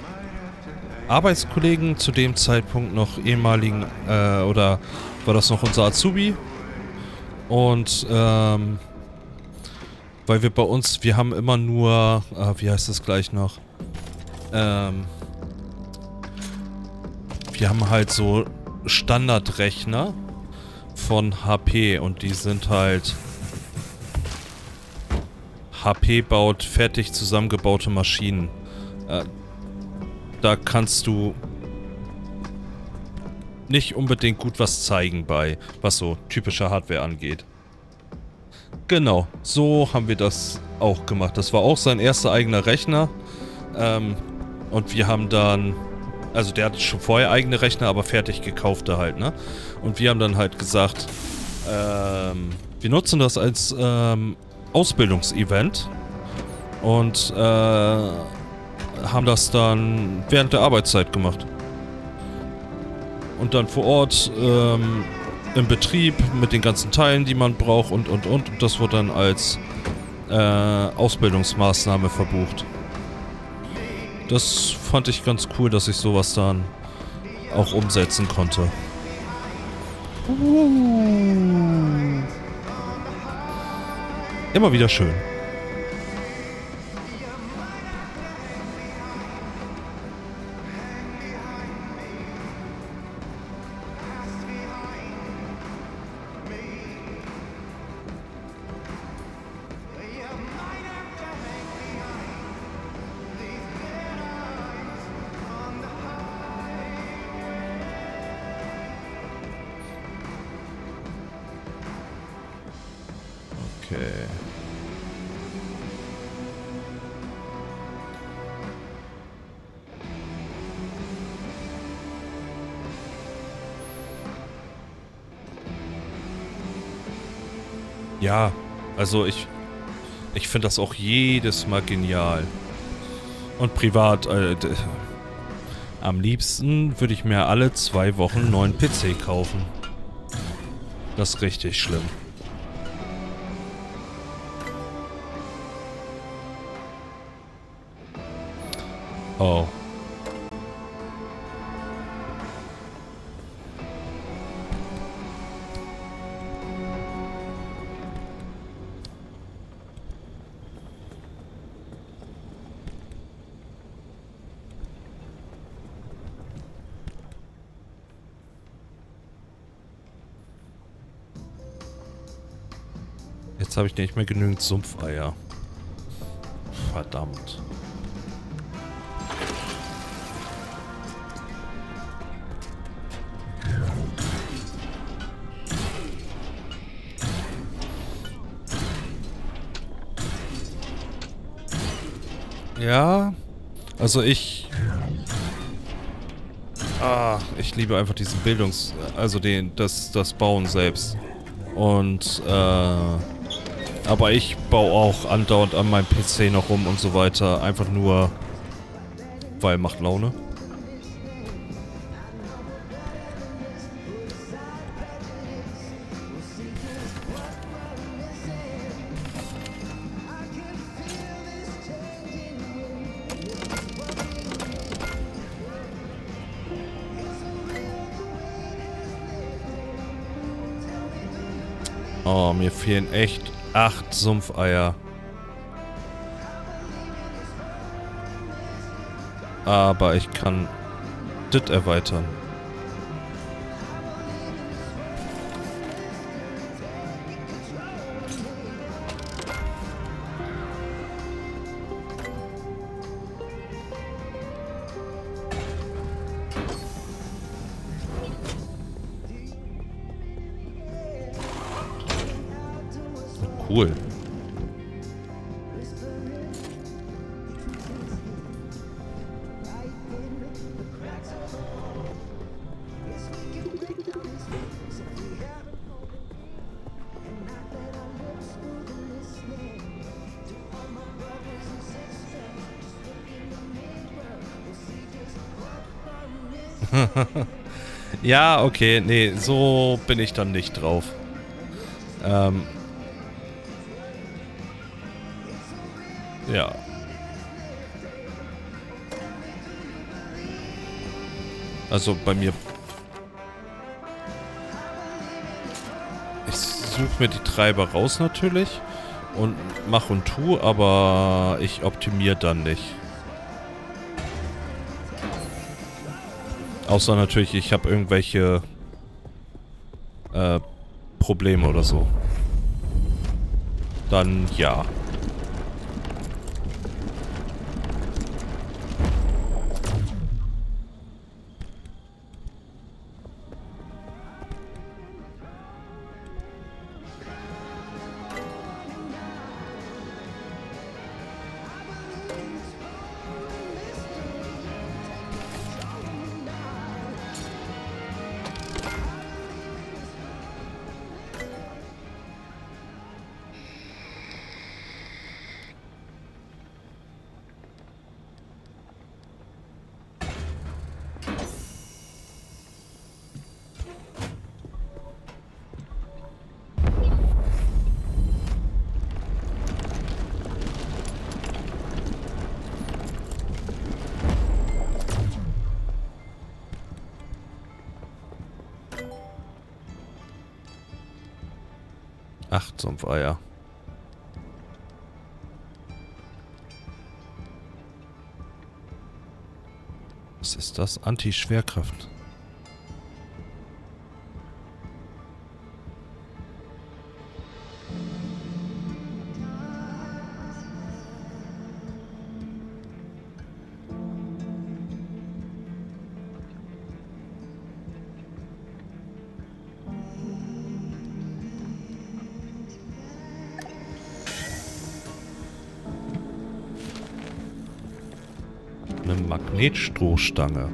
Arbeitskollegen, zu dem Zeitpunkt noch ehemaligen, äh, oder war das noch unser Azubi? Und, ähm, weil wir bei uns, wir haben immer nur, äh, wie heißt das gleich noch? Ähm, wir haben halt so Standardrechner von HP und die sind halt... HP baut fertig zusammengebaute Maschinen. Äh, da kannst du nicht unbedingt gut was zeigen bei, was so typische Hardware angeht. Genau, so haben wir das auch gemacht. Das war auch sein erster eigener Rechner. Ähm, und wir haben dann also der hat schon vorher eigene Rechner, aber fertig gekaufte halt, ne? Und wir haben dann halt gesagt, ähm, wir nutzen das als ähm, Ausbildungsevent und äh, haben das dann während der Arbeitszeit gemacht. Und dann vor Ort ähm, im Betrieb mit den ganzen Teilen, die man braucht und und und. Und das wurde dann als äh, Ausbildungsmaßnahme verbucht. Das fand ich ganz cool, dass ich sowas dann auch umsetzen konnte. Immer wieder schön. Also ich ich finde das auch jedes Mal genial. Und privat, äh, am liebsten würde ich mir alle zwei Wochen einen neuen PC kaufen. Das ist richtig schlimm. Oh. Jetzt habe ich nicht mehr genügend Sumpfeier. Verdammt. Ja, also ich... Ah, ich liebe einfach diesen Bildungs... Also den, das, das Bauen selbst. Und, äh... Aber ich baue auch andauernd an meinem PC noch rum und so weiter. Einfach nur, weil macht Laune. Oh, mir fehlen echt acht Sumpfeier. Aber ich kann das erweitern. Cool. ja, okay, nee, so bin ich dann nicht drauf. Ähm. Also bei mir... Ich suche mir die Treiber raus natürlich und mach und tu, aber ich optimiere dann nicht. Außer natürlich, ich habe irgendwelche äh, Probleme oder so. Dann ja. Acht Sumpfeier. Was ist das? Anti-Schwerkraft. Magnetstrohstange.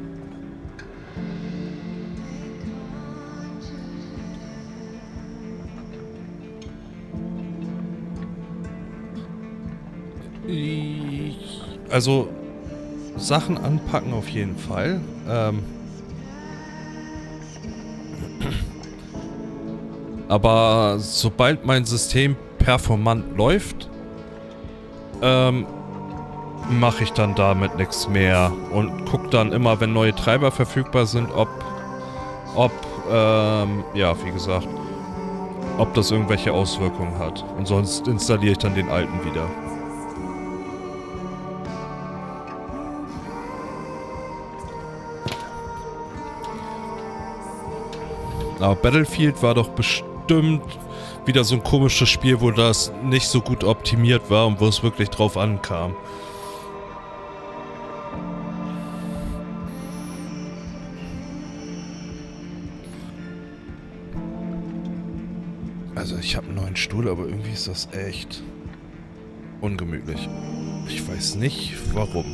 Also Sachen anpacken auf jeden Fall. Ähm, aber sobald mein System performant läuft, ähm, mache ich dann damit nichts mehr und gucke dann immer, wenn neue Treiber verfügbar sind, ob, ob, ähm, ja, wie gesagt, ob das irgendwelche Auswirkungen hat. Und sonst installiere ich dann den alten wieder. Aber Battlefield war doch bestimmt wieder so ein komisches Spiel, wo das nicht so gut optimiert war und wo es wirklich drauf ankam. Stuhl, aber irgendwie ist das echt ungemütlich. Ich weiß nicht warum.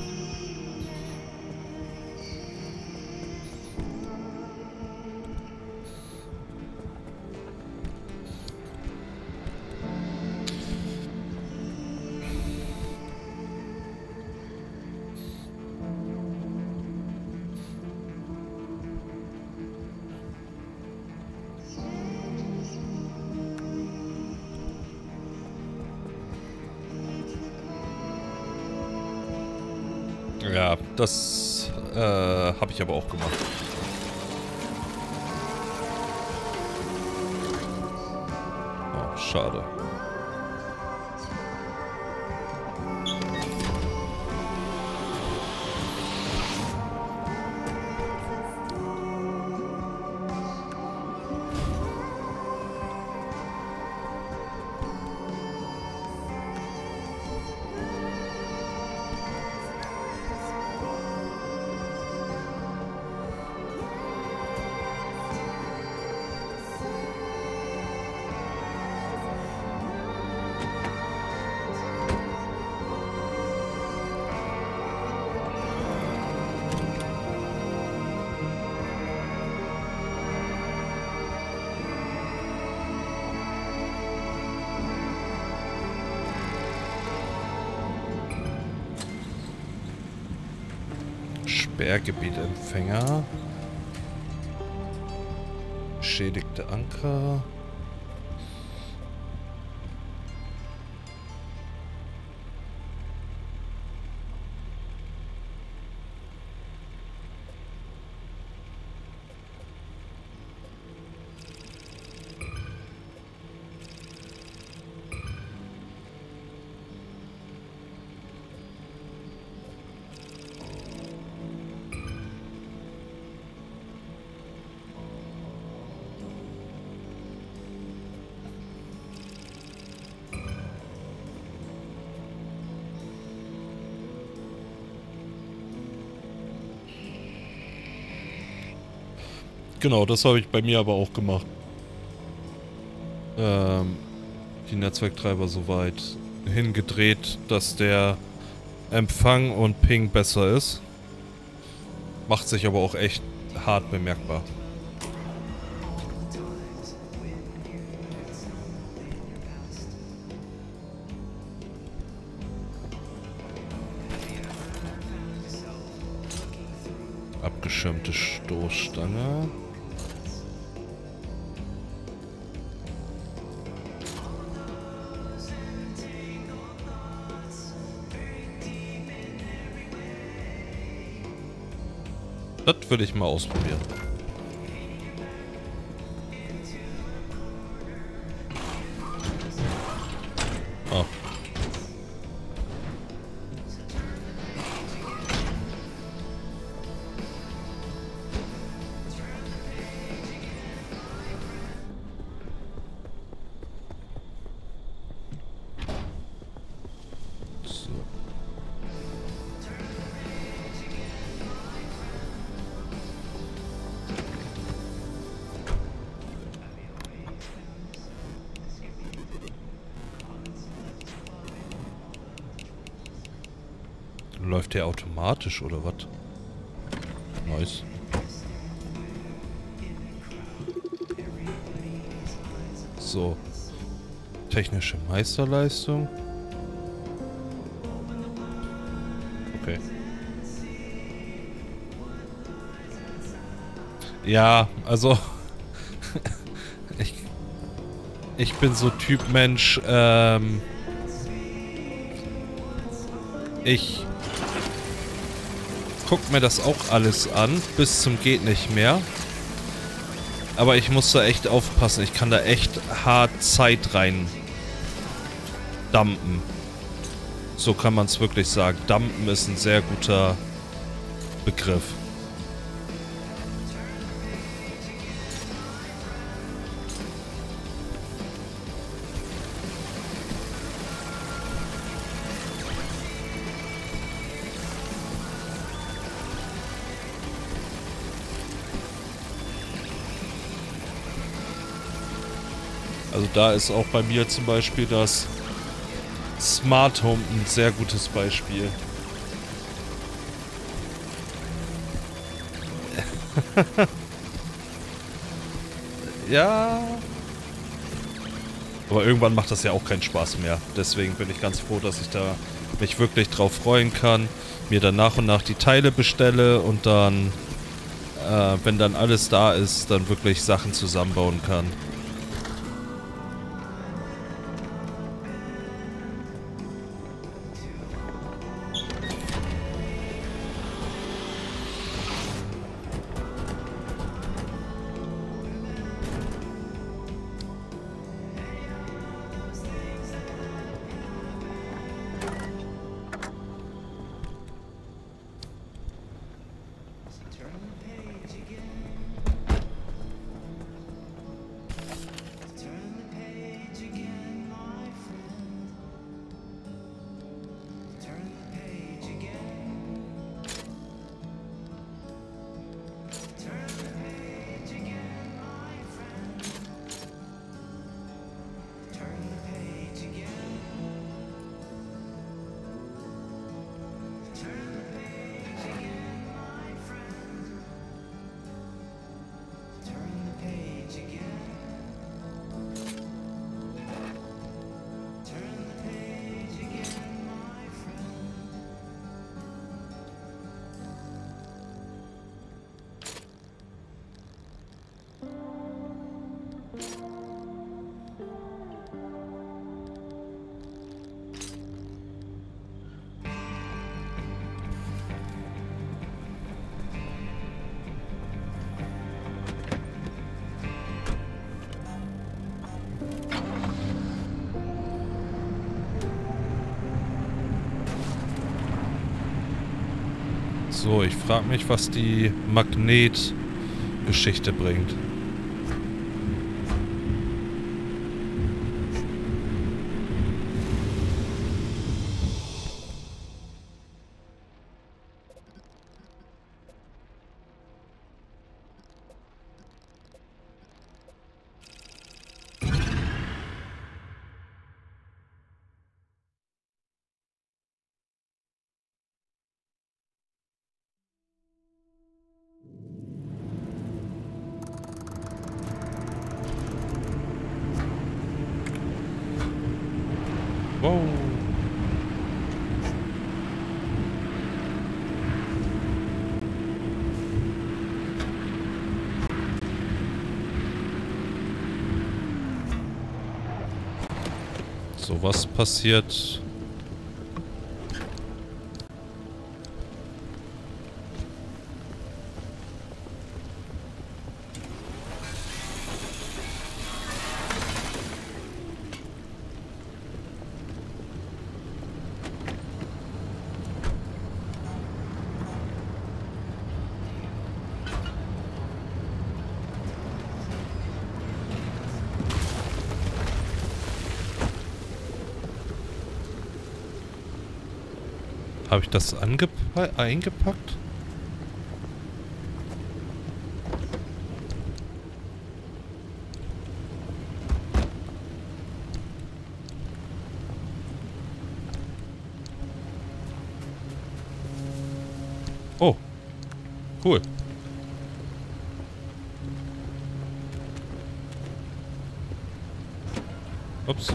Sperrgebietempfänger. Schädigte Anker. Genau, das habe ich bei mir aber auch gemacht. Ähm, die Netzwerktreiber soweit hingedreht, dass der Empfang und Ping besser ist. Macht sich aber auch echt hart bemerkbar. Abgeschirmte Stoßstange. Würde ich mal ausprobieren. Automatisch oder was? Nice. So. Technische Meisterleistung. Okay. Ja, also ich, ich bin so Typ Mensch, ähm, ich guck mir das auch alles an, bis zum geht nicht mehr. Aber ich muss da echt aufpassen. Ich kann da echt hart Zeit rein dumpen. So kann man es wirklich sagen. Dumpen ist ein sehr guter Begriff. Da ist auch bei mir zum Beispiel das Smart Home ein sehr gutes Beispiel. ja. Aber irgendwann macht das ja auch keinen Spaß mehr. Deswegen bin ich ganz froh, dass ich da mich wirklich drauf freuen kann. Mir dann nach und nach die Teile bestelle und dann, äh, wenn dann alles da ist, dann wirklich Sachen zusammenbauen kann. Mich, was die Magnetgeschichte bringt. Passiert? Habe ich das eingepackt? Oh. Cool. Ups.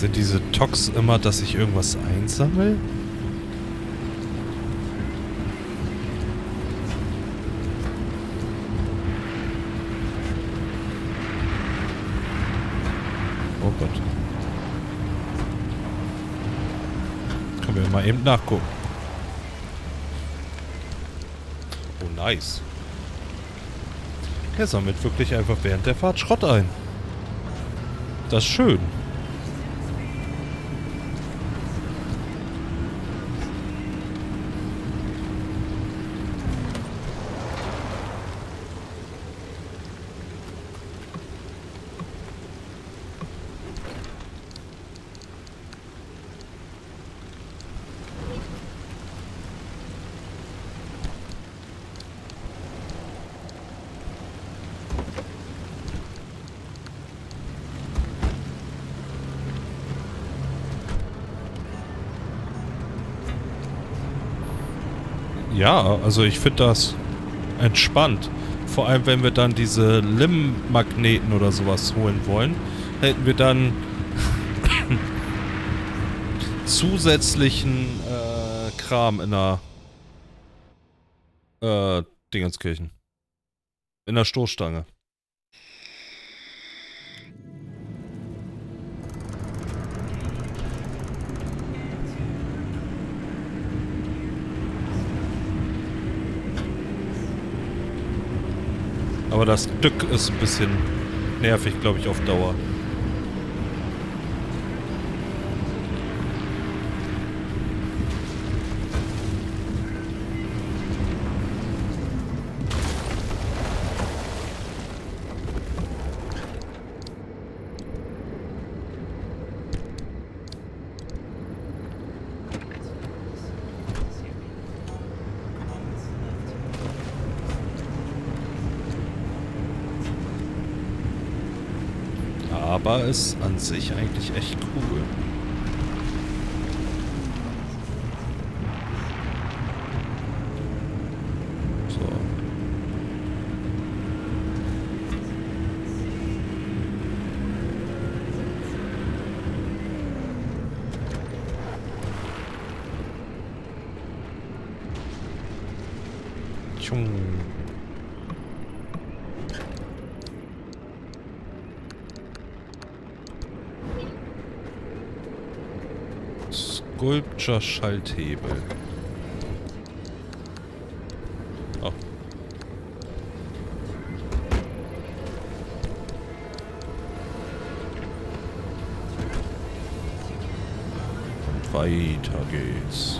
Sind diese Tox immer, dass ich irgendwas einsammle? Oh Gott. Können wir mal eben nachgucken. Oh, nice. Er sammelt wirklich einfach während der Fahrt Schrott ein. Das ist schön. Ja, also ich finde das entspannt. Vor allem, wenn wir dann diese Lim-Magneten oder sowas holen wollen, hätten wir dann zusätzlichen äh, Kram in der äh, Dingenskirchen. In der Stoßstange. Aber das Stück ist ein bisschen nervig, glaube ich, auf Dauer. Ist an sich eigentlich echt cool. So. Tschung. Sculpture Schalthebel. Oh. Und weiter geht's.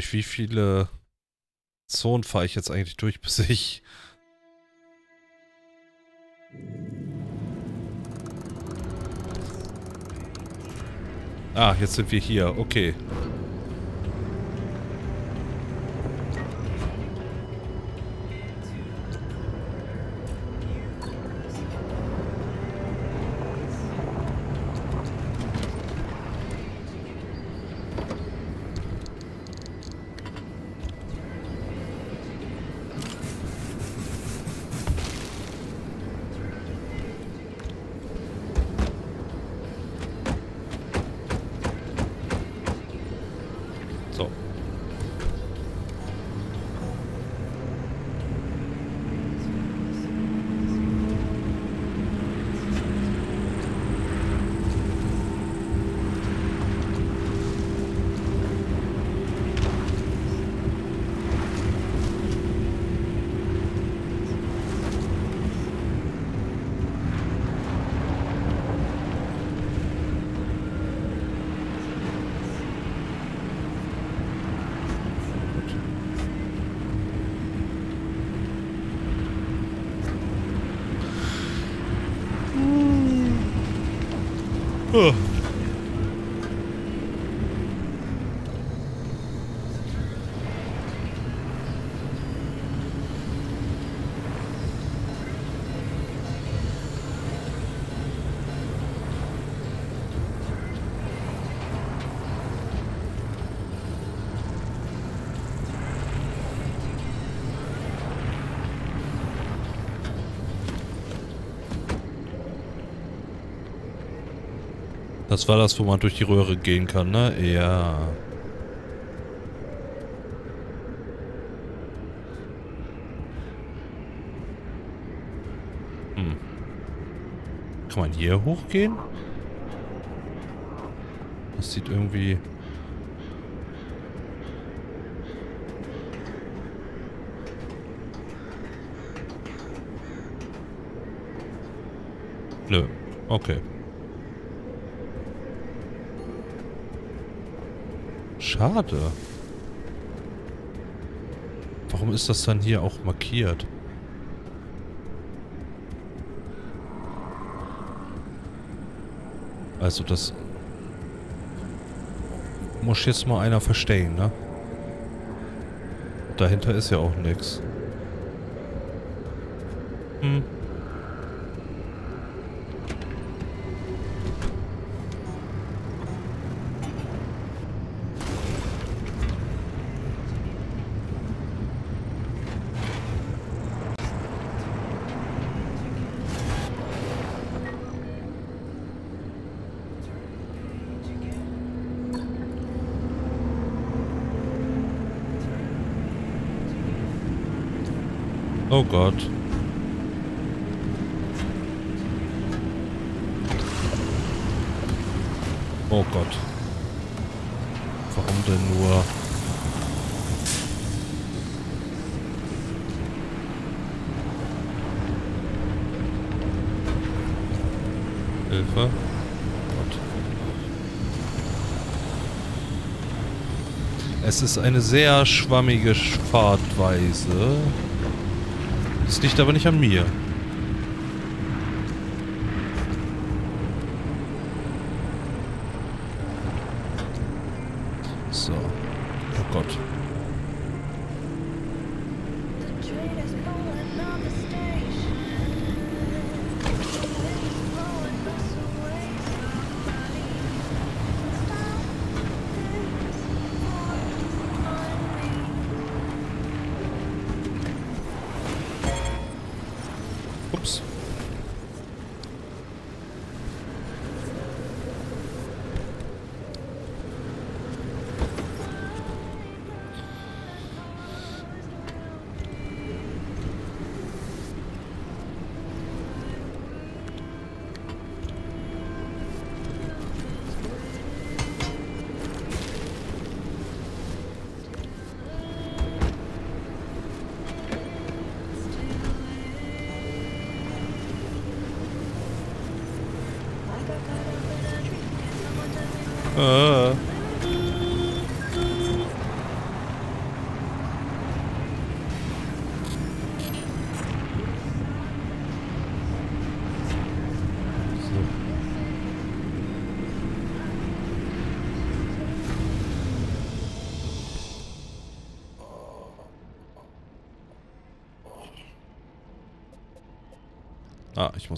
Durch wie viele Zonen fahre ich jetzt eigentlich durch, bis ich Ah, jetzt sind wir hier. Okay. Das war das, wo man durch die Röhre gehen kann, ne? Ja. Hm. Kann man hier hochgehen? Das sieht irgendwie... Nö. Okay. Schade. Warum ist das dann hier auch markiert? Also das muss jetzt mal einer verstehen, ne? Dahinter ist ja auch nichts. Hm. Gott. Oh Gott. Warum denn nur? Hilfe. Es ist eine sehr schwammige Fahrtweise. Liegt aber nicht an mir.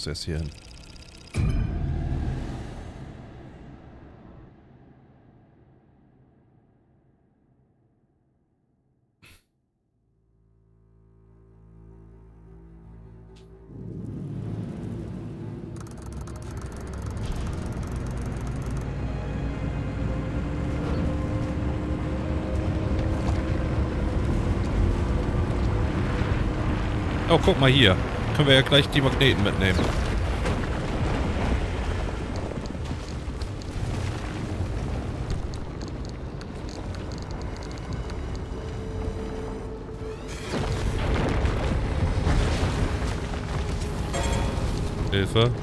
Muss erst hier hin. Oh, guck mal hier. Können wir ja gleich die Magneten mitnehmen. Hilfe.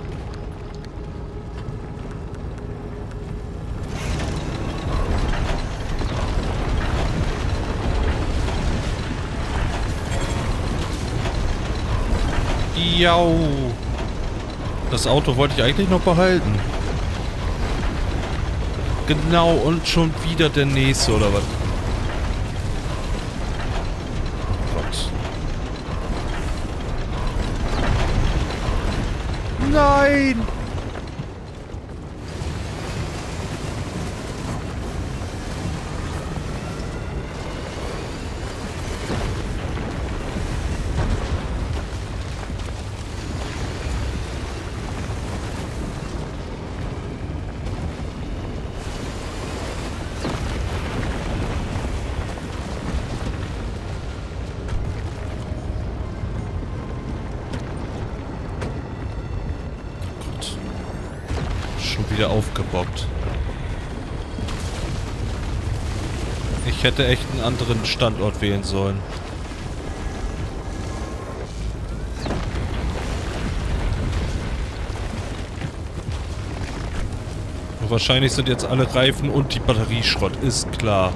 Jau. Das Auto wollte ich eigentlich noch behalten. Genau, und schon wieder der nächste, oder was? Gott. Nein! Hätte echt einen anderen Standort wählen sollen. Und wahrscheinlich sind jetzt alle Reifen und die Batterie Schrott, ist klar.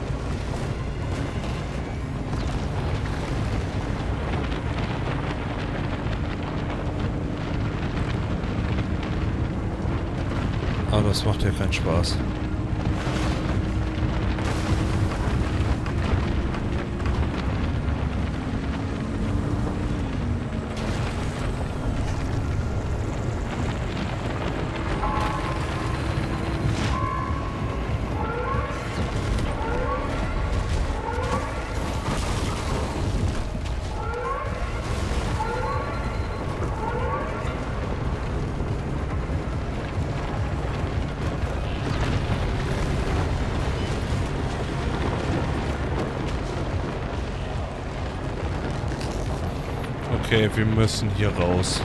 Aber das macht ja keinen Spaß. Okay, wir müssen hier raus.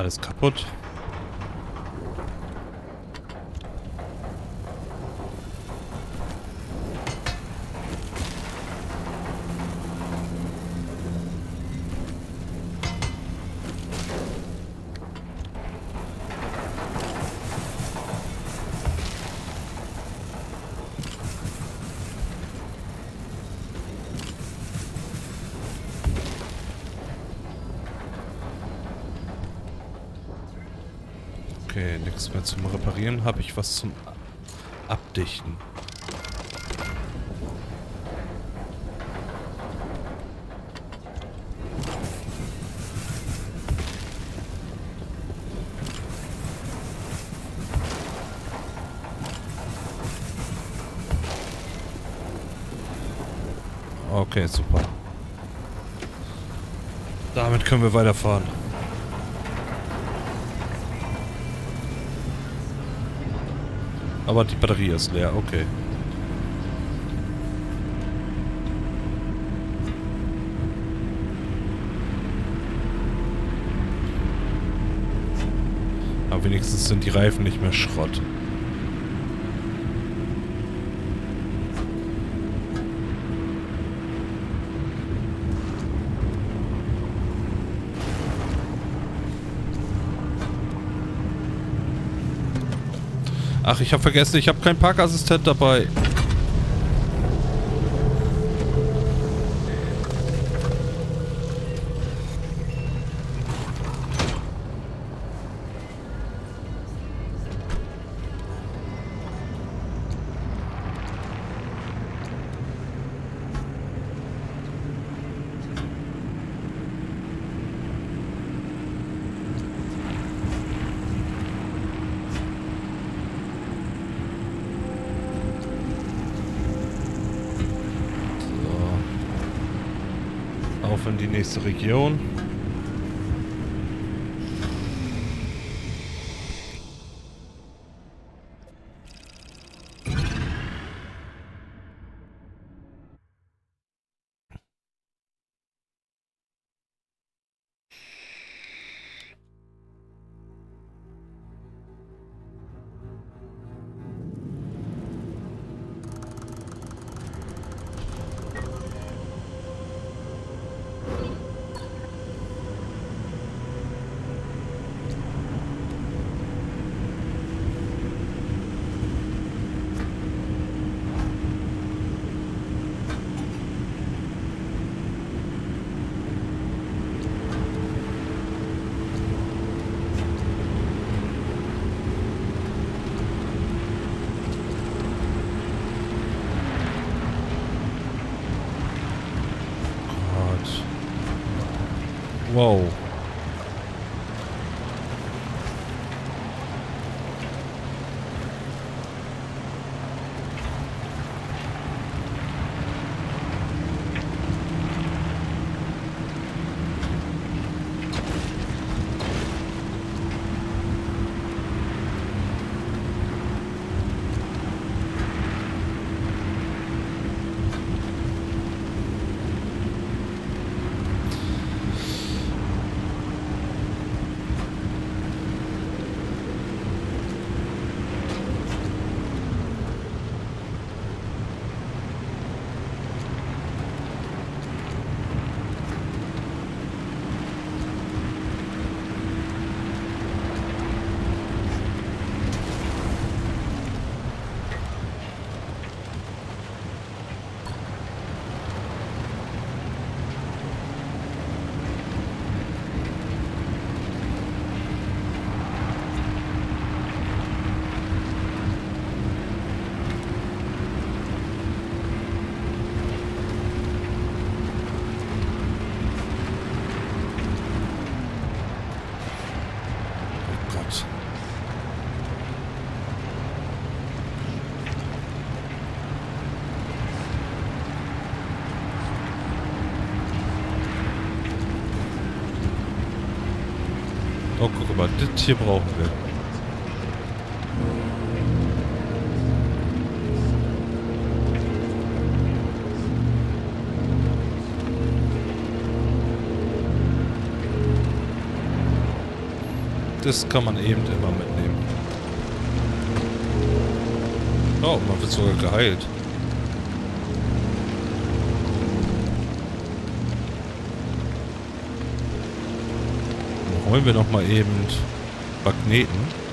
Alles kaputt. Mehr zum Reparieren. Habe ich was zum Abdichten? Okay, super. Damit können wir weiterfahren. Aber die Batterie ist leer, okay. Aber wenigstens sind die Reifen nicht mehr Schrott. Ach, ich habe vergessen, ich habe keinen Parkassistent dabei. Region. Hier brauchen wir. Das kann man eben immer mitnehmen. Oh, man wird sogar geheilt. Dann holen wir noch mal eben Magneten.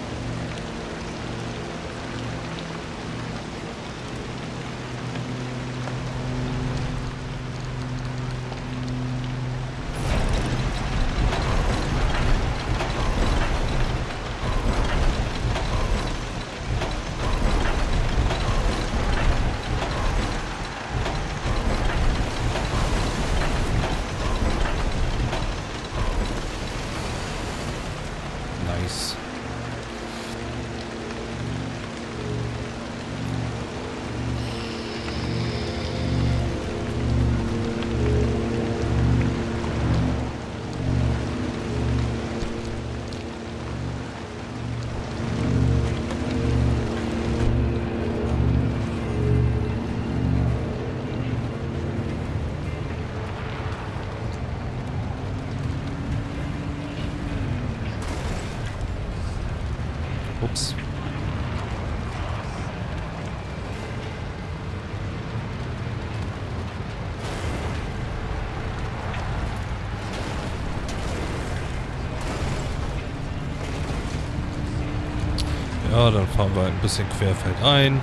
Dann fahren wir ein bisschen querfeld ein.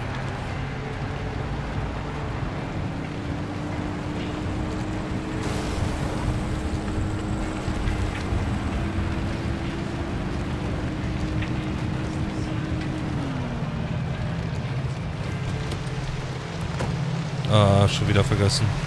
Ah, schon wieder vergessen.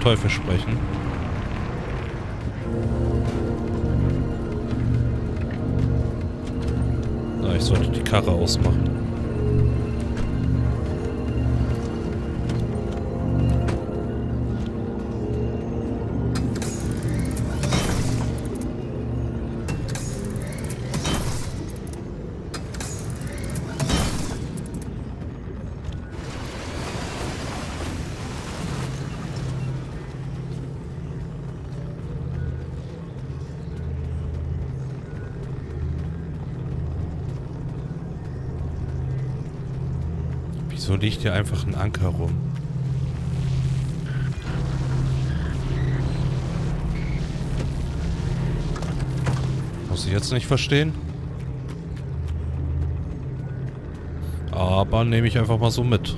Teufel sprechen. Na, ich sollte die Karre ausmachen. Liegt hier einfach ein Anker rum? Muss ich jetzt nicht verstehen. Aber nehme ich einfach mal so mit.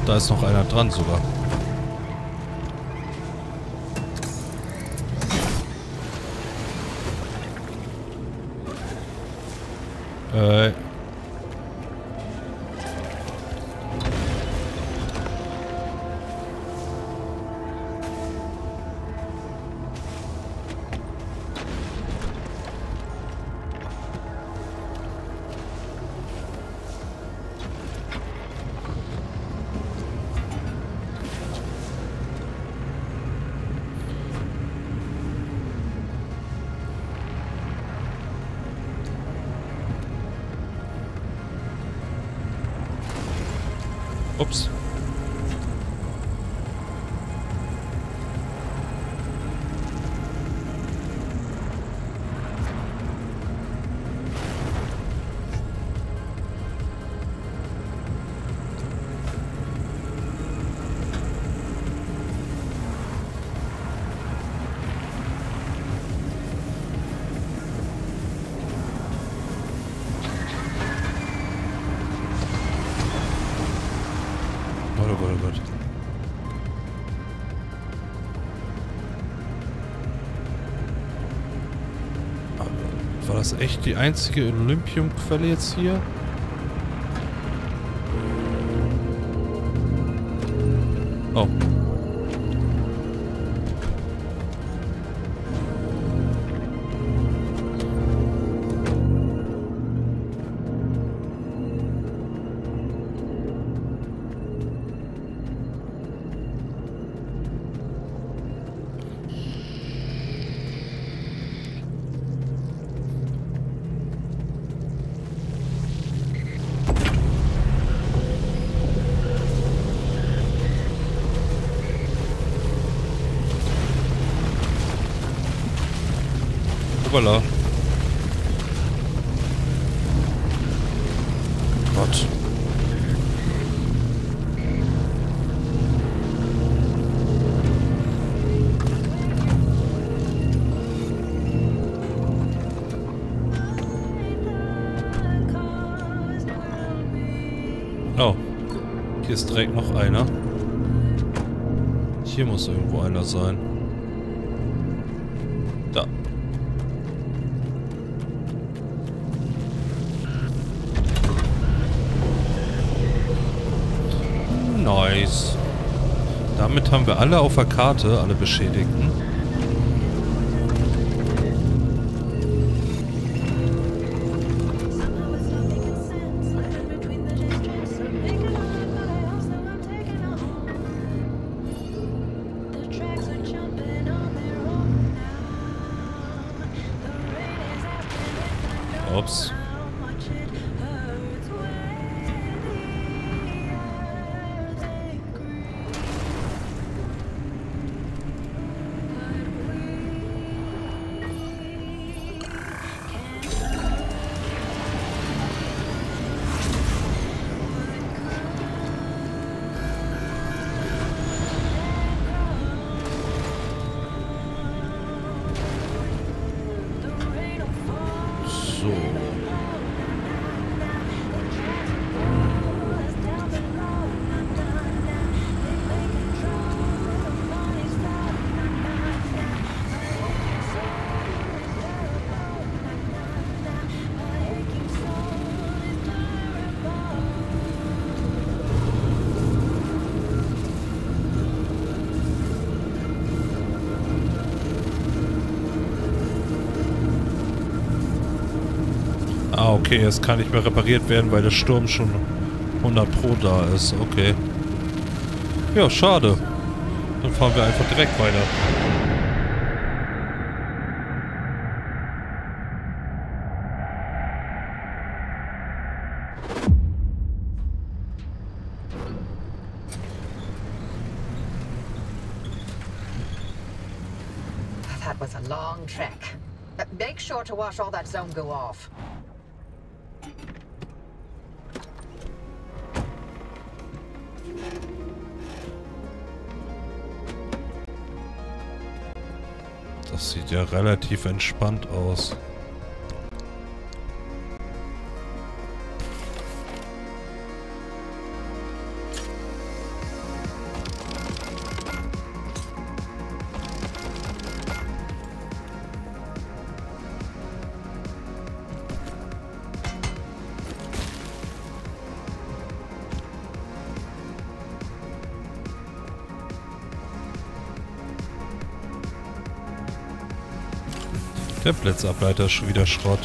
Oh, da ist noch einer dran sogar. Äh. Echt die einzige Olympiumquelle jetzt hier? Oh. Direkt noch einer. Hier muss irgendwo einer sein. Da. Nice. Damit haben wir alle auf der Karte, alle Beschädigten. Okay, es kann nicht mehr repariert werden, weil der Sturm schon 100 Pro da ist. Okay. Ja, schade. Dann fahren wir einfach direkt weiter. Relativ entspannt aus. Ist schon wieder Schrott.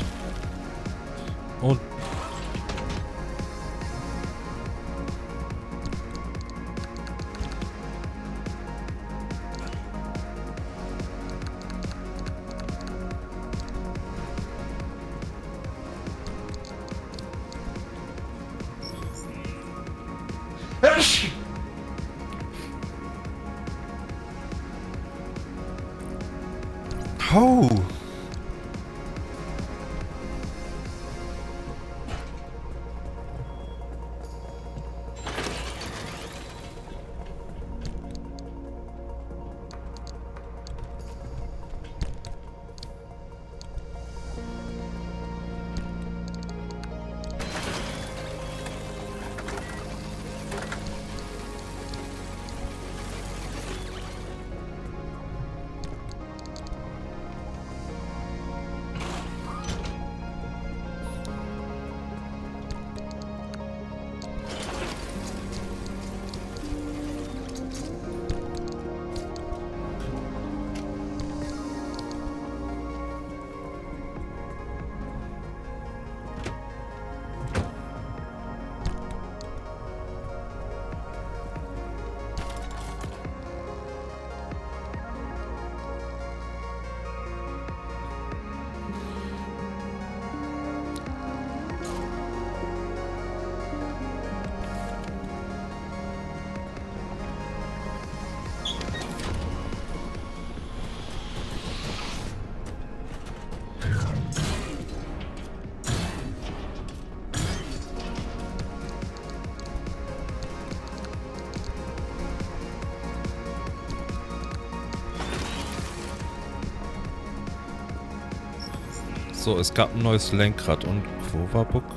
So, es gab ein neues Lenkrad und wo?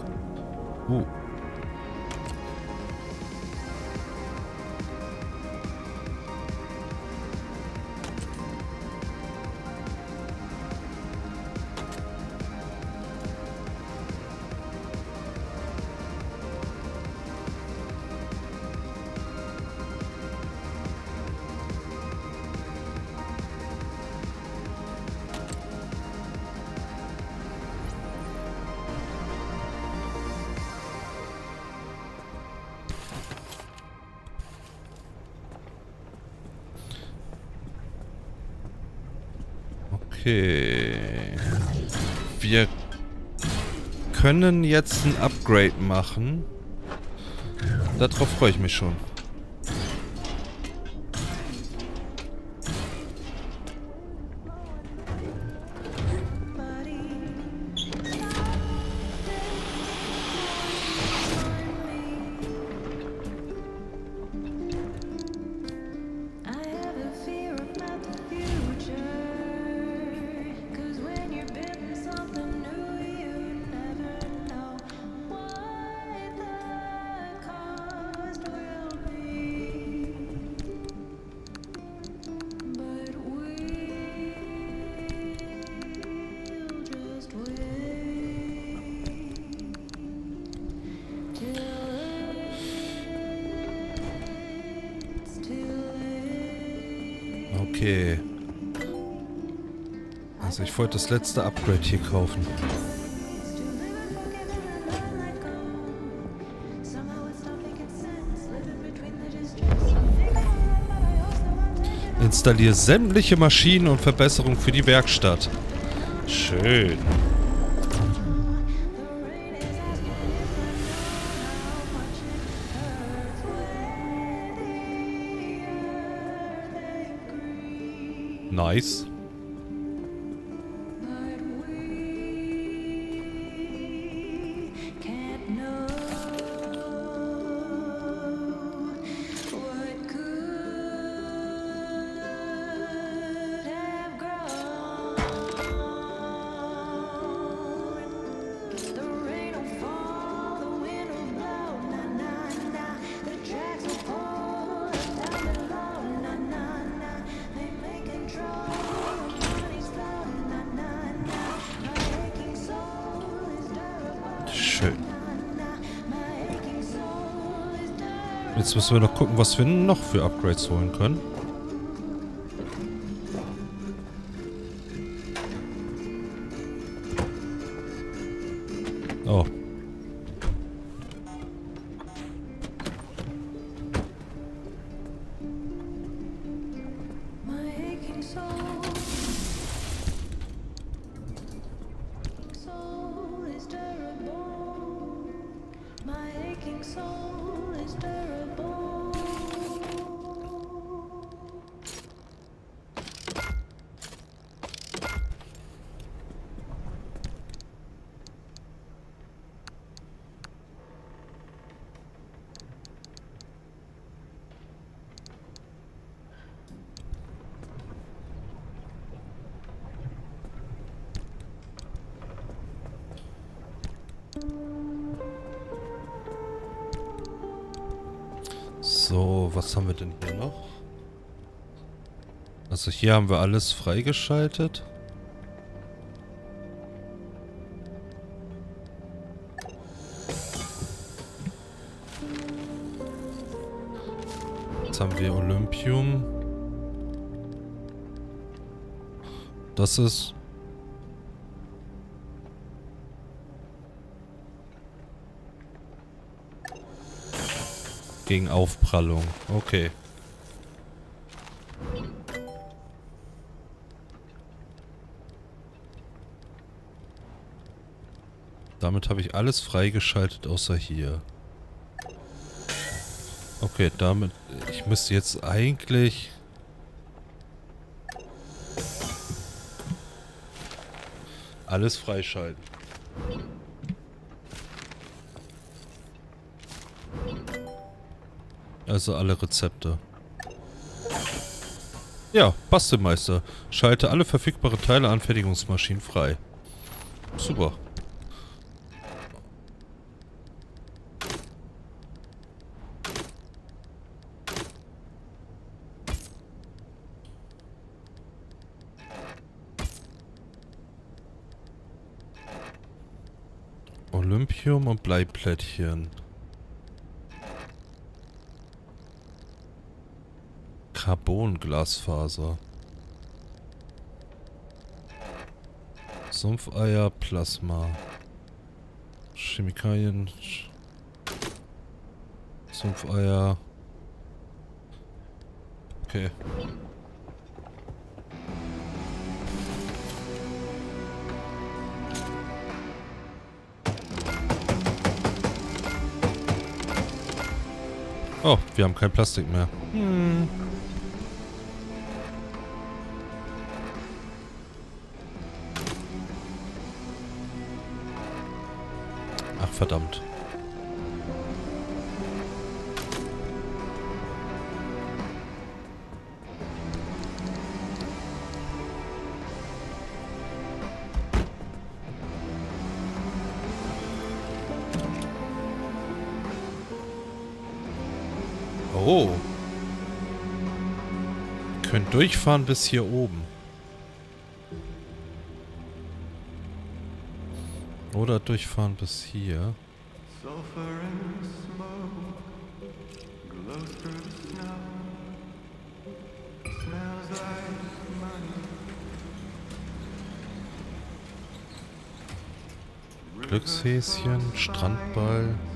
Können jetzt ein Upgrade machen. Darauf freue ich mich schon. heute das letzte Upgrade hier kaufen. Installiere sämtliche Maschinen und Verbesserungen für die Werkstatt. Schön. Nice. Jetzt müssen wir noch gucken, was wir noch für Upgrades holen können. Hier haben wir alles freigeschaltet. Jetzt haben wir Olympium. Das ist... Gegen Aufprallung. Okay. Damit habe ich alles freigeschaltet außer hier. Okay, damit... Ich müsste jetzt eigentlich... Alles freischalten. Also alle Rezepte. Ja, Bastelmeister. Schalte alle verfügbaren Teile an Fertigungsmaschinen frei. Super. Olympium und Bleiplättchen. Carbon-Glasfaser. Sumpfeier, Plasma. Chemikalien. Sumpfeier. Okay. Oh, wir haben kein Plastik mehr. Ach, verdammt. Durchfahren bis hier oben. Oder durchfahren bis hier. Sulfur and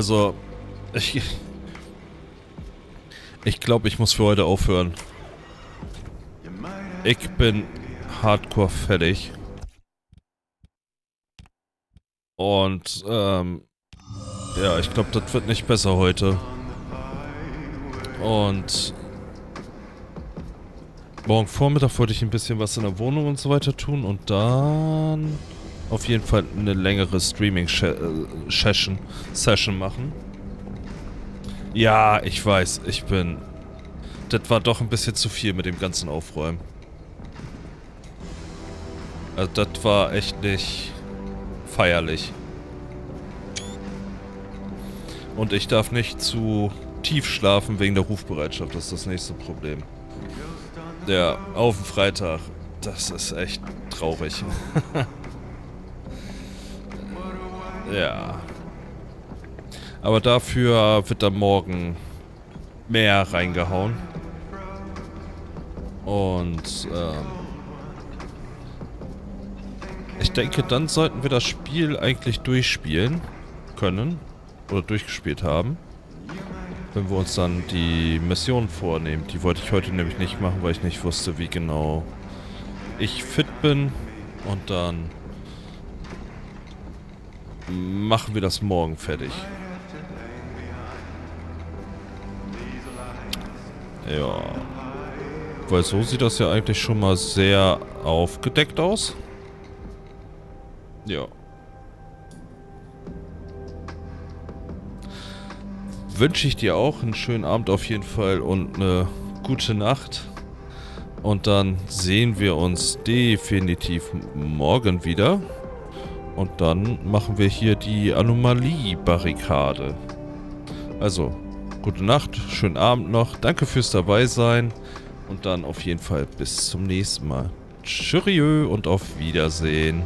Also, ich... Ich glaube, ich muss für heute aufhören. Ich bin hardcore fertig. Und, ähm... Ja, ich glaube, das wird nicht besser heute. Und... Morgen Vormittag wollte ich ein bisschen was in der Wohnung und so weiter tun und dann auf jeden Fall eine längere Streaming-Session Session machen. Ja, ich weiß, ich bin... Das war doch ein bisschen zu viel mit dem ganzen Aufräumen. Also das war echt nicht feierlich. Und ich darf nicht zu tief schlafen wegen der Rufbereitschaft, das ist das nächste Problem. Ja, auf den Freitag. Das ist echt traurig. ja. Aber dafür wird da morgen mehr reingehauen. Und, ähm, Ich denke, dann sollten wir das Spiel eigentlich durchspielen können. Oder durchgespielt haben. Wenn wir uns dann die Mission vornehmen. Die wollte ich heute nämlich nicht machen, weil ich nicht wusste, wie genau ich fit bin. Und dann machen wir das morgen fertig. Ja. Weil so sieht das ja eigentlich schon mal sehr aufgedeckt aus. Ja. Wünsche ich dir auch einen schönen Abend auf jeden Fall und eine gute Nacht. Und dann sehen wir uns definitiv morgen wieder. Und dann machen wir hier die Anomalie-Barrikade. Also, gute Nacht, schönen Abend noch. Danke fürs dabei sein. Und dann auf jeden Fall bis zum nächsten Mal. Tschüss und auf Wiedersehen.